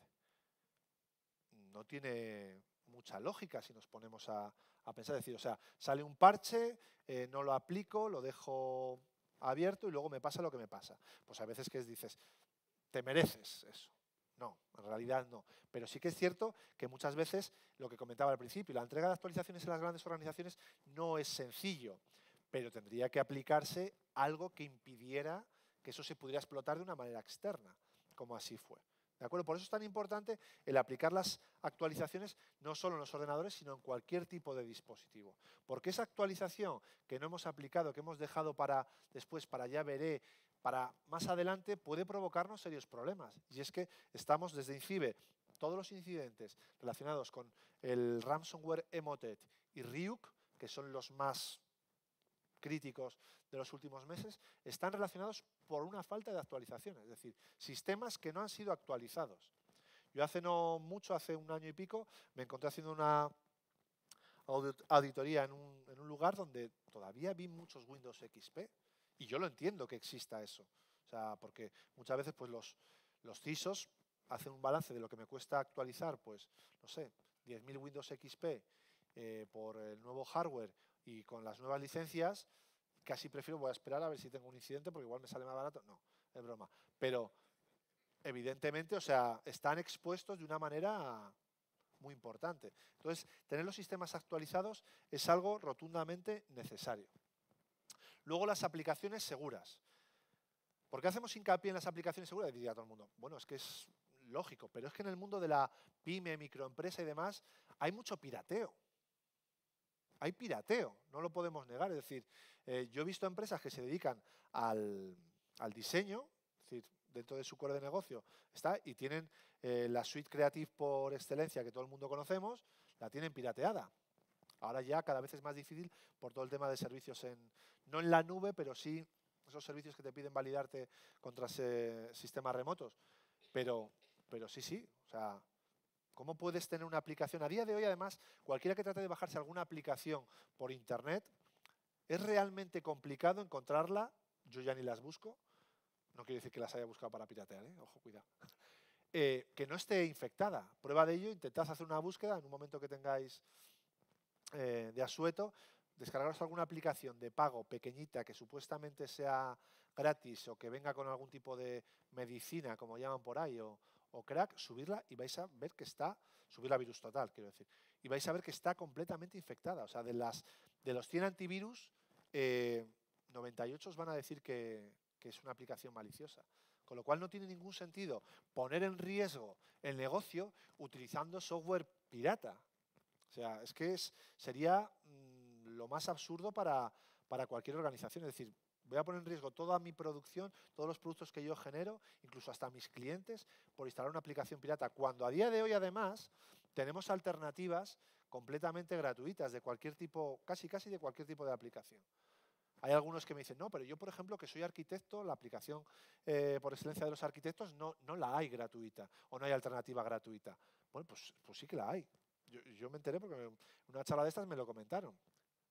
C: No tiene mucha lógica si nos ponemos a, pensar. decir, o sea, sale un parche, eh, no lo aplico, lo dejo abierto y luego me pasa lo que me pasa. Pues a veces que dices, te mereces eso. No, en realidad no. Pero sí que es cierto que muchas veces, lo que comentaba al principio, la entrega de actualizaciones en las grandes organizaciones no es sencillo, pero tendría que aplicarse algo que impidiera que eso se pudiera explotar de una manera externa, como así fue. ¿De acuerdo? Por eso es tan importante el aplicar las actualizaciones no solo en los ordenadores, sino en cualquier tipo de dispositivo. Porque esa actualización que no hemos aplicado, que hemos dejado para después, para ya veré, para más adelante, puede provocarnos serios problemas. Y es que estamos desde INCIBE, todos los incidentes relacionados con el ransomware Emotet y Ryuk, que son los más críticos de los últimos meses están relacionados por una falta de actualizaciones, es decir, sistemas que no han sido actualizados. Yo hace no mucho, hace un año y pico, me encontré haciendo una auditoría en un, en un lugar donde todavía vi muchos Windows XP y yo lo entiendo que exista eso. O sea, porque muchas veces pues los, los CISOs hacen un balance de lo que me cuesta actualizar, pues, no sé, 10.000 Windows XP eh, por el nuevo hardware y con las nuevas licencias, casi prefiero, voy a esperar a ver si tengo un incidente porque igual me sale más barato. No, es broma. Pero evidentemente, o sea, están expuestos de una manera muy importante. Entonces, tener los sistemas actualizados es algo rotundamente necesario. Luego, las aplicaciones seguras. ¿Por qué hacemos hincapié en las aplicaciones seguras? Diría todo el mundo. Bueno, es que es lógico, pero es que en el mundo de la pyme, microempresa y demás, hay mucho pirateo hay pirateo, no lo podemos negar. Es decir, eh, yo he visto empresas que se dedican al, diseño, es decir, dentro de su core de negocio está, y tienen eh, la suite creative por excelencia que todo el mundo conocemos, la tienen pirateada. Ahora ya cada vez es más difícil por todo el tema de servicios en, no en la nube, pero sí esos servicios que te piden validarte contra sistemas remotos. Pero, pero sí, sí, o sea, ¿Cómo puedes tener una aplicación? A día de hoy, además, cualquiera que trate de bajarse alguna aplicación por Internet, es realmente complicado encontrarla. Yo ya ni las busco. No quiere decir que las haya buscado para piratear, ¿eh? ojo, cuidado. Eh, que no esté infectada. Prueba de ello, intentad hacer una búsqueda en un momento que tengáis eh, de asueto, descargaros alguna aplicación de pago pequeñita que supuestamente sea gratis o que venga con algún tipo de medicina, como llaman por ahí, o, o crack, subirla y vais a ver que está, subirla virus total, quiero decir, y vais a ver que está completamente infectada. O sea, de, las, de los 100 antivirus, 98 eh, os van a decir que, es una aplicación maliciosa. Con lo cual no tiene ningún sentido poner en riesgo el negocio utilizando software pirata. O sea, es que es, sería mm, lo más absurdo para, para cualquier organización. Es decir, Voy a poner en riesgo toda mi producción, todos los productos que yo genero, incluso hasta mis clientes, por instalar una aplicación pirata. Cuando a día de hoy, además, tenemos alternativas completamente gratuitas de cualquier tipo, casi casi de cualquier tipo de aplicación. Hay algunos que me dicen, no, pero yo, por ejemplo, que soy arquitecto, la aplicación eh, por excelencia de los arquitectos no, no la hay gratuita o no hay alternativa gratuita. Bueno, pues, pues sí que la hay. Yo, me enteré porque en una charla de estas me lo comentaron.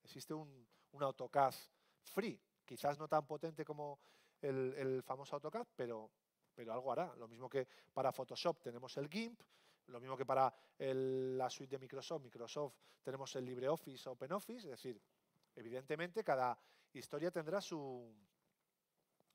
C: Existe un, un AutoCAD free, quizás no tan potente como el, famoso AutoCAD, pero, pero algo hará. Lo mismo que para Photoshop tenemos el GIMP, lo mismo que para la suite de Microsoft, Microsoft tenemos el LibreOffice, OpenOffice, es decir, evidentemente cada historia tendrá su,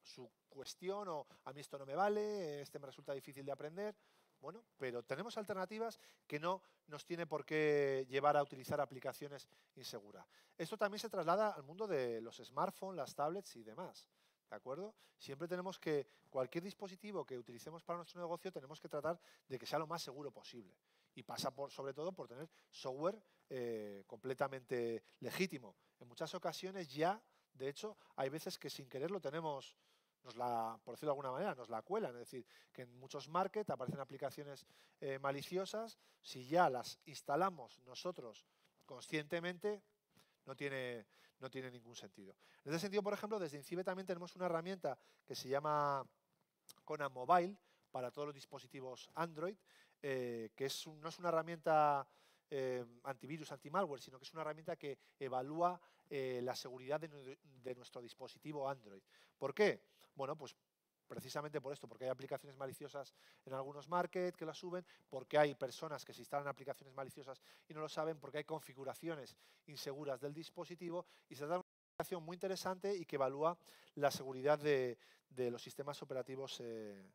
C: su cuestión o a mí esto no me vale, este me resulta difícil de aprender. Bueno, pero tenemos alternativas que no nos tiene por qué llevar a utilizar aplicaciones inseguras. Esto también se traslada al mundo de los smartphones, las tablets y demás. ¿De acuerdo? Siempre tenemos que, cualquier dispositivo que utilicemos para nuestro negocio, tenemos que tratar de que sea lo más seguro posible. Y pasa por, sobre todo por tener software eh, completamente legítimo. En muchas ocasiones ya, de hecho, hay veces que sin querer lo tenemos, nos la, por decirlo de alguna manera, nos la cuelan. Es decir, que en muchos markets aparecen aplicaciones eh, maliciosas. Si ya las instalamos nosotros conscientemente, no tiene, no tiene ningún sentido. En ese sentido, por ejemplo, desde Incibe también tenemos una herramienta que se llama Conan Mobile para todos los dispositivos Android, eh, que es no es una herramienta eh, antivirus, anti-malware, sino que es una herramienta que evalúa la seguridad de, nuestro dispositivo Android. ¿Por qué? Bueno, pues precisamente por esto, porque hay aplicaciones maliciosas en algunos markets que las suben, porque hay personas que se instalan aplicaciones maliciosas y no lo saben, porque hay configuraciones inseguras del dispositivo y se da una aplicación muy interesante y que evalúa la seguridad de, los sistemas operativos eh,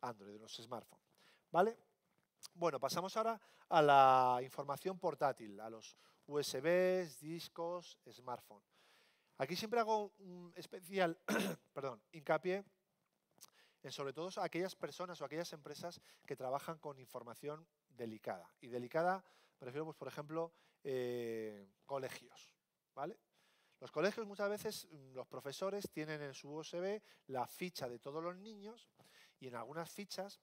C: Android, de los smartphones. ¿Vale? Bueno, pasamos ahora a la información portátil, a los USBs, discos, smartphone. Aquí siempre hago un especial perdón, hincapié en sobre todo aquellas personas o aquellas empresas que trabajan con información delicada. Y delicada, me refiero, pues, por ejemplo, eh, colegios. ¿vale? Los colegios muchas veces, mm, los profesores tienen en su USB la ficha de todos los niños y en algunas fichas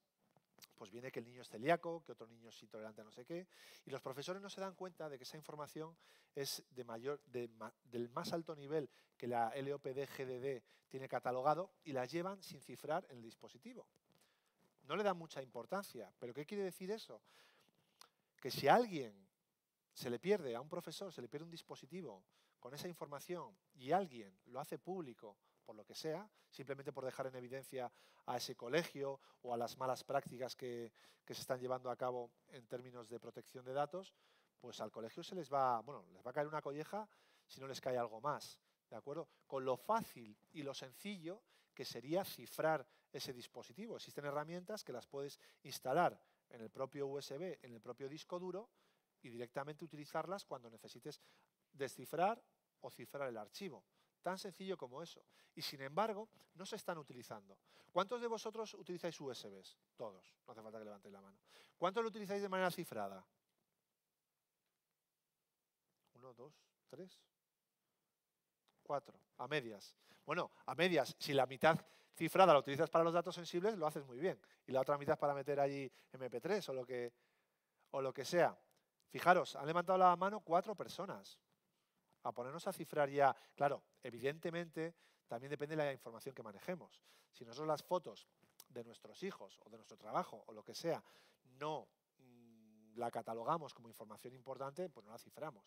C: pues viene que el niño es celíaco, que otro niño es intolerante a no sé qué, y los profesores no se dan cuenta de que esa información es de mayor, de, del más alto nivel que la LOPD GDD tiene catalogado y la llevan sin cifrar en el dispositivo. No le dan mucha importancia, pero ¿qué quiere decir eso? Que si a alguien se le pierde, a un profesor se le pierde un dispositivo con esa información y alguien lo hace público por lo que sea, simplemente por dejar en evidencia a ese colegio o a las malas prácticas que, se están llevando a cabo en términos de protección de datos, pues al colegio se les va, bueno, les va a caer una colleja si no les cae algo más, ¿de acuerdo? Con lo fácil y lo sencillo que sería cifrar ese dispositivo. Existen herramientas que las puedes instalar en el propio USB, en el propio disco duro y directamente utilizarlas cuando necesites descifrar o cifrar el archivo. Tan sencillo como eso. Y sin embargo, no se están utilizando. ¿Cuántos de vosotros utilizáis USBs? Todos. No hace falta que levantéis la mano. ¿Cuántos lo utilizáis de manera cifrada? Uno, dos, tres, cuatro. A medias. Bueno, a medias. Si la mitad cifrada la utilizas para los datos sensibles, lo haces muy bien. Y la otra mitad para meter allí MP3 o lo que, o lo que sea. Fijaros, han levantado la mano cuatro personas a ponernos a cifrar ya, claro, evidentemente también depende de la información que manejemos. Si nosotros las fotos de nuestros hijos o de nuestro trabajo o lo que sea no mmm, la catalogamos como información importante, pues no la ciframos.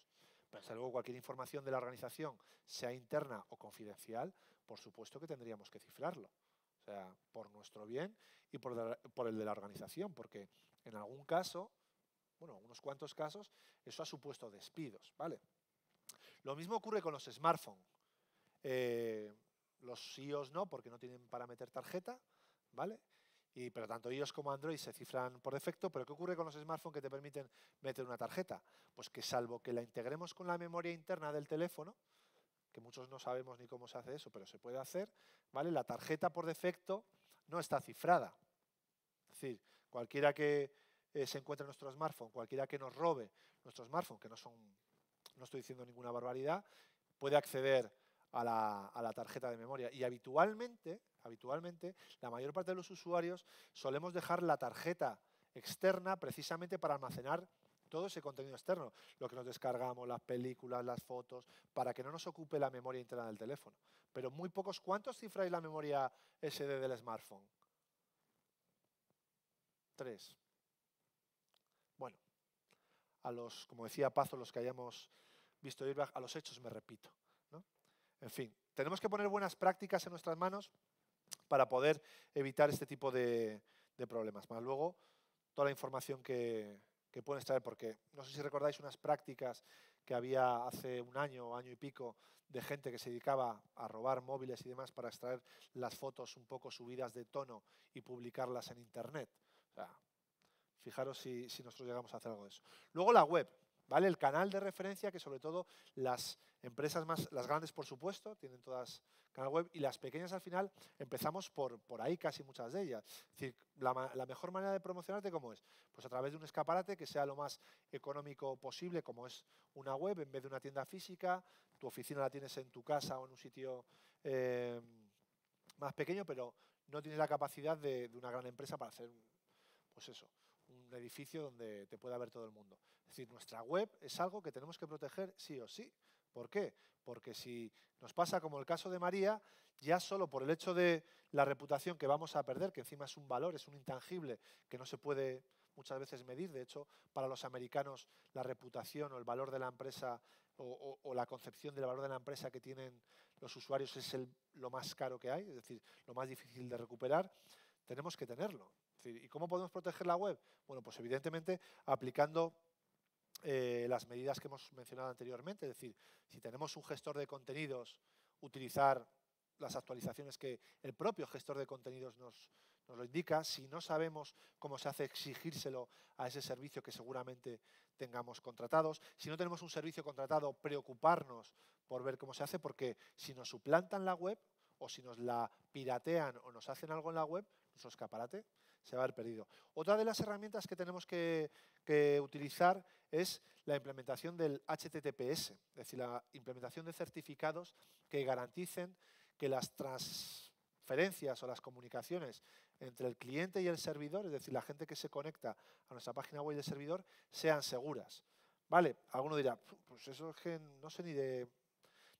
C: Pero si luego cualquier información de la organización, sea interna o confidencial, por supuesto que tendríamos que cifrarlo. O sea, por nuestro bien y por, por el de la organización, porque en algún caso, bueno, unos cuantos casos, eso ha supuesto despidos, ¿vale? Lo mismo ocurre con los smartphones. Eh, los iOS no, porque no tienen para meter tarjeta, ¿vale? Y, pero tanto iOS como Android se cifran por defecto, pero ¿qué ocurre con los smartphones que te permiten meter una tarjeta? Pues que salvo que la integremos con la memoria interna del teléfono, que muchos no sabemos ni cómo se hace eso, pero se puede hacer, ¿vale? La tarjeta por defecto no está cifrada. Es decir, cualquiera que eh, se encuentre en nuestro smartphone, cualquiera que nos robe nuestro smartphone, que no son no estoy diciendo ninguna barbaridad, puede acceder a la, a la, tarjeta de memoria. Y habitualmente, habitualmente, la mayor parte de los usuarios solemos dejar la tarjeta externa precisamente para almacenar todo ese contenido externo, lo que nos descargamos, las películas, las fotos, para que no nos ocupe la memoria interna del teléfono. Pero muy pocos, ¿cuántos cifráis la memoria SD del smartphone? Tres. Bueno, a los, como decía Pazo, los que hayamos visto Airbag, a los hechos me repito. En fin, tenemos que poner buenas prácticas en nuestras manos para poder evitar este tipo de, problemas. Más luego, toda la información que, que pueden extraer, porque no sé si recordáis unas prácticas que había hace un año o año y pico de gente que se dedicaba a robar móviles y demás para extraer las fotos un poco subidas de tono y publicarlas en Internet. Fijaros si, si nosotros llegamos a hacer algo de eso. Luego la web. ¿Vale? El canal de referencia que sobre todo las empresas más, las grandes por supuesto, tienen todas canal web y las pequeñas al final empezamos por, por ahí casi muchas de ellas. Es decir, la, mejor manera de promocionarte cómo es? Pues a través de un escaparate que sea lo más económico posible, como es una web en vez de una tienda física, tu oficina la tienes en tu casa o en un sitio eh, más pequeño, pero no tienes la capacidad de, de una gran empresa para hacer, pues eso, un edificio donde te pueda ver todo el mundo. Es decir, nuestra web es algo que tenemos que proteger sí o sí. ¿Por qué? Porque si nos pasa como el caso de María, ya solo por el hecho de la reputación que vamos a perder, que encima es un valor, es un intangible que no se puede muchas veces medir. De hecho, para los americanos la reputación o el valor de la empresa o, la concepción del valor de la empresa que tienen los usuarios es el- lo más caro que hay, es decir, lo más difícil de recuperar, tenemos que tenerlo. ¿Y cómo podemos proteger la web? Bueno, pues evidentemente aplicando eh, las medidas que hemos mencionado anteriormente. Es decir, si tenemos un gestor de contenidos, utilizar las actualizaciones que el propio gestor de contenidos nos, nos lo indica. Si no sabemos cómo se hace, exigírselo a ese servicio que seguramente tengamos contratados. Si no tenemos un servicio contratado, preocuparnos por ver cómo se hace, porque si nos suplantan la web o si nos la piratean o nos hacen algo en la web, nuestro escaparate se va a haber perdido. Otra de las herramientas que tenemos que, utilizar es la implementación del HTTPS, es decir, la implementación de certificados que garanticen que las transferencias o las comunicaciones entre el cliente y el servidor, es decir, la gente que se conecta a nuestra página web y el servidor, sean seguras. ¿Vale? Alguno dirá, "Pu, pues eso es que no sé ni, de,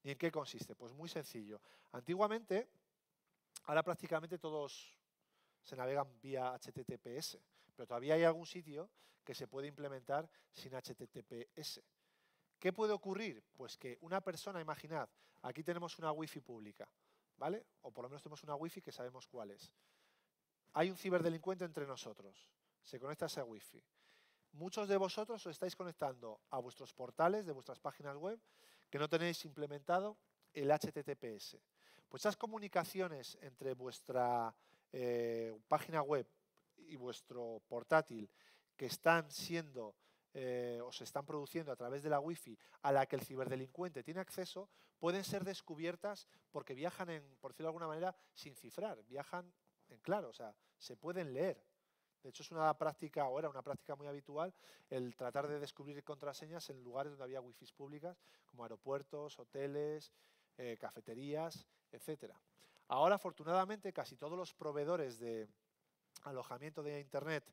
C: ni en qué consiste. Pues muy sencillo. Antiguamente, ahora prácticamente todos se navegan vía HTTPS, pero todavía hay algún sitio que se puede implementar sin HTTPS. ¿Qué puede ocurrir? Pues que una persona, imaginad, aquí tenemos una wifi pública, ¿vale? O por lo menos tenemos una wifi que sabemos cuál es. Hay un ciberdelincuente entre nosotros, se conecta a esa wifi. Muchos de vosotros os estáis conectando a vuestros portales de vuestras páginas web que no tenéis implementado el HTTPS. Pues esas comunicaciones entre vuestra eh, página web y vuestro portátil que están siendo eh, o se están produciendo a través de la wifi a la que el ciberdelincuente tiene acceso pueden ser descubiertas porque viajan en, por decirlo de alguna manera, sin cifrar, viajan en claro, o sea, se pueden leer. De hecho, es una práctica, o era una práctica muy habitual, el tratar de descubrir contraseñas en lugares donde había wifis públicas, como aeropuertos, hoteles, eh, cafeterías, etcétera. Ahora, afortunadamente, casi todos los proveedores de alojamiento de Internet,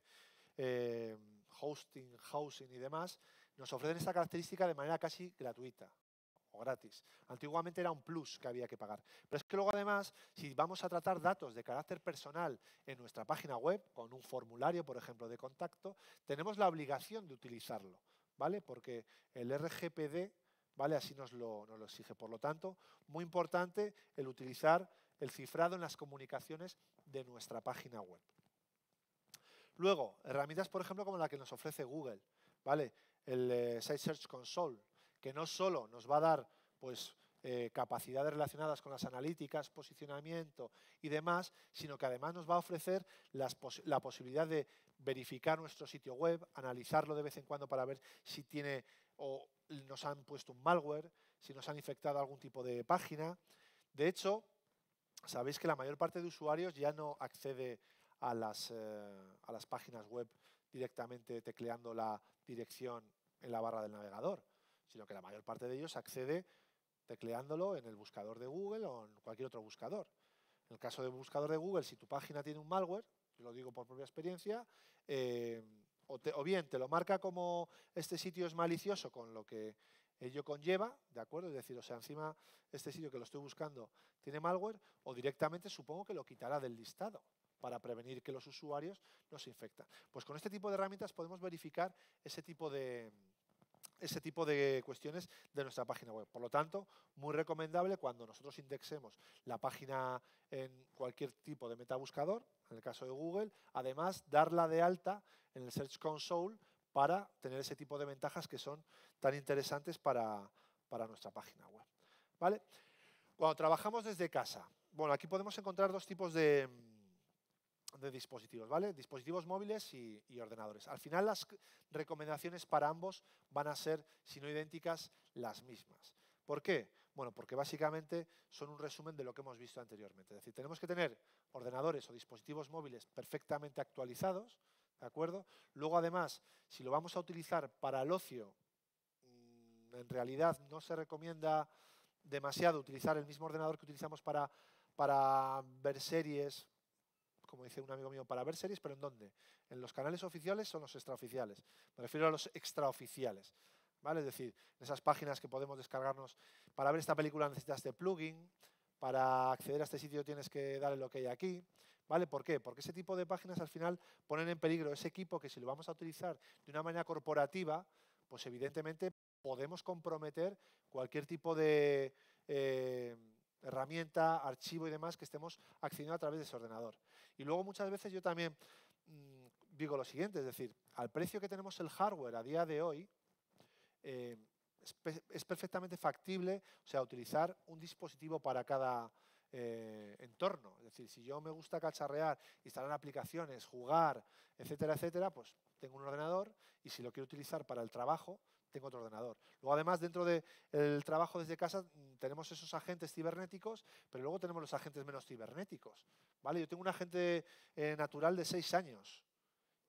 C: eh, hosting, housing y demás, nos ofrecen esta característica de manera casi gratuita o gratis. Antiguamente era un plus que había que pagar. Pero es que luego además, si vamos a tratar datos de carácter personal en nuestra página web, con un formulario, por ejemplo, de contacto, tenemos la obligación de utilizarlo, ¿vale? Porque el RGPD, ¿vale? Así nos lo, nos lo exige. Por lo tanto, muy importante el utilizar el cifrado en las comunicaciones de nuestra página web. Luego, herramientas, por ejemplo, como la que nos ofrece Google, ¿vale? El eh, Site Search Console, que no solo nos va a dar pues, eh, capacidades relacionadas con las analíticas, posicionamiento y demás, sino que además nos va a ofrecer la posibilidad de verificar nuestro sitio web, analizarlo de vez en cuando para ver si tiene o nos han puesto un malware, si nos han infectado algún tipo de página. De hecho, sabéis que la mayor parte de usuarios ya no accede a las, eh, a las páginas web directamente tecleando la dirección en la barra del navegador, sino que la mayor parte de ellos accede tecleándolo en el buscador de Google o en cualquier otro buscador. En el caso del buscador de Google, si tu página tiene un malware, yo lo digo por propia experiencia, eh, o, bien te lo marca como este sitio es malicioso con lo que ello conlleva, ¿de acuerdo? Es decir, o sea, encima este sitio que lo estoy buscando tiene malware, o directamente supongo que lo quitará del listado para prevenir que los usuarios no se infectan. Pues con este tipo de herramientas podemos verificar ese tipo de, ese tipo de cuestiones de nuestra página web. Por lo tanto, muy recomendable cuando nosotros indexemos la página en cualquier tipo de metabuscador, en el caso de Google, además darla de alta en el Search Console para tener ese tipo de ventajas que son tan interesantes para, para nuestra página web. ¿Vale? Cuando trabajamos desde casa, bueno, aquí podemos encontrar dos tipos de, de dispositivos, ¿vale? Dispositivos móviles y, y, ordenadores. Al final las recomendaciones para ambos van a ser, si no idénticas, las mismas. ¿Por qué? Bueno, porque básicamente son un resumen de lo que hemos visto anteriormente. Es decir, tenemos que tener ordenadores o dispositivos móviles perfectamente actualizados, ¿de acuerdo? Luego, además, si lo vamos a utilizar para el ocio, mm, en realidad no se recomienda demasiado utilizar el mismo ordenador que utilizamos para, para ver series, como dice un amigo mío, para ver series, pero ¿en dónde? ¿En los canales oficiales o en los extraoficiales? Me refiero a los extraoficiales. ¿Vale? Es decir, en esas páginas que podemos descargarnos, para ver esta película necesitas de plugin, para acceder a este sitio tienes que darle lo que hay aquí. ¿Vale? ¿Por qué? Porque ese tipo de páginas al final ponen en peligro ese equipo que si lo vamos a utilizar de una manera corporativa, pues evidentemente podemos comprometer cualquier tipo de eh, herramienta, archivo y demás que estemos accediendo a través de ese ordenador. Y luego muchas veces yo también mmm, digo lo siguiente, es decir, al precio que tenemos el hardware a día de hoy, eh, es, perfectamente factible, o sea, utilizar un dispositivo para cada eh, entorno. Es decir, si yo me gusta cacharrear, instalar aplicaciones, jugar, etcétera, etcétera, pues tengo un ordenador y si lo quiero utilizar para el trabajo, tengo otro ordenador. Luego, además, dentro del de trabajo desde casa mm, tenemos esos agentes cibernéticos, pero luego tenemos los agentes menos cibernéticos. ¿vale? Yo tengo un agente eh, natural de seis años.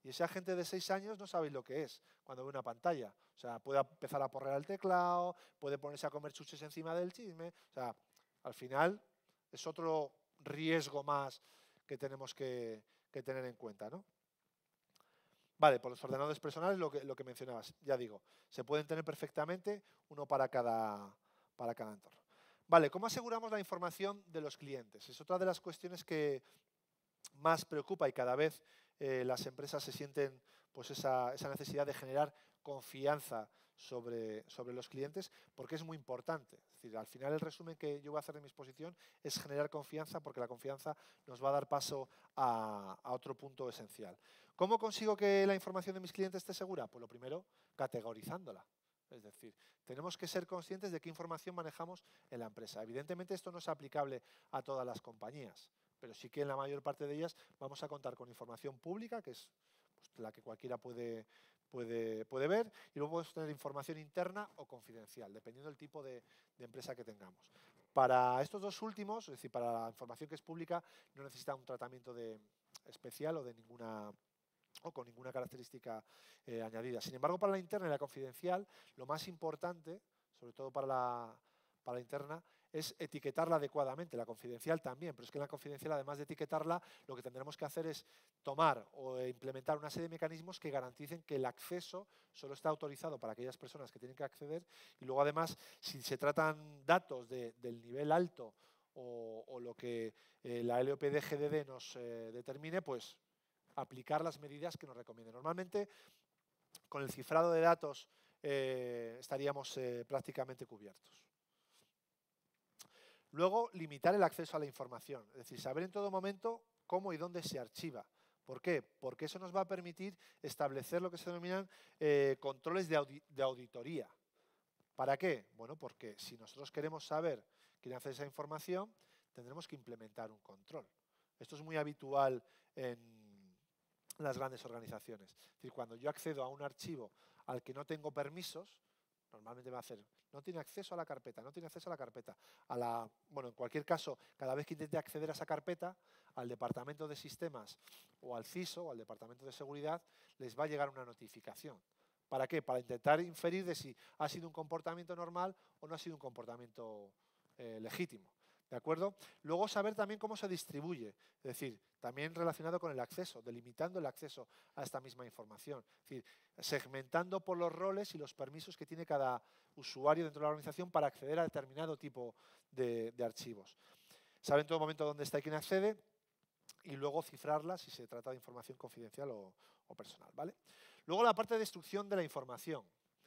C: Y ese agente de seis años no sabéis lo que es cuando ve una pantalla. O sea, puede empezar a porrear el teclado, puede ponerse a comer chuches encima del chisme. O sea, al final es otro riesgo más que tenemos que, que tener en cuenta, ¿no? Vale, por los ordenadores personales, lo que, lo que mencionabas, ya digo, se pueden tener perfectamente uno para cada, para cada entorno. Vale, ¿cómo aseguramos la información de los clientes? Es otra de las cuestiones que más preocupa y cada vez eh, las empresas se sienten pues esa, esa, necesidad de generar confianza sobre, sobre los clientes porque es muy importante. Decir, al final el resumen que yo voy a hacer de mi exposición es generar confianza porque la confianza nos va a dar paso a, a otro punto esencial. ¿Cómo consigo que la información de mis clientes esté segura? Pues lo primero, categorizándola. Es decir, tenemos que ser conscientes de qué información manejamos en la empresa. Evidentemente esto no es aplicable a todas las compañías, pero sí que en la mayor parte de ellas vamos a contar con información pública, que es pues, la que cualquiera puede, puede, puede, ver, y luego podemos tener información interna o confidencial, dependiendo del tipo de, empresa que tengamos. Para estos dos últimos, es decir, para la información que es pública, no necesita un tratamiento de, especial o de ninguna o con ninguna característica eh, añadida. Sin embargo, para la interna y la confidencial, lo más importante, sobre todo para la, para la interna, es etiquetarla adecuadamente, la confidencial también, pero es que en la confidencial, además de etiquetarla, lo que tendremos que hacer es tomar o implementar una serie de mecanismos que garanticen que el acceso solo está autorizado para aquellas personas que tienen que acceder y luego además, si se tratan datos de, del nivel alto o, lo que eh, la LOPD-GDD nos eh, determine, pues aplicar las medidas que nos recomienden. Normalmente, con el cifrado de datos eh, estaríamos prácticamente cubiertos. Luego, limitar el acceso a la información, es decir, saber en todo momento cómo y dónde se archiva. ¿Por qué? Porque eso nos va a permitir establecer lo que se denominan eh, controles de, de auditoría. ¿Para qué? Bueno, porque si nosotros queremos saber quién hace esa información, tendremos que implementar un control. Esto es muy habitual en las grandes organizaciones. Es decir, cuando yo accedo a un archivo al que no tengo permisos, normalmente me va a hacer, no tiene acceso a la carpeta, no tiene acceso a la carpeta. A la, bueno, en cualquier caso, cada vez que intente acceder a esa carpeta, al departamento de sistemas o al CISO o al departamento de seguridad, les va a llegar una notificación. ¿Para qué? Para intentar inferir de si ha sido un comportamiento normal o no ha sido un comportamiento eh, legítimo. ¿De acuerdo? Luego saber también cómo se distribuye, es decir, también relacionado con el acceso, delimitando el acceso a esta misma información, es decir, segmentando por los roles y los permisos que tiene cada usuario dentro de la organización para acceder a determinado tipo de, de archivos. Saber en todo momento dónde está y quién accede y luego cifrarla si se trata de información confidencial o, o personal. ¿vale? Luego la parte de destrucción de la información.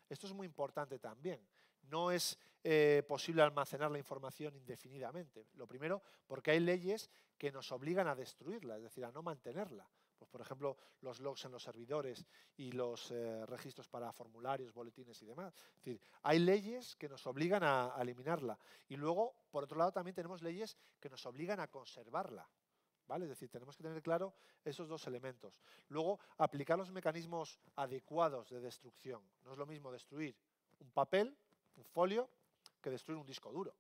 C: Esto es muy importante también no es eh, posible almacenar la información indefinidamente. Lo primero, porque hay leyes que nos obligan a destruirla, es decir, a no mantenerla. Pues, por ejemplo, los logs en los servidores y los eh, registros para formularios, boletines y demás. Es decir, hay leyes que nos obligan a, a eliminarla. Y luego, por otro lado, también tenemos leyes que nos obligan a conservarla. ¿vale? Es decir, tenemos que tener claro esos dos elementos. Luego, aplicar los mecanismos adecuados de destrucción. No es lo mismo destruir un papel, un folio, que destruir un disco duro.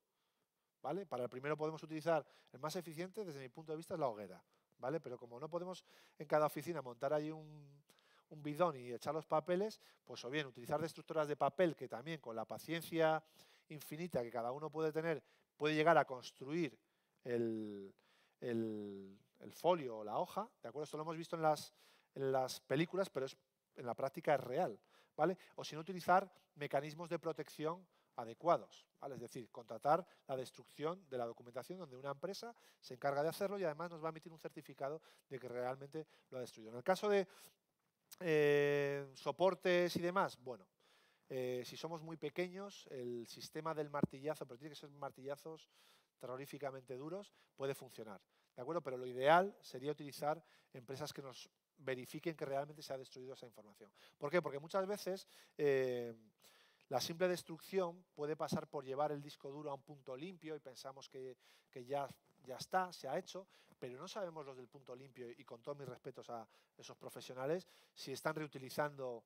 C: ¿Vale? Para el primero podemos utilizar el más eficiente, desde mi punto de vista, es la hoguera. ¿vale? Pero como no podemos en cada oficina montar ahí un, bidón y echar los papeles, pues o bien utilizar destructoras de papel que también con la paciencia infinita que cada uno puede tener, puede llegar a construir el, folio o la hoja, ¿de acuerdo? Esto lo hemos visto en las, películas, pero en la práctica es real, ¿vale? O sin utilizar mecanismos de protección adecuados, ¿vale? Es decir, contratar la destrucción de la documentación donde una empresa se encarga de hacerlo y además nos va a emitir un certificado de que realmente lo ha destruido. En el caso de eh, soportes y demás, bueno, eh, si somos muy pequeños, el sistema del martillazo, pero tiene que ser martillazos terroríficamente duros, puede funcionar. ¿De acuerdo? Pero lo ideal sería utilizar empresas que nos verifiquen que realmente se ha destruido esa información. ¿Por qué? Porque muchas veces eh, la simple destrucción puede pasar por llevar el disco duro a un punto limpio y pensamos que, que ya, ya está, se ha hecho, pero no sabemos los del punto limpio y con todos mis respetos a esos profesionales si están reutilizando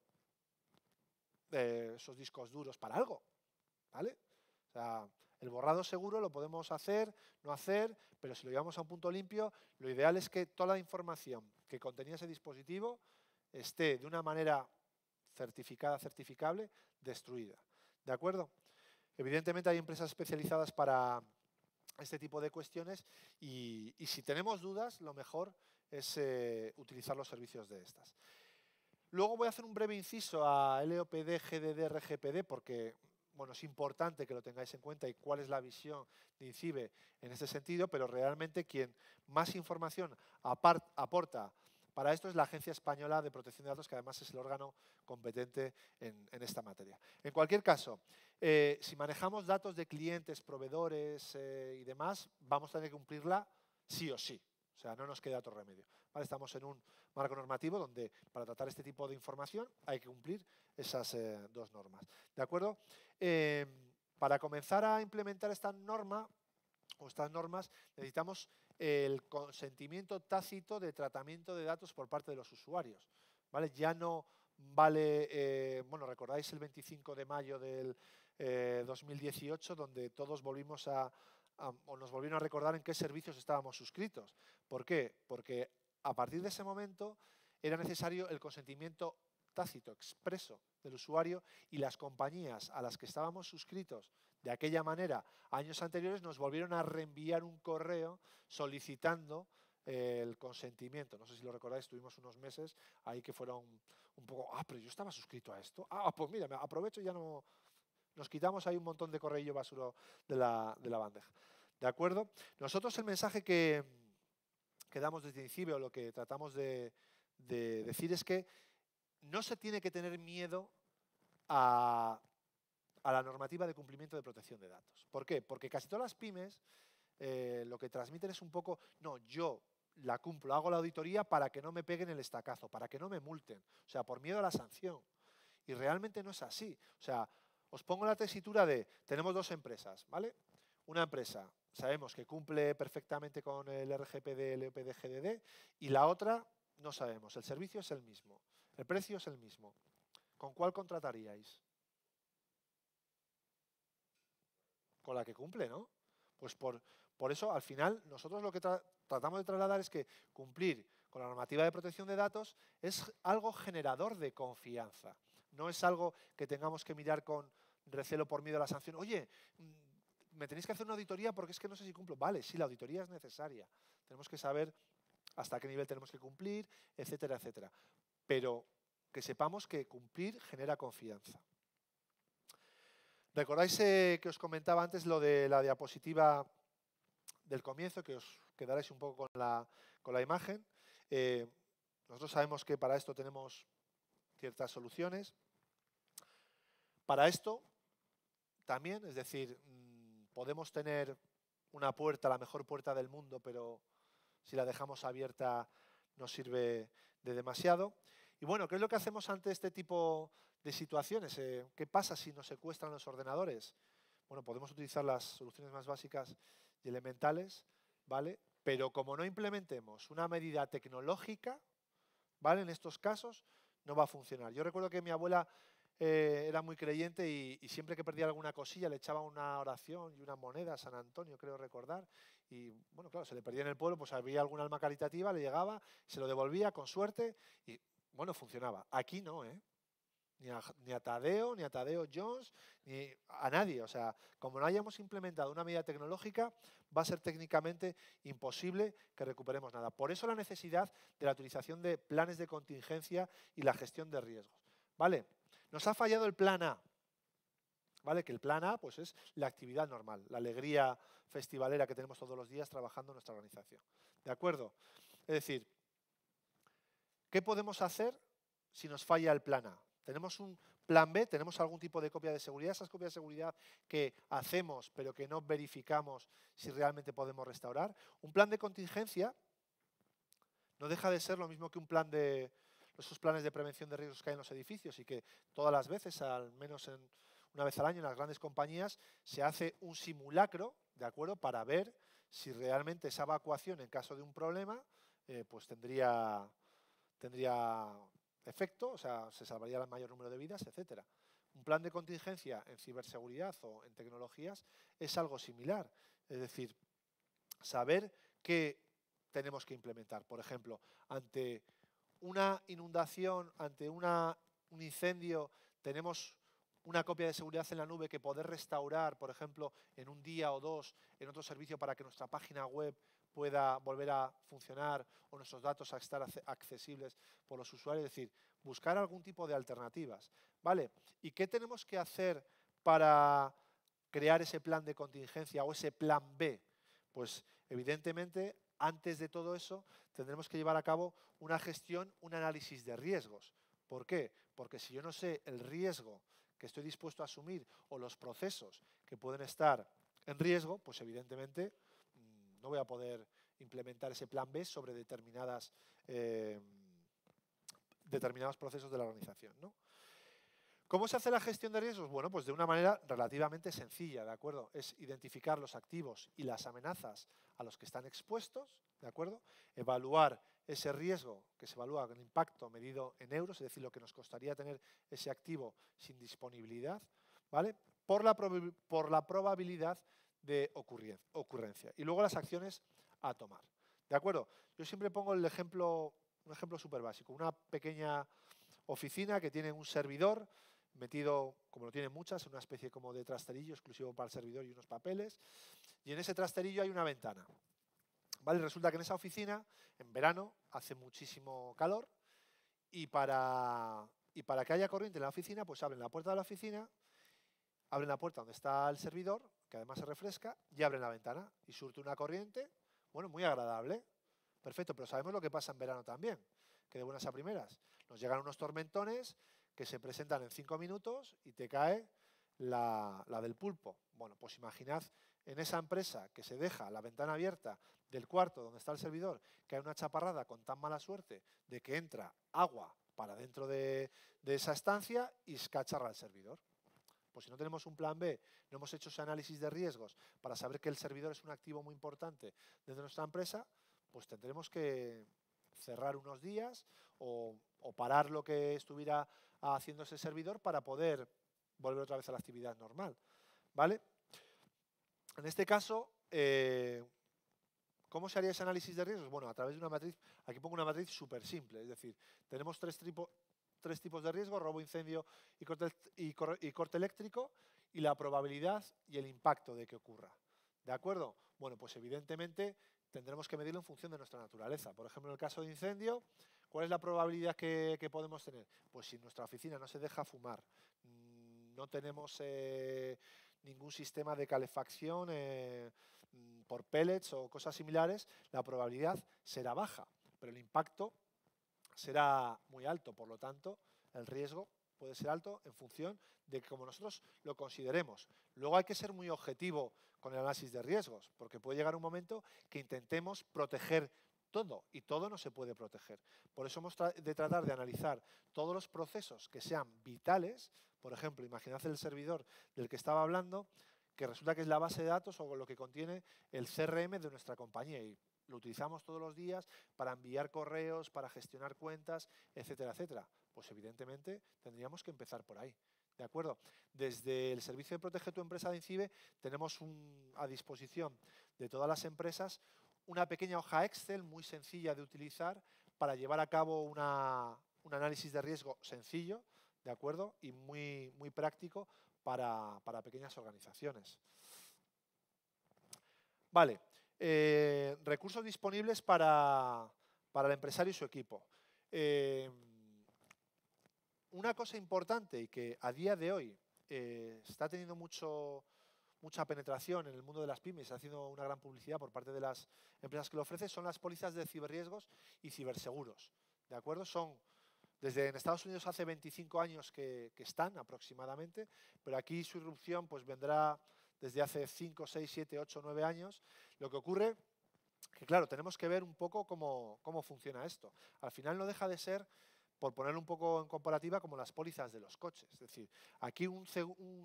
C: eh, esos discos duros para algo. ¿Vale? El borrado seguro lo podemos hacer, no hacer, pero si lo llevamos a un punto limpio, lo ideal es que toda la información que contenía ese dispositivo esté de una manera certificada, certificable, destruida. ¿De acuerdo? Evidentemente hay empresas especializadas para este tipo de cuestiones y, si tenemos dudas, lo mejor es eh, utilizar los servicios de estas. Luego voy a hacer un breve inciso a LOPD, GDD, RGPD, porque bueno, es importante que lo tengáis en cuenta y cuál es la visión de INCIBE en este sentido, pero realmente quien más información aporta para esto es la Agencia Española de Protección de Datos, que además es el órgano competente en, esta materia. En cualquier caso, eh, si manejamos datos de clientes, proveedores eh, y demás, vamos a tener que cumplirla sí o sí. O sea, no nos queda otro remedio. Estamos en un marco normativo donde para tratar este tipo de información hay que cumplir esas eh, dos normas. ¿De acuerdo? Para comenzar a implementar esta norma o estas normas necesitamos el consentimiento tácito de tratamiento de datos por parte de los usuarios. ¿vale? Ya no vale, eh, bueno, recordáis el 25 de mayo del 2018, donde todos volvimos a, a, o nos volvieron a recordar en qué servicios estábamos suscritos. ¿Por qué? Porque a partir de ese momento era necesario el consentimiento tácito, expreso del usuario y las compañías a las que estábamos suscritos de aquella manera años anteriores nos volvieron a reenviar un correo solicitando eh, el consentimiento. No sé si lo recordáis, tuvimos unos meses ahí que fueron un poco, ah, pero yo estaba suscrito a esto. Ah, pues mira, aprovecho y ya no... Nos quitamos ahí un montón de correo basura de la, de la bandeja. ¿De acuerdo? Nosotros el mensaje que, damos desde INCIBE o lo que tratamos de decir es que no se tiene que tener miedo a, a, la normativa de cumplimiento de protección de datos. ¿Por qué? Porque casi todas las pymes eh, lo que transmiten es un poco, no, yo la cumplo, hago la auditoría para que no me peguen el estacazo, para que no me multen, o sea, por miedo a la sanción. Y realmente no es así. O sea, os pongo la tesitura de, tenemos dos empresas, ¿vale? Una empresa, sabemos que cumple perfectamente con el RGPD, el EPD, GDD, y la otra no sabemos, el servicio es el mismo, el precio es el mismo. ¿Con cuál contrataríais? Con la que cumple, ¿no? Pues por, por eso, al final, nosotros lo que tra tratamos de trasladar es que cumplir con la normativa de protección de datos es algo generador de confianza. No es algo que tengamos que mirar con recelo por miedo a la sanción. Oye, mm, me tenéis que hacer una auditoría porque es que no sé si cumplo. Vale, sí, la auditoría es necesaria. Tenemos que saber hasta qué nivel tenemos que cumplir, etcétera, etcétera. Pero que sepamos que cumplir genera confianza. ¿Recordáis eh, que os comentaba antes lo de la diapositiva del comienzo, que os quedaréis un poco con la, con la imagen? Eh, nosotros sabemos que para esto tenemos ciertas soluciones. Para esto también, es decir, mmm, podemos tener una puerta, la mejor puerta del mundo, pero si la dejamos abierta no sirve de demasiado. Y bueno, ¿qué es lo que hacemos ante este tipo de situaciones? Eh, ¿Qué pasa si nos secuestran los ordenadores? Bueno, podemos utilizar las soluciones más básicas y elementales, ¿vale? Pero como no implementemos una medida tecnológica, ¿vale? En estos casos no va a funcionar. Yo recuerdo que mi abuela eh, era muy creyente y, y siempre que perdía alguna cosilla le echaba una oración y una moneda a San Antonio, creo recordar. Y bueno, claro, se le perdía en el pueblo, pues había alguna alma caritativa, le llegaba, se lo devolvía con suerte y bueno, funcionaba. Aquí no, ¿eh? Ni a, Tadeo, ni a Tadeo Jones, ni a nadie. O sea, como no hayamos implementado una medida tecnológica, va a ser técnicamente imposible que recuperemos nada. Por eso la necesidad de la utilización de planes de contingencia y la gestión de riesgos. ¿Vale? Nos ha fallado el plan A. ¿Vale? Que el plan A pues, es la actividad normal, la alegría festivalera que tenemos todos los días trabajando en nuestra organización. ¿De acuerdo? Es decir, ¿qué podemos hacer si nos falla el plan A? Tenemos un plan B, tenemos algún tipo de copia de seguridad, esas copias de seguridad que hacemos pero que no verificamos si realmente podemos restaurar. Un plan de contingencia no deja de ser lo mismo que un plan de esos planes de prevención de riesgos que hay en los edificios y que todas las veces, al menos en, una vez al año en las grandes compañías, se hace un simulacro, ¿de acuerdo?, para ver si realmente esa evacuación en caso de un problema eh, pues tendría, tendría efecto, o sea, se salvaría el mayor número de vidas, etcétera. Un plan de contingencia en ciberseguridad o en tecnologías es algo similar. Es decir, saber qué tenemos que implementar. Por ejemplo, ante una inundación, ante un incendio, tenemos una copia de seguridad en la nube que poder restaurar, por ejemplo, en un día o dos en otro servicio para que nuestra página web pueda volver a funcionar o nuestros datos a estar accesibles por los usuarios. Es decir, buscar algún tipo de alternativas. ¿Vale? ¿Y qué tenemos que hacer para crear ese plan de contingencia o ese plan B? Pues evidentemente, antes de todo eso, tendremos que llevar a cabo una gestión, un análisis de riesgos. ¿Por qué? Porque si yo no sé el riesgo que estoy dispuesto a asumir o los procesos que pueden estar en riesgo, pues evidentemente no voy a poder implementar ese plan B sobre determinadas, eh, determinados procesos de la organización. ¿no? ¿Cómo se hace la gestión de riesgos? Bueno, pues de una manera relativamente sencilla, ¿de acuerdo? Es identificar los activos y las amenazas a los que están expuestos, ¿de acuerdo? Evaluar ese riesgo que se evalúa el impacto medido en euros, es decir, lo que nos costaría tener ese activo sin disponibilidad, ¿vale? Por la, por la probabilidad de ocurrencia. Y luego las acciones a tomar. ¿De acuerdo? Yo siempre pongo el ejemplo, un ejemplo súper básico. Una pequeña oficina que tiene un servidor metido, como lo tienen muchas, en una especie como de trasterillo exclusivo para el servidor y unos papeles. Y en ese trasterillo hay una ventana. ¿Vale? Resulta que en esa oficina, en verano, hace muchísimo calor y para, y para que haya corriente en la oficina, pues abren la puerta de la oficina, abren la puerta donde está el servidor, que además se refresca, y abren la ventana y surte una corriente, bueno, muy agradable. Perfecto, pero sabemos lo que pasa en verano también, que de buenas a primeras nos llegan unos tormentones que se presentan en cinco minutos y te cae la, la, del pulpo. Bueno, pues imaginad en esa empresa que se deja la ventana abierta del cuarto donde está el servidor, que hay una chaparrada con tan mala suerte de que entra agua para dentro de, de esa estancia y escacharra el servidor. Pues si no tenemos un plan B, no hemos hecho ese análisis de riesgos para saber que el servidor es un activo muy importante dentro de nuestra empresa, pues tendremos que cerrar unos días o, parar lo que estuviera haciendo ese servidor para poder volver otra vez a la actividad normal. ¿Vale? En este caso, eh, ¿cómo se haría ese análisis de riesgos? Bueno, a través de una matriz, aquí pongo una matriz súper simple, es decir, tenemos tres, tres tipos de riesgo, robo, incendio y corte, y, corte eléctrico, y la probabilidad y el impacto de que ocurra. ¿De acuerdo? Bueno, pues evidentemente tendremos que medirlo en función de nuestra naturaleza. Por ejemplo, en el caso de incendio, ¿cuál es la probabilidad que, que podemos tener? Pues si nuestra oficina no se deja fumar, mm, no tenemos eh, ningún sistema de calefacción eh, mm, por pellets o cosas similares, la probabilidad será baja, pero el impacto será muy alto, por lo tanto, el riesgo puede ser alto en función de cómo nosotros lo consideremos. Luego hay que ser muy objetivo con el análisis de riesgos, porque puede llegar un momento que intentemos proteger todo y todo no se puede proteger. Por eso hemos de tratar de analizar todos los procesos que sean vitales. Por ejemplo, imaginad el servidor del que estaba hablando, que resulta que es la base de datos o lo que contiene el CRM de nuestra compañía. Lo utilizamos todos los días para enviar correos, para gestionar cuentas, etcétera, etcétera. Pues evidentemente tendríamos que empezar por ahí. ¿De acuerdo? Desde el servicio de Protege tu empresa de INCIBE tenemos a disposición de todas las empresas una pequeña hoja Excel muy sencilla de utilizar para llevar a cabo una, un análisis de riesgo sencillo, ¿de acuerdo? Y muy, muy práctico para, pequeñas organizaciones. Vale, eh, recursos disponibles para, el empresario y su equipo. Eh, una cosa importante y que a día de hoy eh, está teniendo mucho, mucha penetración en el mundo de las pymes, está haciendo una gran publicidad por parte de las empresas que lo ofrecen, son las pólizas de ciberriesgos y ciberseguros. ¿De acuerdo? Son desde en Estados Unidos hace 25 años que, están aproximadamente, pero aquí su irrupción pues vendrá desde hace 5, 6, 7, 8, 9 años. Lo que ocurre que, claro, tenemos que ver un poco cómo, funciona esto. Al final no deja de ser por ponerlo un poco en comparativa, como las pólizas de los coches. Es decir, aquí un,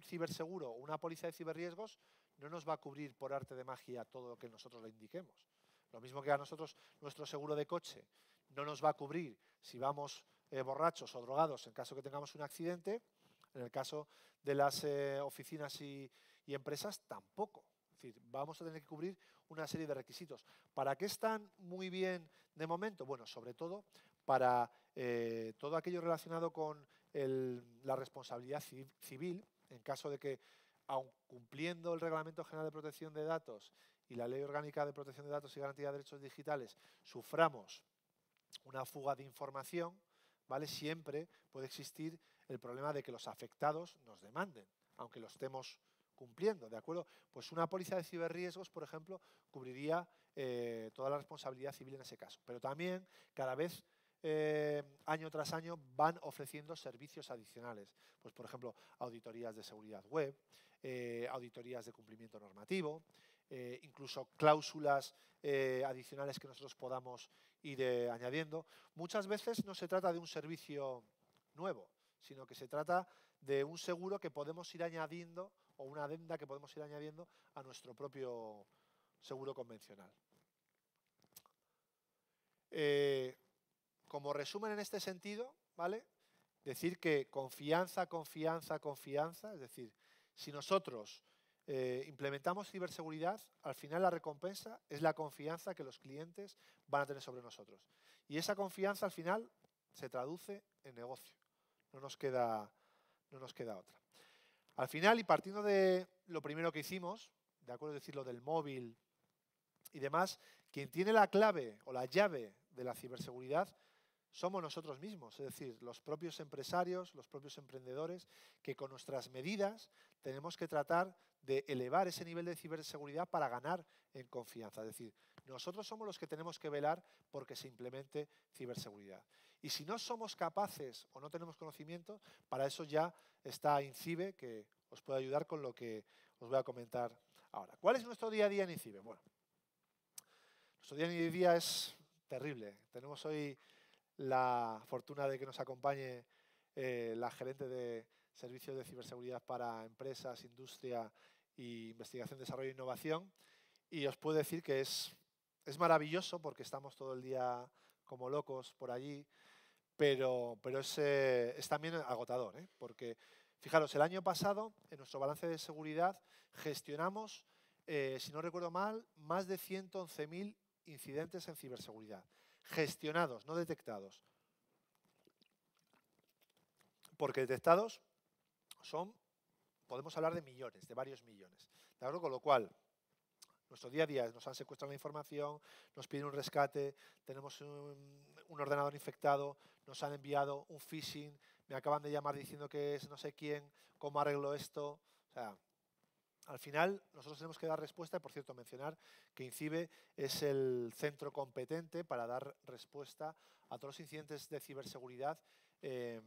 C: ciberseguro o una póliza de ciberriesgos no nos va a cubrir por arte de magia todo lo que nosotros le indiquemos. Lo mismo que a nosotros nuestro seguro de coche no nos va a cubrir si vamos eh, borrachos o drogados en caso que tengamos un accidente. En el caso de las eh, oficinas y, y empresas, tampoco. Es decir, vamos a tener que cubrir una serie de requisitos. ¿Para qué están muy bien de momento? Bueno, sobre todo para eh, todo aquello relacionado con la responsabilidad civil, en caso de que, aun cumpliendo el Reglamento General de Protección de Datos y la Ley Orgánica de Protección de Datos y Garantía de Derechos Digitales, suframos una fuga de información, ¿vale? siempre puede existir el problema de que los afectados nos demanden, aunque lo estemos cumpliendo, ¿de acuerdo? Pues una póliza de ciberriesgos, por ejemplo, cubriría eh, toda la responsabilidad civil en ese caso. Pero también cada vez eh, año tras año van ofreciendo servicios adicionales. Pues, por ejemplo, auditorías de seguridad web, eh, auditorías de cumplimiento normativo, incluso cláusulas adicionales que nosotros podamos ir añadiendo. Muchas veces no se trata de un servicio nuevo, sino que se trata de un seguro que podemos ir añadiendo o una adenda que podemos ir añadiendo a nuestro propio seguro convencional. Como resumen en este sentido, ¿vale? Decir que confianza, confianza, confianza, es decir, si nosotros eh, implementamos ciberseguridad, al final la recompensa es la confianza que los clientes van a tener sobre nosotros. Y esa confianza al final se traduce en negocio. No nos queda, no nos queda otra. Al final, y partiendo de lo primero que hicimos, de acuerdo decir lo del móvil y demás, quien tiene la clave o la llave de la ciberseguridad somos nosotros mismos, es decir, los propios empresarios, los propios emprendedores, que con nuestras medidas tenemos que tratar de elevar ese nivel de ciberseguridad para ganar en confianza. Es decir, nosotros somos los que tenemos que velar porque se implemente ciberseguridad. Y si no somos capaces o no tenemos conocimiento, para eso ya está INCIBE, que os puede ayudar con lo que os voy a comentar ahora. ¿Cuál es nuestro día a día en INCIBE? Bueno, nuestro día a día es terrible. Tenemos hoy la fortuna de que nos acompañe eh, la gerente de servicios de ciberseguridad para empresas, industria e investigación, desarrollo e innovación. Y os puedo decir que es, es maravilloso porque estamos todo el día como locos por allí, pero, pero es, eh, también agotador, ¿eh? porque fijaros, el año pasado en nuestro balance de seguridad gestionamos, si no recuerdo mal, más de 111.000 incidentes en ciberseguridad gestionados, no detectados. Porque detectados son, podemos hablar de millones, de varios millones. ¿De acuerdo? Con lo cual, nuestro día a día nos han secuestrado la información, nos piden un rescate, tenemos un, ordenador infectado, nos han enviado un phishing, me acaban de llamar diciendo que es no sé quién, cómo arreglo esto. O sea, al final, nosotros tenemos que dar respuesta, y por cierto, mencionar que INCIBE es el centro competente para dar respuesta a todos los incidentes de ciberseguridad em,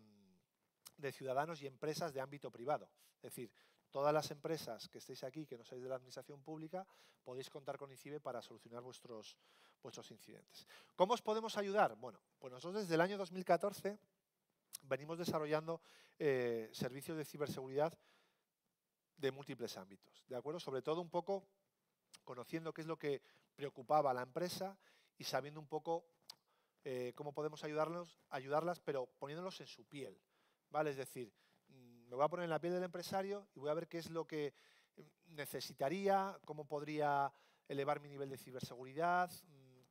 C: de ciudadanos y empresas de ámbito privado. Es decir, todas las empresas que estéis aquí, que no sois de la administración pública, podéis contar con INCIBE para solucionar vuestros, vuestros incidentes. ¿Cómo os podemos ayudar? Bueno, pues nosotros desde el año 2014 venimos desarrollando eh, servicios de ciberseguridad de múltiples ámbitos, ¿de acuerdo? Sobre todo un poco conociendo qué es lo que preocupaba a la empresa y sabiendo un poco eh, cómo podemos ayudarlos, ayudarlas, pero poniéndolos en su piel. ¿vale? Es decir, mm, me voy a poner en la piel del empresario y voy a ver qué es lo que mm, necesitaría, cómo podría elevar mi nivel de ciberseguridad,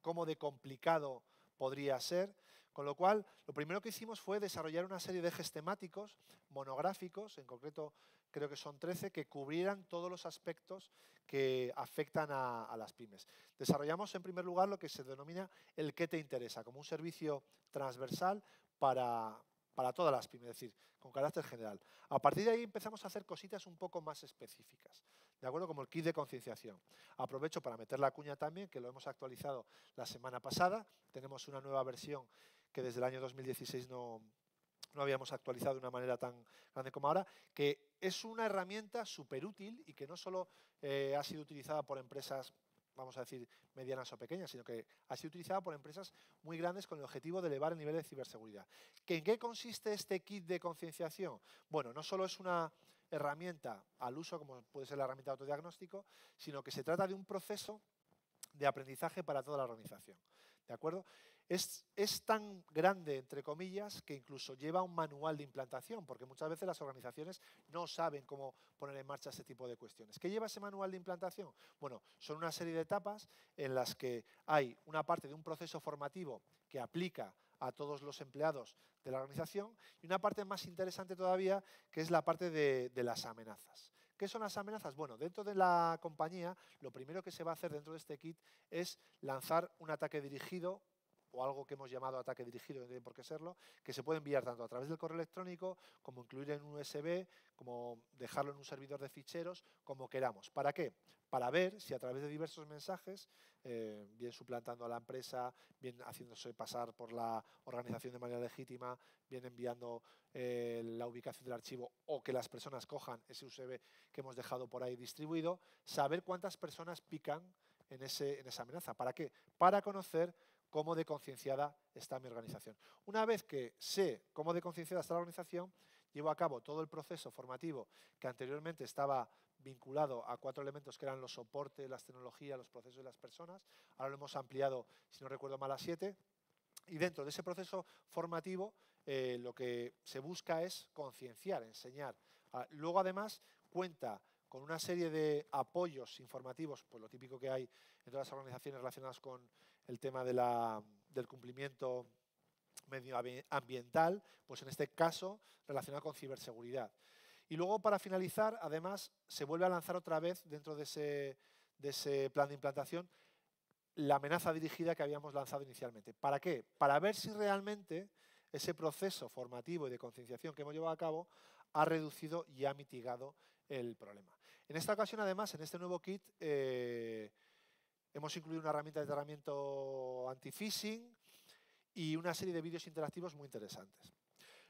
C: cómo de complicado podría ser. Con lo cual, lo primero que hicimos fue desarrollar una serie de ejes temáticos monográficos, en concreto creo que son 13, que cubrieran todos los aspectos que afectan a, a, las pymes. Desarrollamos en primer lugar lo que se denomina el qué te interesa, como un servicio transversal para, para todas las pymes, es decir, con carácter general. A partir de ahí empezamos a hacer cositas un poco más específicas, ¿de acuerdo? Como el kit de concienciación. Aprovecho para meter la cuña también, que lo hemos actualizado la semana pasada. Tenemos una nueva versión que desde el año 2016 no, no habíamos actualizado de una manera tan grande como ahora, que es una herramienta súper útil y que no solo eh, ha sido utilizada por empresas vamos a decir, medianas o pequeñas, sino que ha sido utilizada por empresas muy grandes con el objetivo de elevar el nivel de ciberseguridad. ¿En qué consiste este kit de concienciación? Bueno, no solo es una herramienta al uso, como puede ser la herramienta de autodiagnóstico, sino que se trata de un proceso de aprendizaje para toda la organización. ¿De acuerdo? Es, es, tan grande, entre comillas, que incluso lleva un manual de implantación, porque muchas veces las organizaciones no saben cómo poner en marcha este tipo de cuestiones. ¿Qué lleva ese manual de implantación? Bueno, son una serie de etapas en las que hay una parte de un proceso formativo que aplica a todos los empleados de la organización y una parte más interesante todavía, que es la parte de, las amenazas. ¿Qué son las amenazas? Bueno, dentro de la compañía, lo primero que se va a hacer dentro de este kit es lanzar un ataque dirigido o algo que hemos llamado ataque dirigido, no tiene por qué serlo, que se puede enviar tanto a través del correo electrónico, como incluir en un USB, como dejarlo en un servidor de ficheros, como queramos. ¿Para qué? Para ver si a través de diversos mensajes, eh, bien suplantando a la empresa, bien haciéndose pasar por la organización de manera legítima, bien enviando eh, la ubicación del archivo o que las personas cojan ese USB que hemos dejado por ahí distribuido, saber cuántas personas pican en, esa amenaza. ¿Para qué? Para conocer cómo de concienciada está mi organización. Una vez que sé cómo de concienciada está la organización, llevo a cabo todo el proceso formativo que anteriormente estaba vinculado a cuatro elementos que eran los soportes, las tecnologías, los procesos y las personas. Ahora lo hemos ampliado, si no recuerdo mal, a siete. Y dentro de ese proceso formativo eh, lo que se busca es concienciar, enseñar. Ah, luego, además, cuenta con una serie de apoyos informativos, pues lo típico que hay en todas las organizaciones relacionadas con el tema del cumplimiento medioambiental, pues en este caso relacionado con ciberseguridad. Y luego, para finalizar, además, se vuelve a lanzar otra vez dentro de ese, de ese plan de implantación la amenaza dirigida que habíamos lanzado inicialmente. ¿Para qué? Para ver si realmente ese proceso formativo y de concienciación que hemos llevado a cabo ha reducido y ha mitigado el problema. En esta ocasión, además, en este nuevo kit, eh, Hemos incluido una herramienta de tratamiento anti-phishing y una serie de vídeos interactivos muy interesantes.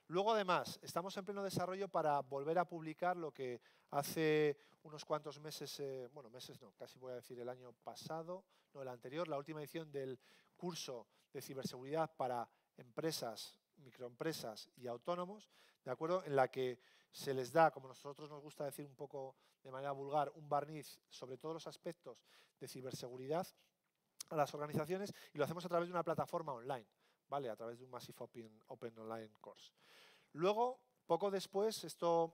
C: Luego, además, estamos en pleno desarrollo para volver a publicar lo que hace unos cuantos meses, eh, bueno, meses no, casi voy a decir el año pasado, no el anterior, la última edición del curso de ciberseguridad para empresas, microempresas y autónomos, ¿de acuerdo? En la que se les da, como nosotros nos gusta decir un poco de manera vulgar, un barniz sobre todos los aspectos de ciberseguridad a las organizaciones y lo hacemos a través de una plataforma online, ¿vale? A través de un Massive Open, Online Course. Luego, poco después, esto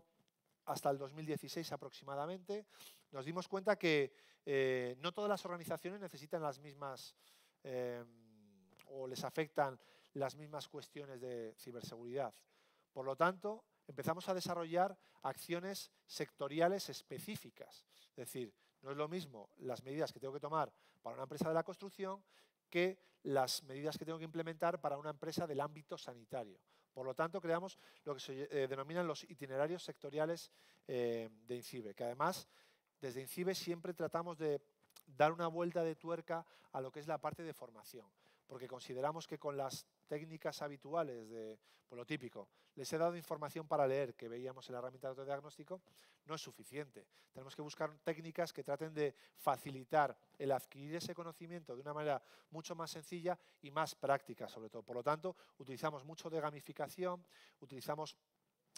C: hasta el 2016 aproximadamente, nos dimos cuenta que eh, no todas las organizaciones necesitan las mismas eh, o les afectan las mismas cuestiones de ciberseguridad. Por lo tanto, empezamos a desarrollar acciones sectoriales específicas. Es decir, no es lo mismo las medidas que tengo que tomar para una empresa de la construcción que las medidas que tengo que implementar para una empresa del ámbito sanitario. Por lo tanto, creamos lo que se eh, denominan los itinerarios sectoriales eh, de INCIBE, que además desde INCIBE siempre tratamos de dar una vuelta de tuerca a lo que es la parte de formación porque consideramos que con las técnicas habituales de por lo típico, les he dado información para leer que veíamos en la herramienta de autodiagnóstico, no es suficiente. Tenemos que buscar técnicas que traten de facilitar el adquirir ese conocimiento de una manera mucho más sencilla y más práctica, sobre todo. Por lo tanto, utilizamos mucho de gamificación, utilizamos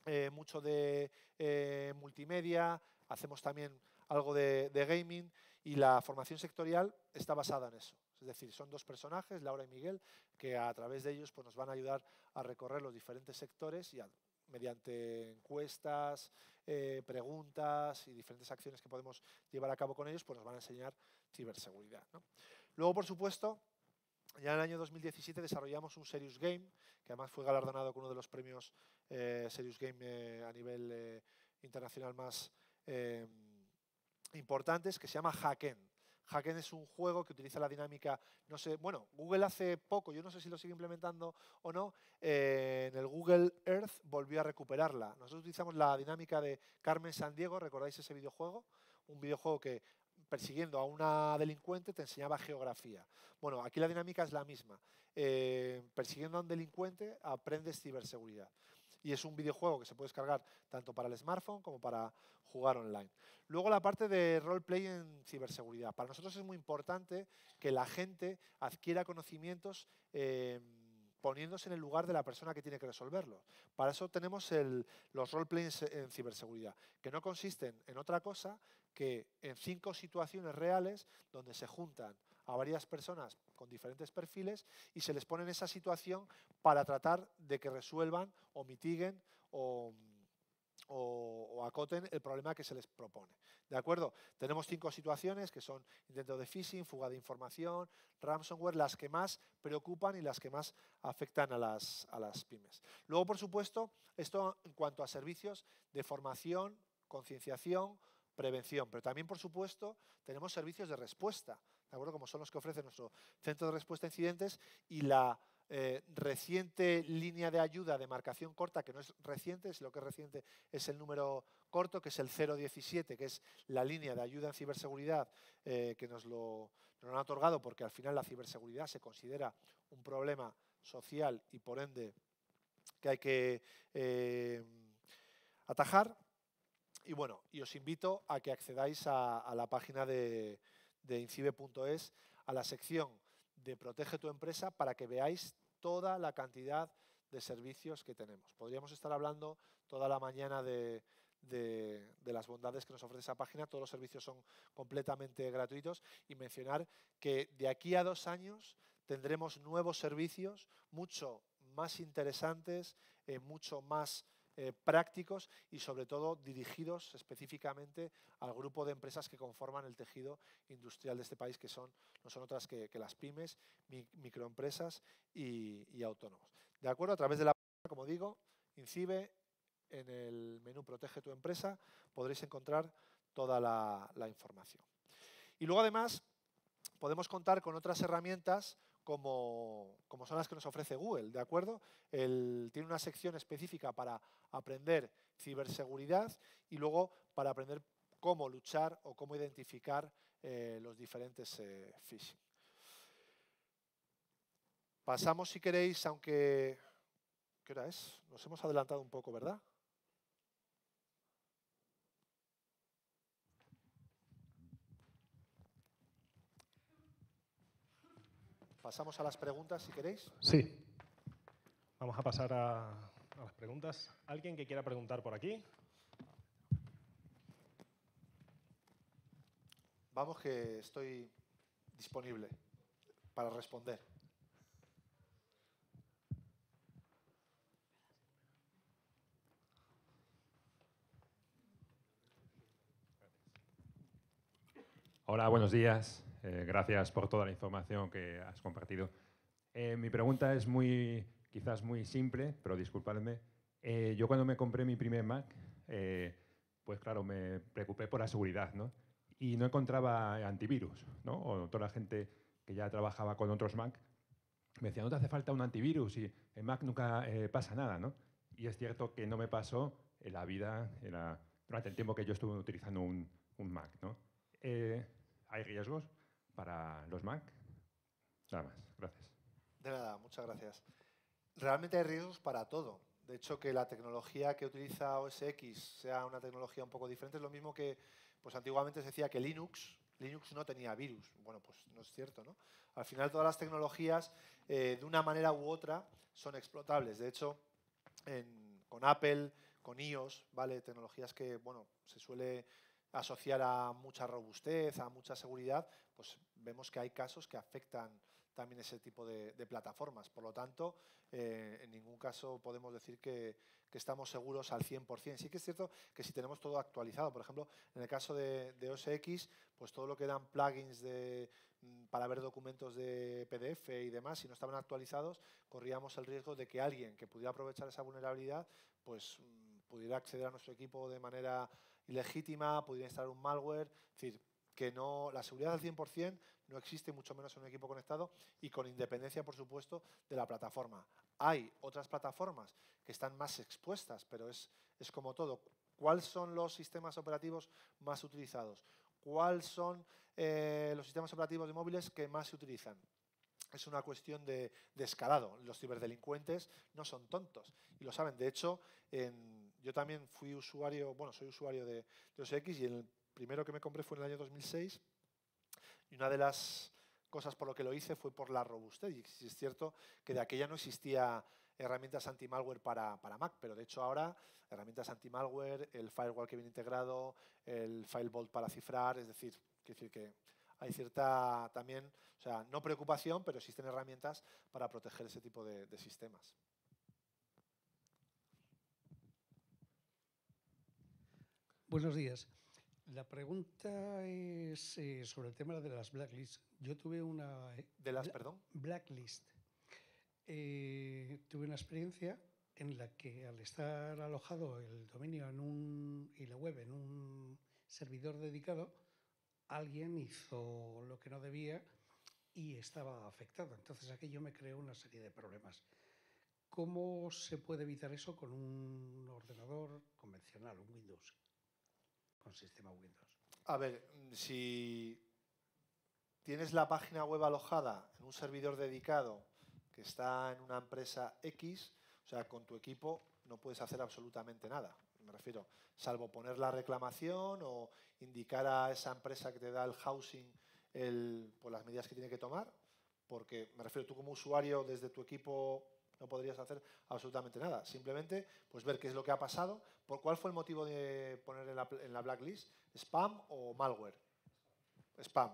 C: eh, mucho de eh, multimedia, hacemos también algo de, de gaming Y la formación sectorial está basada en eso. Es decir, son dos personajes, Laura y Miguel, que a través de ellos pues, nos van a ayudar a recorrer los diferentes sectores y mediante encuestas, eh, preguntas y diferentes acciones que podemos llevar a cabo con ellos, pues nos van a enseñar ciberseguridad. Luego, por supuesto, ya en el año 2017 desarrollamos un Serious Game, que además fue galardonado con uno de los premios eh, Serious Game eh, a nivel eh, internacional más importantes, que se llama Hacken. Hacken es un juego que utiliza la dinámica, no sé, bueno, Google hace poco, yo no sé si lo sigue implementando o no, en el Google Earth volvió a recuperarla. Nosotros utilizamos la dinámica de Carmen San Diego, ¿recordáis ese videojuego? Un videojuego que persiguiendo a una delincuente te enseñaba geografía. Bueno, aquí la dinámica es la misma. Eh, persiguiendo a un delincuente aprendes ciberseguridad. Y es un videojuego que se puede descargar tanto para el smartphone como para jugar online. Luego la parte de roleplay en ciberseguridad. Para nosotros es muy importante que la gente adquiera conocimientos eh, poniéndose en el lugar de la persona que tiene que resolverlo. Para eso tenemos los roleplays en ciberseguridad, que no consisten en otra cosa que en cinco situaciones reales donde se juntan a varias personas con diferentes perfiles y se les pone en esa situación para tratar de que resuelvan o mitiguen o, acoten el problema que se les propone. ¿De acuerdo? Tenemos cinco situaciones que son intento de phishing, fuga de información, ransomware, las que más preocupan y las que más afectan a las, a las pymes. Luego, por supuesto, esto en cuanto a servicios de formación, concienciación, prevención, pero también, por supuesto, tenemos servicios de respuesta, Como son los que ofrece nuestro Centro de Respuesta a Incidentes y la eh, reciente línea de ayuda de marcación corta, que no es reciente, si lo que es reciente es el número corto, que es el 017, que es la línea de ayuda en ciberseguridad eh, que nos lo, han otorgado, porque al final la ciberseguridad se considera un problema social y por ende que hay que eh, atajar. Y bueno, y os invito a que accedáis a, la página de, incibe.es, a la sección de Protege tu empresa para que veáis toda la cantidad de servicios que tenemos. Podríamos estar hablando toda la mañana de, las bondades que nos ofrece esa página. Todos los servicios son completamente gratuitos y mencionar que de aquí a dos años tendremos nuevos servicios mucho más interesantes, eh, mucho más eh, prácticos y sobre todo dirigidos específicamente al grupo de empresas que conforman el tejido industrial de este país, que son, no son otras que, las pymes, microempresas y, autónomos. De acuerdo, a través de la como digo, INCIBE, en el menú Protege tu empresa, podréis encontrar toda la información. Y luego además podemos contar con otras herramientas como, son las que nos ofrece Google, ¿de acuerdo? tiene una sección específica para aprender ciberseguridad y luego para aprender cómo luchar o cómo identificar eh, los diferentes eh, phishing. Pasamos, si queréis, aunque... ¿Qué hora es? Nos hemos adelantado un poco, ¿verdad? Pasamos a las preguntas, si queréis.
A: Sí. Vamos a pasar a, las preguntas. ¿Alguien que quiera preguntar por aquí?
C: Vamos que estoy disponible para responder.
F: Hola, buenos días. Eh, gracias por toda la información que has compartido. Eh, mi pregunta es muy, quizás muy simple, pero disculpadme. Eh, yo cuando me compré mi primer Mac, pues claro, me preocupé por la seguridad, ¿no? Y no encontraba antivirus, ¿no? O toda la gente que ya trabajaba con otros Mac me decía, no te hace falta un antivirus y en Mac nunca pasa nada, ¿no? Y es cierto que no me pasó en la vida, durante el tiempo que yo estuve utilizando un Mac, ¿no? ¿Hay riesgos? Para los Mac. Nada más, gracias.
C: De nada, muchas gracias. Realmente hay riesgos para todo. De hecho, que la tecnología que utiliza OS X sea una tecnología un poco diferente es lo mismo que pues antiguamente se decía que Linux, Linux no tenía virus. Bueno, pues no es cierto, ¿no? Al final todas las tecnologías, eh, de una manera u otra, son explotables. De hecho, con Apple, con iOS, ¿vale? Tecnologías que, bueno, se suele asociar a mucha robustez, a mucha seguridad, pues vemos que hay casos que afectan también ese tipo de, plataformas. Por lo tanto, eh, en ningún caso podemos decir que, que, estamos seguros al 100%. Sí que es cierto que si tenemos todo actualizado, por ejemplo, en el caso de, de OS X, pues todo lo que eran plugins mm, para ver documentos de PDF y demás, si no estaban actualizados, corríamos el riesgo de que alguien que pudiera aprovechar esa vulnerabilidad, pues mm, pudiera acceder a nuestro equipo de manera ilegítima, pudiera instalar un malware, es decir, que no, la seguridad al 100% no existe, mucho menos en un equipo conectado y con independencia, por supuesto, de la plataforma. Hay otras plataformas que están más expuestas, pero es, es como todo. ¿Cuáles son los sistemas operativos más utilizados? ¿Cuáles son eh, los sistemas operativos de móviles que más se utilizan? es una cuestión de, de, escalado. Los ciberdelincuentes no son tontos y lo saben. De hecho, en, yo también fui usuario, bueno, soy usuario de, de OS X y el primero que me compré fue en el año 2006 y una de las cosas por lo que lo hice fue por la robustez. Y es cierto que de aquella no existía herramientas anti-malware para, para, Mac, pero de hecho ahora herramientas anti-malware, el firewall que viene integrado, el FileVault para cifrar, es decir, decir que hay cierta también, o sea, no preocupación, pero existen herramientas para proteger ese tipo de sistemas.
G: Buenos días. La pregunta es eh, sobre el tema de las blacklists. Yo tuve una... Eh,
C: ¿De las, perdón?
G: Blacklist. Eh, tuve una experiencia en la que al estar alojado el dominio en un, y la web en un servidor dedicado, alguien hizo lo que no debía y estaba afectado. Entonces aquello me creó una serie de problemas. ¿Cómo se puede evitar eso con un ordenador convencional, un Windows? Con sistema Windows?
C: A ver, si tienes la página web alojada en un servidor dedicado que está en una empresa X, o sea, con tu equipo no puedes hacer absolutamente nada. Me refiero, salvo poner la reclamación o indicar a esa empresa que te da el housing el, pues las medidas que tiene que tomar, porque me refiero, tú como usuario desde tu equipo no podrías hacer absolutamente nada. Simplemente pues ver qué es lo que ha pasado, por cuál fue el motivo de poner en la, en la blacklist, spam o malware. Spam.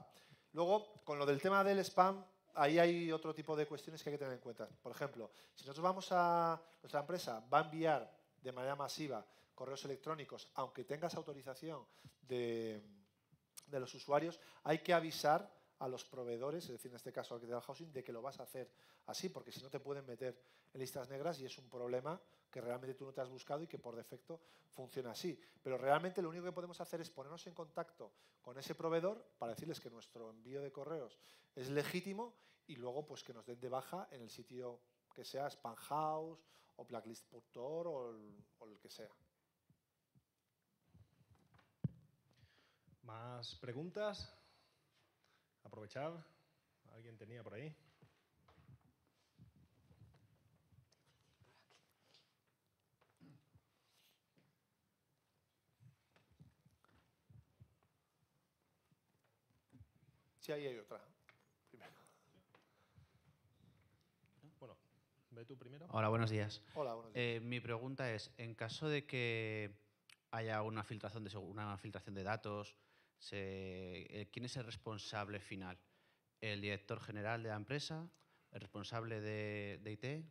C: Luego, con lo del tema del spam, ahí hay otro tipo de cuestiones que hay que tener en cuenta. Por ejemplo, si nosotros vamos a, nuestra empresa va a enviar de manera masiva correos electrónicos, aunque tengas autorización de, de los usuarios, hay que avisar a los proveedores, es decir, en este caso al que te da housing, de que lo vas a hacer así, porque si no te pueden meter en listas negras y es un problema que realmente tú no te has buscado y que por defecto funciona así. Pero realmente lo único que podemos hacer es ponernos en contacto con ese proveedor para decirles que nuestro envío de correos es legítimo y luego pues que nos den de baja en el sitio que sea Spamhouse o Blacklist.org o el que sea.
A: ¿Más preguntas? Aprovechar. ¿Alguien tenía por ahí?
C: Sí, ahí hay otra. Primero.
A: Bueno, ve tú primero.
H: Hola, buenos días.
C: Hola, buenos días.
H: Eh, mi pregunta es, en caso de que haya una filtración de, una filtración de datos, se, eh, ¿quién es el responsable final? ¿El director general de la empresa? ¿El responsable de, de IT?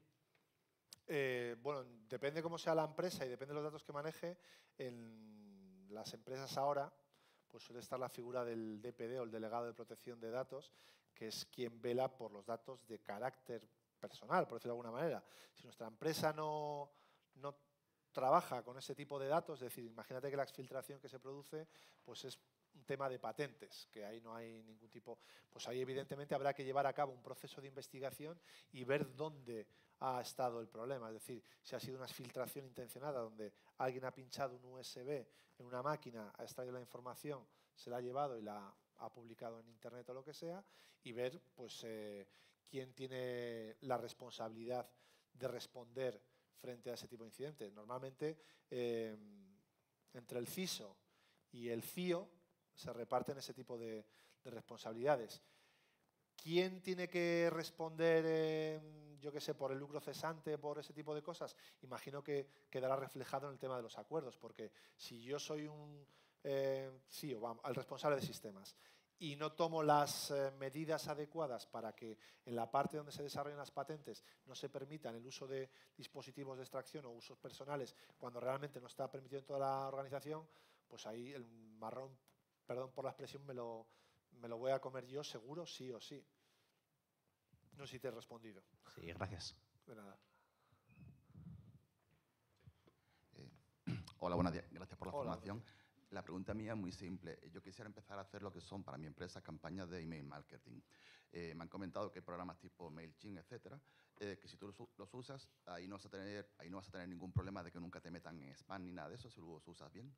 C: Eh, bueno, depende cómo sea la empresa y depende de los datos que maneje. En las empresas ahora, pues suele estar la figura del DPD o el delegado de protección de datos, que es quien vela por los datos de carácter personal, por decirlo de alguna manera. Si nuestra empresa no, no trabaja con ese tipo de datos, es decir, imagínate que la exfiltración que se produce pues es tema de patentes, que ahí no hay ningún tipo, pues ahí evidentemente habrá que llevar a cabo un proceso de investigación y ver dónde ha estado el problema, es decir, si ha sido una filtración intencionada donde alguien ha pinchado un USB en una máquina, ha extraído la información, se la ha llevado y la ha publicado en internet o lo que sea, y ver pues eh, quién tiene la responsabilidad de responder frente a ese tipo de incidentes. Normalmente eh, entre el CISO y el CIO se reparten ese tipo de, de responsabilidades. ¿Quién tiene que responder, yo qué sé, por el lucro cesante, por ese tipo de cosas? Imagino que quedará reflejado en el tema de los acuerdos, porque si yo soy un eh, CIO, vamos, al responsable de sistemas, y no tomo las eh, medidas adecuadas para que en la parte donde se desarrollan las patentes no se permitan el uso de dispositivos de extracción o usos personales cuando realmente no está permitido en toda la organización, pues ahí el marrón, perdón por la expresión, me lo, me lo voy a comer yo seguro, sí o sí. No sé si te he respondido.
H: Sí, gracias.
C: De nada.
I: Hola, buenos días. Gracias por la
C: Hola,
I: formación. La pregunta mía es muy simple. Yo quisiera empezar a hacer lo que son para mi empresa campañas de email marketing. Eh, me han comentado que hay programas tipo MailChimp, etcétera, eh, que si tú los usas, ahí no, vas a tener, ahí no vas a tener ningún problema de que nunca te metan en spam ni nada de eso, si los usas bien.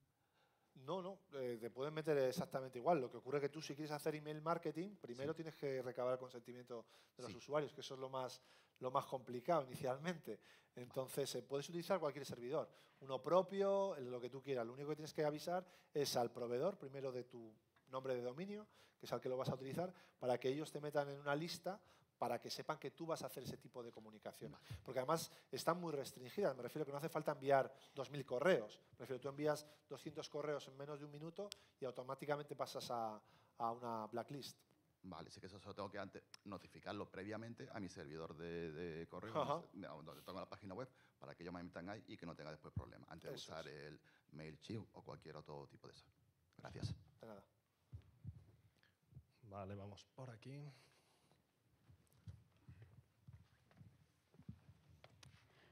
C: No, no, eh, te pueden meter exactamente igual. Lo que ocurre es que tú si quieres hacer email marketing, primero tienes que recabar el consentimiento de los
I: Sí.
C: usuarios, que eso es lo más, lo más complicado inicialmente. Entonces, eh, puedes utilizar cualquier servidor, uno propio, lo que tú quieras. Lo único que tienes que avisar es al proveedor, primero de tu nombre de dominio, que es al que lo vas a utilizar, para que ellos te metan en una lista para que sepan que tú vas a hacer ese tipo de comunicación. Porque además están muy restringidas. Me refiero que no hace falta enviar 2.000 correos. Me refiero, tú envías 200 correos en menos de un minuto y automáticamente pasas a, a una blacklist.
I: Vale, sí que eso solo tengo que antes notificarlo previamente a mi servidor de, de correo, donde tengo la página web, para que ellos me metan ahí y que no tenga después problemas, antes de usar
C: es.
I: el MailChimp o cualquier otro tipo de eso. Gracias.
C: De nada.
A: Vale, vamos por aquí.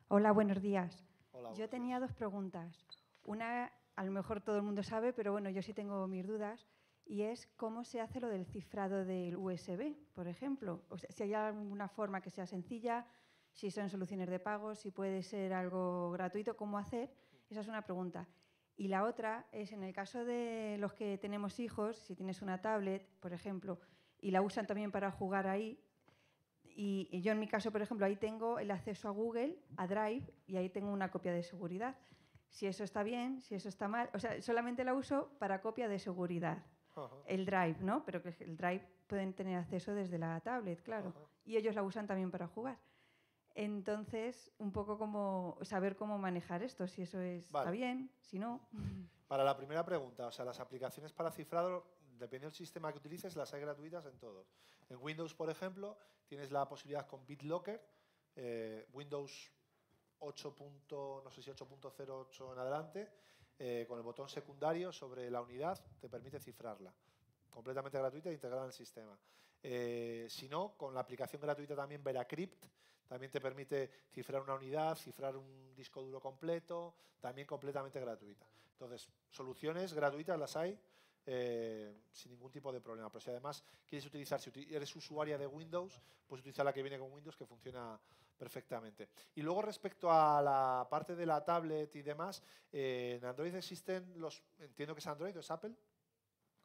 J: Hola, buenos días.
C: Hola,
J: Yo tenía dos preguntas. Una, a lo mejor todo el mundo sabe, pero bueno, yo sí tengo mis dudas, y es cómo se hace lo del cifrado del USB, por ejemplo. O sea, si hay alguna forma que sea sencilla, si son soluciones de pago, si puede ser algo gratuito, cómo hacer. Esa es una pregunta. Y la otra es, en el caso de los que tenemos hijos, si tienes una tablet, por ejemplo, y la usan también para jugar ahí, y, y yo en mi caso, por ejemplo, ahí tengo el acceso a Google, a Drive, y ahí tengo una copia de seguridad. Si eso está bien, si eso está mal, o sea, solamente la uso para copia de seguridad.
C: Ajá.
J: El Drive, ¿no? Pero que el Drive pueden tener acceso desde la tablet, claro.
C: Ajá.
J: Y ellos la usan también para jugar. Entonces, un poco como saber cómo manejar esto, si eso es, está
C: Vale.
J: bien, si no.
C: Para la primera pregunta, o sea, las aplicaciones para cifrado, depende del sistema que utilices, las hay gratuitas en todos. En Windows, por ejemplo, tienes la posibilidad con BitLocker, eh, Windows 8. punto- no sé si 8.08 en adelante, eh, con el botón secundario sobre la unidad, te permite cifrarla. Completamente gratuita e integrada en el sistema. Eh, si no, con la aplicación gratuita también Veracrypt, también te permite cifrar una unidad, cifrar un disco duro completo, también completamente gratuita. Entonces, soluciones gratuitas las hay eh, sin ningún tipo de problema. Pero si además quieres utilizar, si eres usuaria de Windows, pues utiliza la que viene con Windows, que funciona perfectamente. Y luego respecto a la parte de la tablet y demás, eh, en Android existen los, entiendo que es Android o es Apple,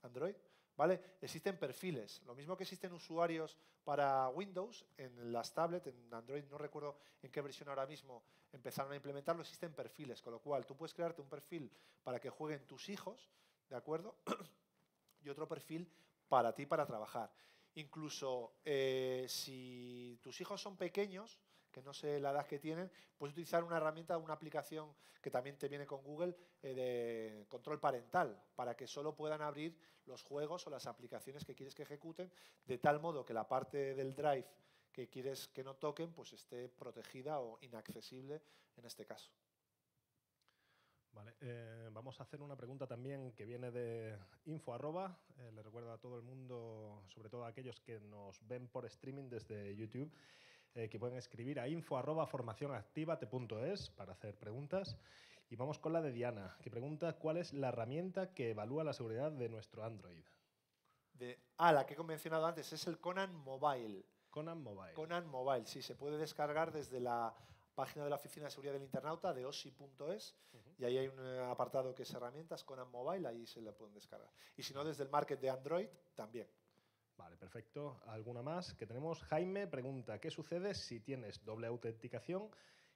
C: Android, ¿vale? Existen perfiles. Lo mismo que existen usuarios para Windows, en las tablets, en Android, no recuerdo en qué versión ahora mismo empezaron a implementarlo, existen perfiles, con lo cual tú puedes crearte un perfil para que jueguen tus hijos, ¿de acuerdo? y otro perfil para ti para trabajar. Incluso eh, si tus hijos son pequeños, que no sé la edad que tienen, puedes utilizar una herramienta, una aplicación que también te viene con Google eh, de control parental, para que solo puedan abrir los juegos o las aplicaciones que quieres que ejecuten, de tal modo que la parte del drive que quieres que no toquen, pues esté protegida o inaccesible en este caso.
A: Vale, eh, vamos a hacer una pregunta también que viene de info arroba. eh, le recuerdo a todo el mundo, sobre todo a aquellos que nos ven por streaming desde YouTube, eh, que pueden escribir a info arroba formacionactivate.es para hacer preguntas. Y vamos con la de Diana, que pregunta cuál es la herramienta que evalúa la seguridad de nuestro Android.
C: De, ah, la que he mencionado antes es el Conan Mobile.
A: Conan Mobile.
C: Conan Mobile, sí, se puede descargar desde la página de la Oficina de Seguridad del Internauta de osi.es y ahí hay un apartado que es herramientas Conan Mobile, ahí se la pueden descargar. Y si no, desde el market de Android también.
A: Vale, perfecto. ¿Alguna más? Que tenemos. Jaime pregunta, ¿qué sucede si tienes doble autenticación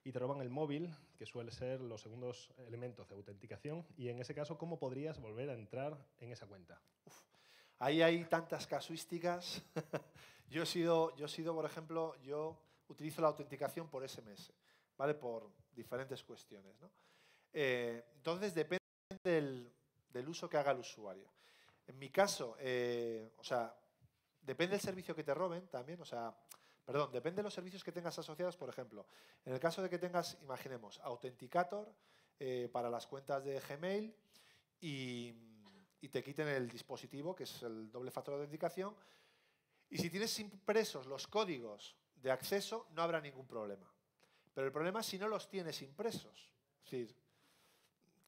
A: y te roban el móvil, que suele ser los segundos elementos de autenticación? Y en ese caso, ¿cómo podrías volver a entrar en esa cuenta?
C: Ahí hay tantas casuísticas. yo, he sido, yo he sido, por ejemplo, yo utilizo la autenticación por SMS, ¿vale? Por diferentes cuestiones, ¿no? Eh, entonces, depende del, uso que haga el usuario. En mi caso, eh, o sea, depende del servicio que te roben también, o sea, perdón, depende de los servicios que tengas asociados, por ejemplo, en el caso de que tengas, imaginemos, Authenticator eh, para las cuentas de Gmail y, y te quiten el dispositivo, que es el doble factor de autenticación, y si tienes impresos los códigos de acceso, no habrá ningún problema. Pero el problema es si no los tienes impresos. Es decir,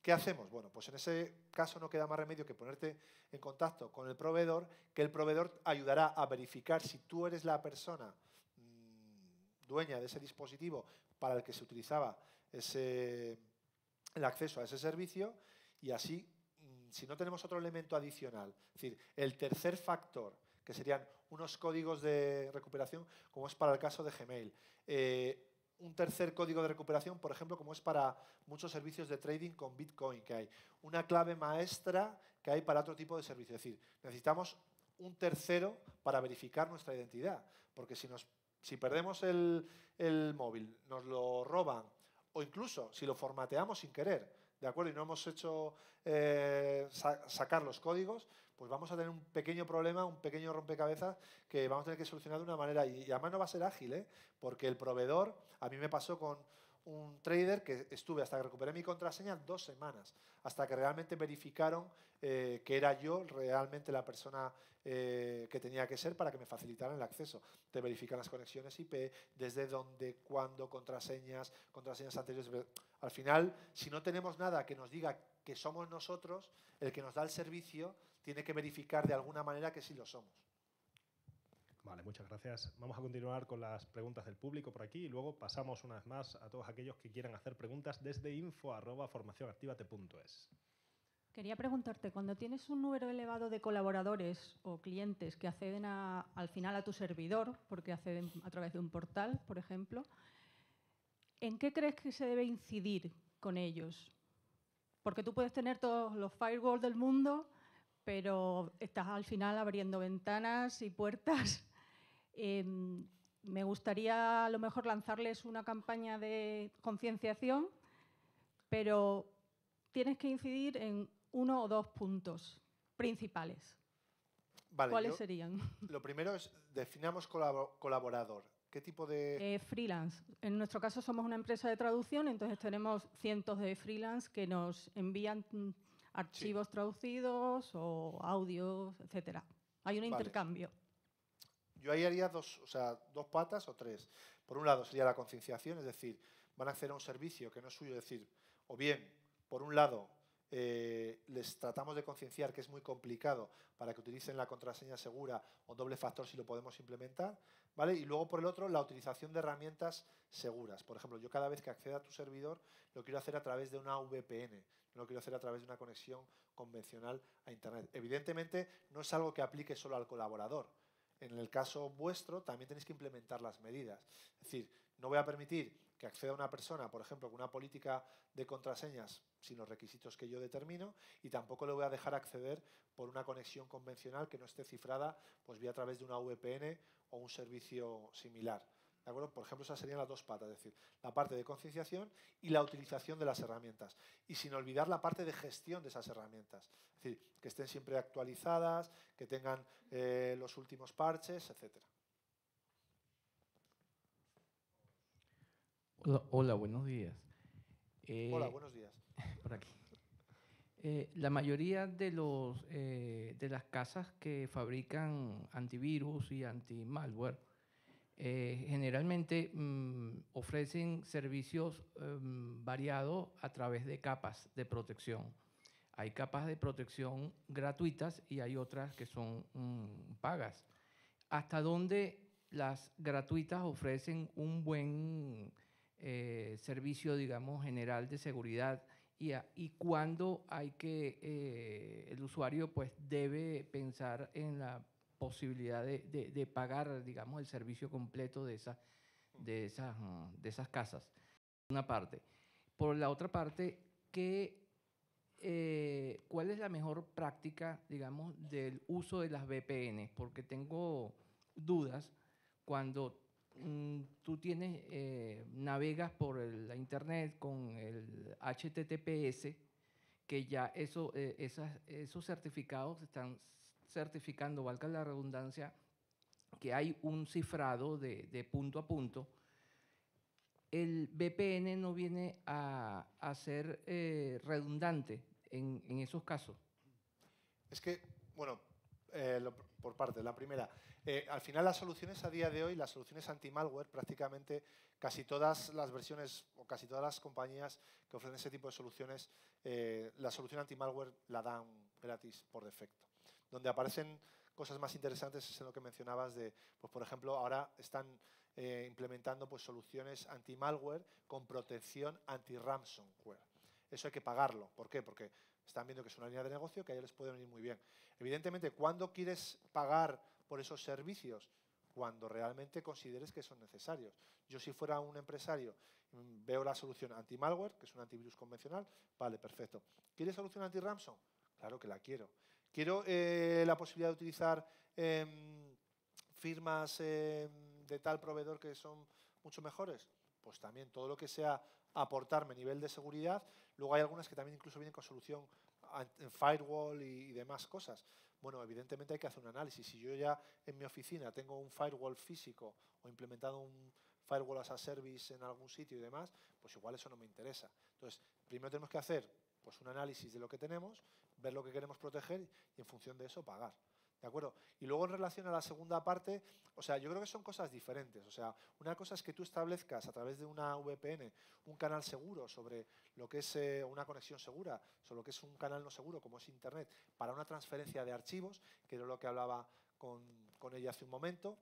C: ¿qué hacemos? Bueno, pues en ese caso no queda más remedio que ponerte en contacto con el proveedor, que el proveedor ayudará a verificar si tú eres la persona mm, dueña de ese dispositivo para el que se utilizaba ese, el acceso a ese servicio y así, mm, si no tenemos otro elemento adicional, es decir, el tercer factor, que serían unos códigos de recuperación, como es para el caso de Gmail. Eh, un tercer código de recuperación, por ejemplo, como es para muchos servicios de trading con Bitcoin que hay. Una clave maestra que hay para otro tipo de servicio. Es decir, necesitamos un tercero para verificar nuestra identidad. Porque si, nos, si perdemos el, el móvil, nos lo roban, o incluso si lo formateamos sin querer, ¿de acuerdo? Y no hemos hecho eh, sa- sacar los códigos, pues vamos a tener un pequeño problema, un pequeño rompecabezas que vamos a tener que solucionar de una manera. Y, además no va a ser ágil, ¿eh? porque el proveedor, a mí me pasó con un trader que estuve hasta que recuperé mi contraseña dos semanas, hasta que realmente verificaron eh, que era yo realmente la persona eh, que tenía que ser para que me facilitaran el acceso. Te verifican las conexiones IP, desde dónde, cuándo, contraseñas, contraseñas anteriores. Al final, si no tenemos nada que nos diga que somos nosotros, el que nos da el servicio tiene que verificar de alguna manera que sí lo somos.
A: Vale, muchas gracias. Vamos a continuar con las preguntas del público por aquí y luego pasamos una vez más a todos aquellos que quieran hacer preguntas desde info@formacionactivate.es.
K: Quería preguntarte, cuando tienes un número elevado de colaboradores o clientes que acceden a- al final a tu servidor, porque acceden a través de un portal, por ejemplo, ¿en qué crees que se debe incidir con ellos? Porque tú puedes tener todos los firewalls del mundo, pero estás al final abriendo ventanas y puertas. Em, me gustaría a lo mejor lanzarles una campaña de concienciación, pero tienes que incidir en uno o dos puntos principales.
C: Vale,
K: ¿Cuáles
C: yo-
K: serían?
C: Lo primero es, definamos colabo- colaborador. ¿Qué tipo de...?
K: Eh, freelance. En nuestro caso somos una empresa de traducción, entonces tenemos cientos de freelance que nos envían archivos traducidos o audios, etcétera. Hay un
C: Vale.
K: intercambio.
C: Yo ahí haría dos, o sea, dos patas o tres. Por un lado sería la concienciación, es decir, van a acceder a un servicio que no es suyo, es decir, o bien, por un lado, eh, les tratamos de concienciar que es muy complicado para que utilicen la contraseña segura o doble factor si lo podemos implementar, ¿vale? Y luego por el otro, la utilización de herramientas seguras. Por ejemplo, yo cada vez que acceda a tu servidor lo quiero hacer a través de una VPN, no quiero hacer a través de una conexión convencional a Internet. Evidentemente, no es algo que aplique solo al colaborador. En el caso vuestro, también tenéis que implementar las medidas. Es decir, no voy a permitir que acceda una persona, por ejemplo, con una política de contraseñas sin los requisitos que yo determino y tampoco le voy a dejar acceder por una conexión convencional que no esté cifrada pues vía a través de una VPN o un servicio similar. ¿De acuerdo? Por ejemplo, esas serían las dos patas, es decir, la parte de concienciación y la utilización de las herramientas. Y sin olvidar la parte de gestión de esas herramientas. Es decir, que estén siempre actualizadas, que tengan eh, los últimos parches, etcétera.
L: Hola, hola, buenos días.
C: Hola,
L: Eh,
C: buenos días.
L: Por aquí. Eh, la mayoría de, los, de las casas que fabrican antivirus y anti-malware eh, generalmente mm, ofrecen servicios em, variados a través de capas de protección. Hay capas de protección gratuitas y hay otras que son mm, pagas. ¿Hasta dónde las gratuitas ofrecen un buen eh, servicio, digamos, general de seguridad? y, a- y cuándo hay que, eh, el usuario pues debe pensar en la posibilidad de, de- pagar, digamos, el servicio completo de, esa, de, esas, mm, de esas casas. Una parte. Por la otra parte, ¿qué, eh, ¿cuál es la mejor práctica, digamos, del uso de las VPN? Porque tengo dudas cuando mm, tú tienes, eh, navegas por el- la internet con el HTTPS, que ya eso, eh, esos certificados están certificando, valga la redundancia, que hay un cifrado de, punto a punto. El VPN no viene a, ser eh, redundante en, esos casos.
C: Es que, bueno, eh, por parte, la primera, eh, al final las soluciones a día de hoy, las soluciones anti-malware, prácticamente casi todas las versiones o casi todas las compañías que ofrecen ese tipo de soluciones, la solución anti-malware la dan gratis por defecto. Donde aparecen cosas más interesantes es en lo que mencionabas de, pues por ejemplo, ahora están eh, implementando pues, soluciones anti-malware con protección anti-ransomware. Eso hay que pagarlo. ¿Por qué? Porque están viendo que es una línea de negocio que a ellos les puede venir muy bien. Evidentemente, ¿cuándo quieres pagar por esos servicios? Cuando realmente consideres que son necesarios. Yo si fuera un empresario, mm, veo la solución anti-malware, que es un antivirus convencional, vale, perfecto. ¿Quieres solución anti-ransom? Claro que la quiero. ¿Quiero eh, la posibilidad de utilizar em, firmas em, de tal proveedor que son mucho mejores? Pues también todo lo que sea aportarme nivel de seguridad. Luego hay algunas que también incluso vienen con solución en firewall y, y demás cosas. Bueno, evidentemente hay que hacer un análisis. Si yo ya en mi oficina tengo un firewall físico o implementado un firewall as a service en algún sitio y demás, pues igual eso no me interesa. Entonces, primero tenemos que hacer pues, un análisis de lo que tenemos, ver lo que queremos proteger y en función de eso pagar. ¿De acuerdo? Y luego en relación a la segunda parte, o sea, yo creo que son cosas diferentes. O sea, una cosa es que tú establezcas a través de una VPN un canal seguro sobre lo que es eh, una conexión segura, sobre lo que es un canal no seguro, como es Internet, para una transferencia de archivos, que era lo que hablaba con, con ella hace un momento.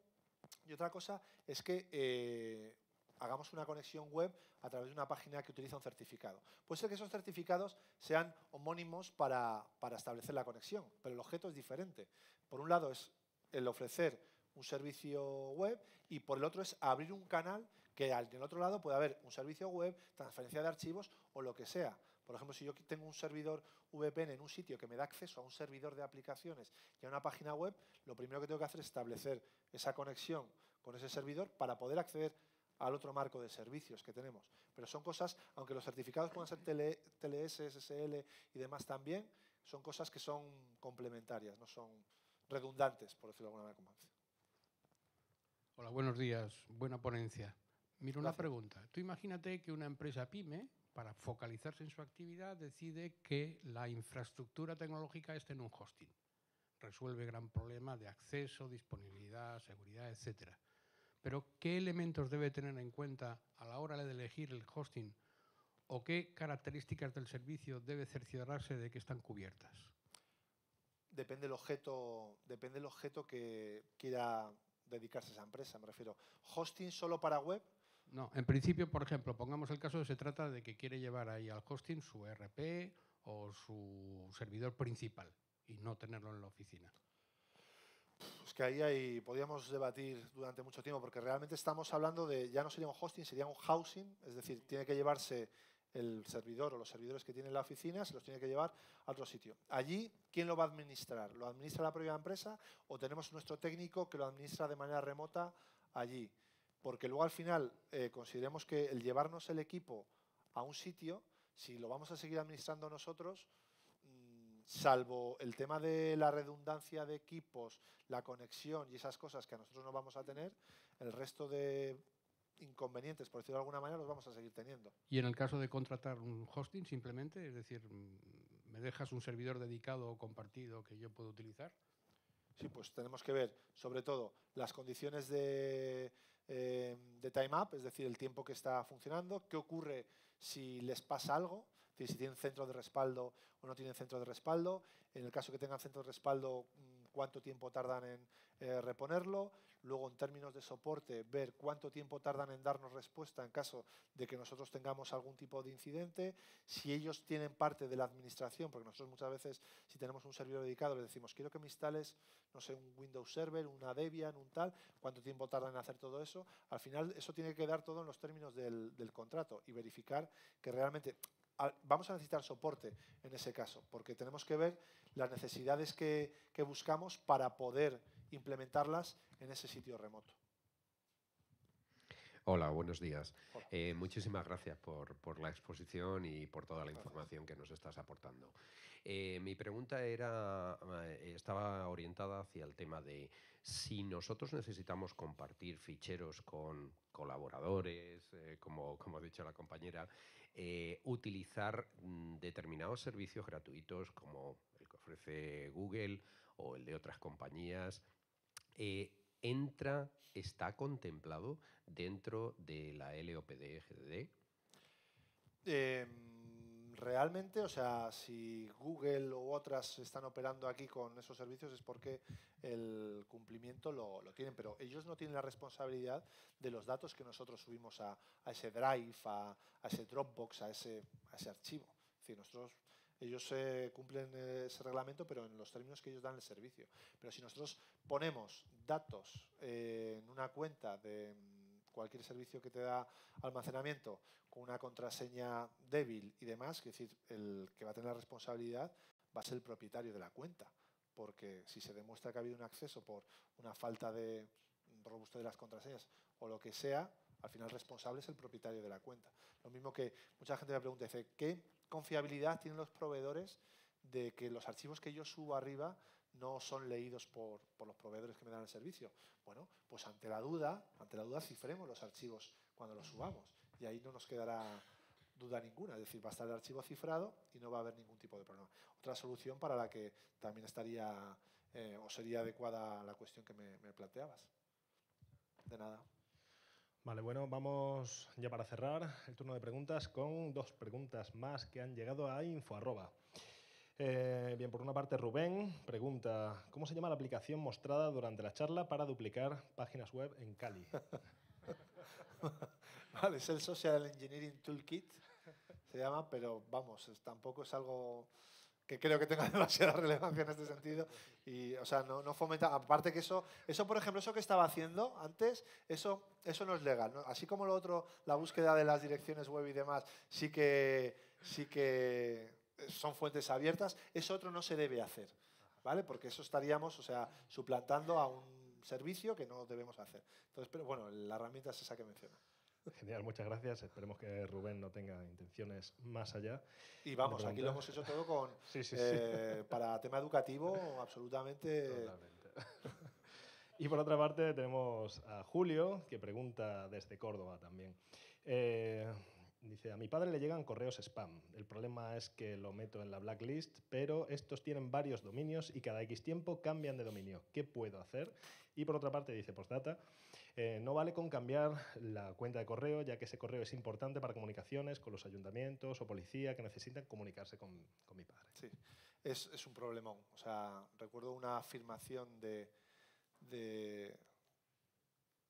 C: Y otra cosa es que eh, hagamos una conexión web a través de una página que utiliza un certificado. Puede ser que esos certificados sean homónimos para, establecer la conexión, pero el objeto es diferente. Por un lado es el ofrecer un servicio web y por el otro es abrir un canal que al del otro lado puede haber un servicio web, transferencia de archivos o lo que sea. Por ejemplo, si yo tengo un servidor VPN en un sitio que me da acceso a un servidor de aplicaciones y a una página web, lo primero que tengo que hacer es establecer esa conexión con ese servidor para poder acceder al otro marco de servicios que tenemos. Pero son cosas, aunque los certificados puedan ser TL TLS, SSL y demás también, son cosas que son complementarias, no son redundantes, por decirlo de alguna manera.
M: Hola, buenos días. Buena ponencia. Mira, una
C: Gracias.
M: pregunta. Tú imagínate que una empresa pyme, para focalizarse en su actividad, decide que la infraestructura tecnológica esté en un hosting. Resuelve gran problema de acceso, disponibilidad, seguridad, etc. Pero, ¿qué elementos debe tener en cuenta a la hora de elegir el hosting o qué características del servicio debe cerciorarse de que están cubiertas?
C: Depende del objeto, depende del objeto que quiera dedicarse esa empresa, me refiero. Hosting solo para web,
M: No, en principio, por ejemplo, pongamos el caso de se trata de que quiere llevar ahí al hosting su ERP o su servidor principal y no tenerlo en la oficina.
C: Que ahí hay, podríamos debatir durante mucho tiempo, porque realmente estamos hablando de, ya no sería un hosting, sería un housing, es decir, tiene que llevarse el servidor o los servidores que tiene la oficina, se los tiene que llevar a otro sitio. Allí, ¿quién lo va a administrar? ¿Lo administra la propia empresa o tenemos nuestro técnico que lo administra de manera remota allí? Porque luego al final eh, consideremos que el llevarnos el equipo a un sitio, si lo vamos a seguir administrando nosotros, salvo el tema de la redundancia de equipos, la conexión y esas cosas que a nosotros no vamos a tener, el resto de inconvenientes, por decirlo de alguna manera, los vamos a seguir teniendo.
M: Y en el caso de contratar un hosting, simplemente, es decir, mm, ¿me dejas un servidor dedicado o compartido que yo puedo utilizar?
C: Sí, pues tenemos que ver, sobre todo, las condiciones de, eh, de time up, es decir, el tiempo que está funcionando, qué ocurre si les pasa algo, si tienen centro de respaldo o no tienen centro de respaldo, en el caso que tengan centro de respaldo, mm, cuánto tiempo tardan en eh, reponerlo, luego en términos de soporte, ver cuánto tiempo tardan en darnos respuesta en caso de que nosotros tengamos algún tipo de incidente, si ellos tienen parte de la administración, porque nosotros muchas veces, si tenemos un servidor dedicado, le decimos, quiero que me instales, no sé, un Windows Server, una Debian, un tal, cuánto tiempo tardan en hacer todo eso. Al final, eso tiene que quedar todo en los términos del, contrato y verificar que realmente vamos a necesitar soporte en ese caso, porque tenemos que ver las necesidades que, que buscamos para poder implementarlas en ese sitio remoto.
N: Hola, buenos días. Eh, muchísimas gracias por, por la exposición y por toda la información que nos estás aportando. Eh, mi pregunta era, eh, estaba orientada hacia el tema de si nosotros necesitamos compartir ficheros con colaboradores, eh, como, como ha dicho la compañera, eh, utilizar mm, determinados servicios gratuitos como el que ofrece Google o el de otras compañías, eh, entra, está contemplado dentro de la LOPD GDD.
C: Realmente, o sea, si Google u otras están operando aquí con esos servicios es porque el cumplimiento lo, lo tienen, pero ellos no tienen la responsabilidad de los datos que nosotros subimos a, a ese Drive, a, a ese Dropbox, a ese, a ese archivo. Es decir, nosotros ellos eh, cumplen ese reglamento, pero en los términos que ellos dan el servicio. Pero si nosotros ponemos datos eh, en una cuenta de cualquier servicio que te da almacenamiento con una contraseña débil y demás, es decir, el que va a tener la responsabilidad va a ser el propietario de la cuenta. Porque si se demuestra que ha habido un acceso por una falta de robustez de las contraseñas o lo que sea, al final responsable es el propietario de la cuenta. Lo mismo que mucha gente me pregunta, dice, ¿qué confiabilidad tienen los proveedores de que los archivos que yo subo arriba no son leídos por, por, los proveedores que me dan el servicio? Bueno, pues ante la duda, ante la duda cifremos los archivos cuando los subamos y ahí no nos quedará duda ninguna, es decir, va a estar el archivo cifrado y no va a haber ningún tipo de problema. Otra solución para la que también estaría eh, o sería adecuada la cuestión que me, me planteabas. De nada.
A: Vale, bueno, vamos ya para cerrar el turno de preguntas con dos preguntas más que han llegado a info. Eh, bien, por una parte, Rubén pregunta: ¿Cómo se llama la aplicación mostrada durante la charla para duplicar páginas web en Cali?
C: vale, es el Social Engineering Toolkit, se llama, pero vamos, tampoco es algo que creo que tenga demasiada relevancia en este sentido. Y, o sea, no, no, fomenta. Aparte que eso, eso, por ejemplo, eso que estaba haciendo antes, eso, eso no es legal. Así como lo otro, la búsqueda de las direcciones web y demás, sí que, sí que son fuentes abiertas, eso otro no se debe hacer. ¿Vale? Porque eso estaríamos, o sea, suplantando a un servicio que no debemos hacer. Entonces, pero bueno, la herramienta es esa que menciona.
A: Genial, muchas gracias. Esperemos que Rubén no tenga intenciones más allá.
C: Y vamos, aquí lo hemos hecho todo con
A: sí, sí,
C: eh, sí. para tema educativo, absolutamente.
A: Totalmente. y por otra parte tenemos a Julio, que pregunta desde Córdoba también. Eh, dice, a mi padre le llegan correos spam. El problema es que lo meto en la blacklist, pero estos tienen varios dominios y cada X tiempo cambian de dominio. ¿Qué puedo hacer? Y por otra parte dice, postdata, eh, no vale con cambiar la cuenta de correo, ya que ese correo es importante para comunicaciones con los ayuntamientos o policía que necesitan comunicarse con, con mi padre.
C: Sí, es, es, un problemón. O sea, recuerdo una afirmación de, de,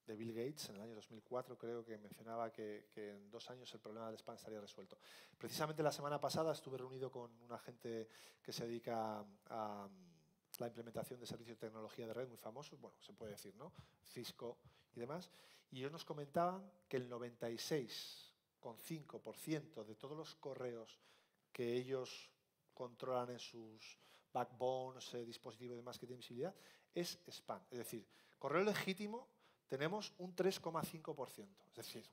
C: de, Bill Gates en el año 2004, creo que mencionaba que, en dos años el problema del spam estaría resuelto. Precisamente la semana pasada estuve reunido con una gente que se dedica a, a la implementación de servicios de tecnología de red muy famosos, bueno, se puede decir, ¿no? Cisco y demás, y ellos nos comentaban que el 96,5% de todos los correos que ellos controlan en sus backbones, eh, dispositivos y demás que tienen visibilidad, es spam. Es decir, correo legítimo tenemos un 3,5%. Es decir,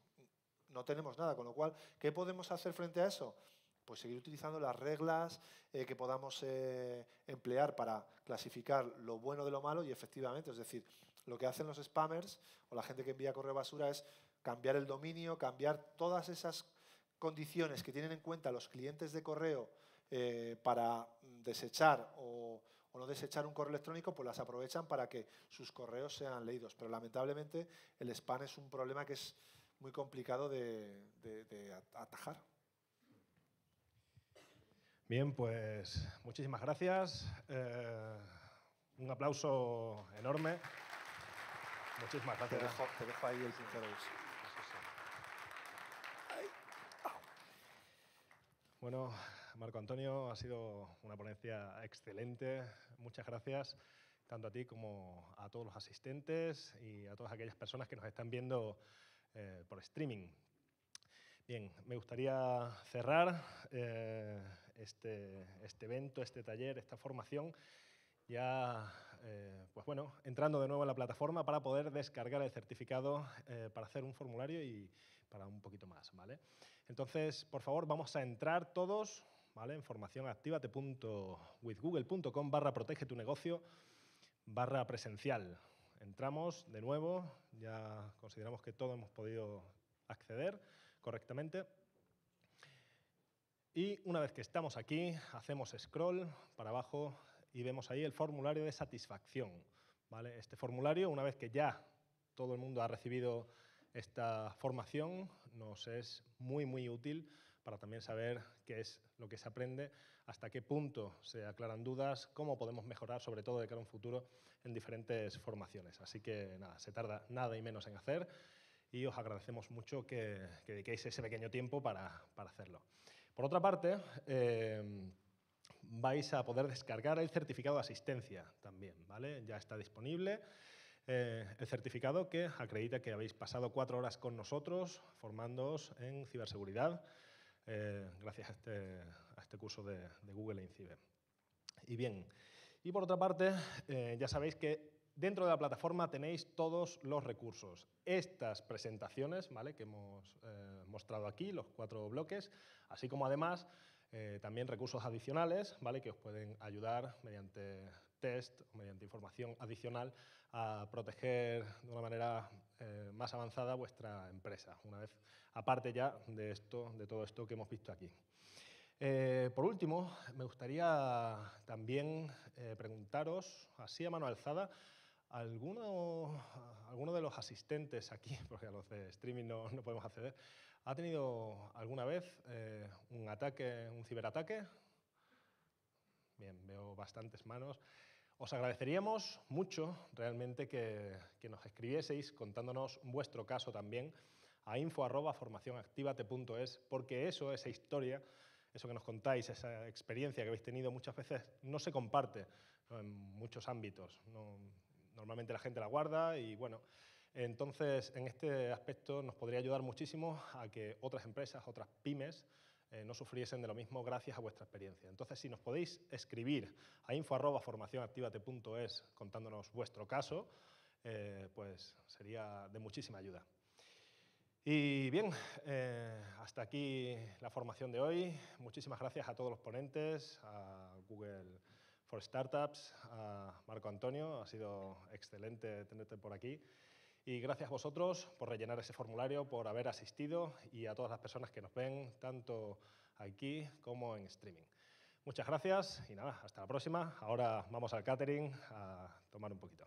C: no tenemos nada, con lo cual, ¿qué podemos hacer frente a eso? Pues seguir utilizando las reglas eh, que podamos eh, emplear para clasificar lo bueno de lo malo y efectivamente, es decir, lo que hacen los spammers o la gente que envía correo basura es cambiar el dominio, cambiar todas esas condiciones que tienen en cuenta los clientes de correo eh, para desechar o, o, no desechar un correo electrónico, pues las aprovechan para que sus correos sean leídos. Pero lamentablemente el spam es un problema que es muy complicado de, de, de atajar.
A: Bien, pues muchísimas gracias. Eh, un aplauso enorme. Muchísimas gracias.
C: Te dejo, te dejo ahí el sincero.
A: Bueno, Marco Antonio, ha sido una ponencia excelente. Muchas gracias tanto a ti como a todos los asistentes y a todas aquellas personas que nos están viendo eh, por streaming. Bien, me gustaría cerrar eh, este, este evento, este taller, esta formación, ya eh, pues bueno, entrando de nuevo en la plataforma para poder descargar el certificado para hacer un formulario y para un poquito más, ¿vale? Entonces, por favor, vamos a entrar todos, ¿vale? En formacionactivate.withgoogle.com barra protege tu negocio barra presencial. Entramos de nuevo, ya consideramos que todos hemos podido acceder correctamente. Y una vez que estamos aquí, hacemos scroll para abajo y vemos ahí el formulario de satisfacción. ¿vale? Este formulario, una vez que ya todo el mundo ha recibido esta formación, nos es muy, muy útil para también saber qué es lo que se aprende, hasta qué punto se aclaran dudas, cómo podemos mejorar, sobre todo de cara a un futuro, en diferentes formaciones. Así que nada, se tarda nada y menos en hacer y os agradecemos mucho que, que dediquéis ese pequeño tiempo para, para hacerlo. Por otra parte, eh, vais a poder descargar el certificado de asistencia también, ¿vale? Ya está disponible. Eh, el certificado que acredita que habéis pasado cuatro horas con nosotros formándoos en ciberseguridad eh, gracias a este, este curso de, Google e Incibe. Y bien, y por otra parte, ya sabéis que dentro de la plataforma tenéis todos los recursos. Estas presentaciones ¿vale? que hemos eh, mostrado aquí, los cuatro bloques, así como además eh, también recursos adicionales ¿vale? que os pueden ayudar mediante test o mediante información adicional a proteger de una manera eh, más avanzada vuestra empresa, una vez aparte ya de, esto, de todo esto que hemos visto aquí. Eh, por último, me gustaría también eh, preguntaros, así a mano alzada, ¿alguno, ¿alguno de los asistentes aquí, porque a los de streaming no, no podemos acceder, ha tenido alguna vez un ataque, un ciberataque? Bien, veo bastantes manos. Os agradeceríamos mucho realmente que, que nos escribieseis contándonos vuestro caso también a info.formacionactivate.es, porque eso, esa historia, eso que nos contáis, esa experiencia que habéis tenido muchas veces no se comparte ¿no? en muchos ámbitos. No, normalmente la gente la guarda y bueno, entonces en este aspecto nos podría ayudar muchísimo a que otras empresas, otras pymes, eh, no sufriesen de lo mismo gracias a vuestra experiencia. Entonces, si nos podéis escribir a info.formacionactivate.es contándonos vuestro caso, eh, pues sería de muchísima ayuda. Y bien, eh, hasta aquí la formación de hoy. Muchísimas gracias a todos los ponentes, a Google for Startups, a Marco Antonio, ha sido excelente tenerte por aquí. Y gracias a vosotros por rellenar ese formulario, por haber asistido y a todas las personas que nos ven, tanto aquí como en streaming. Muchas gracias y nada, hasta la próxima. Ahora vamos al catering a tomar un poquito.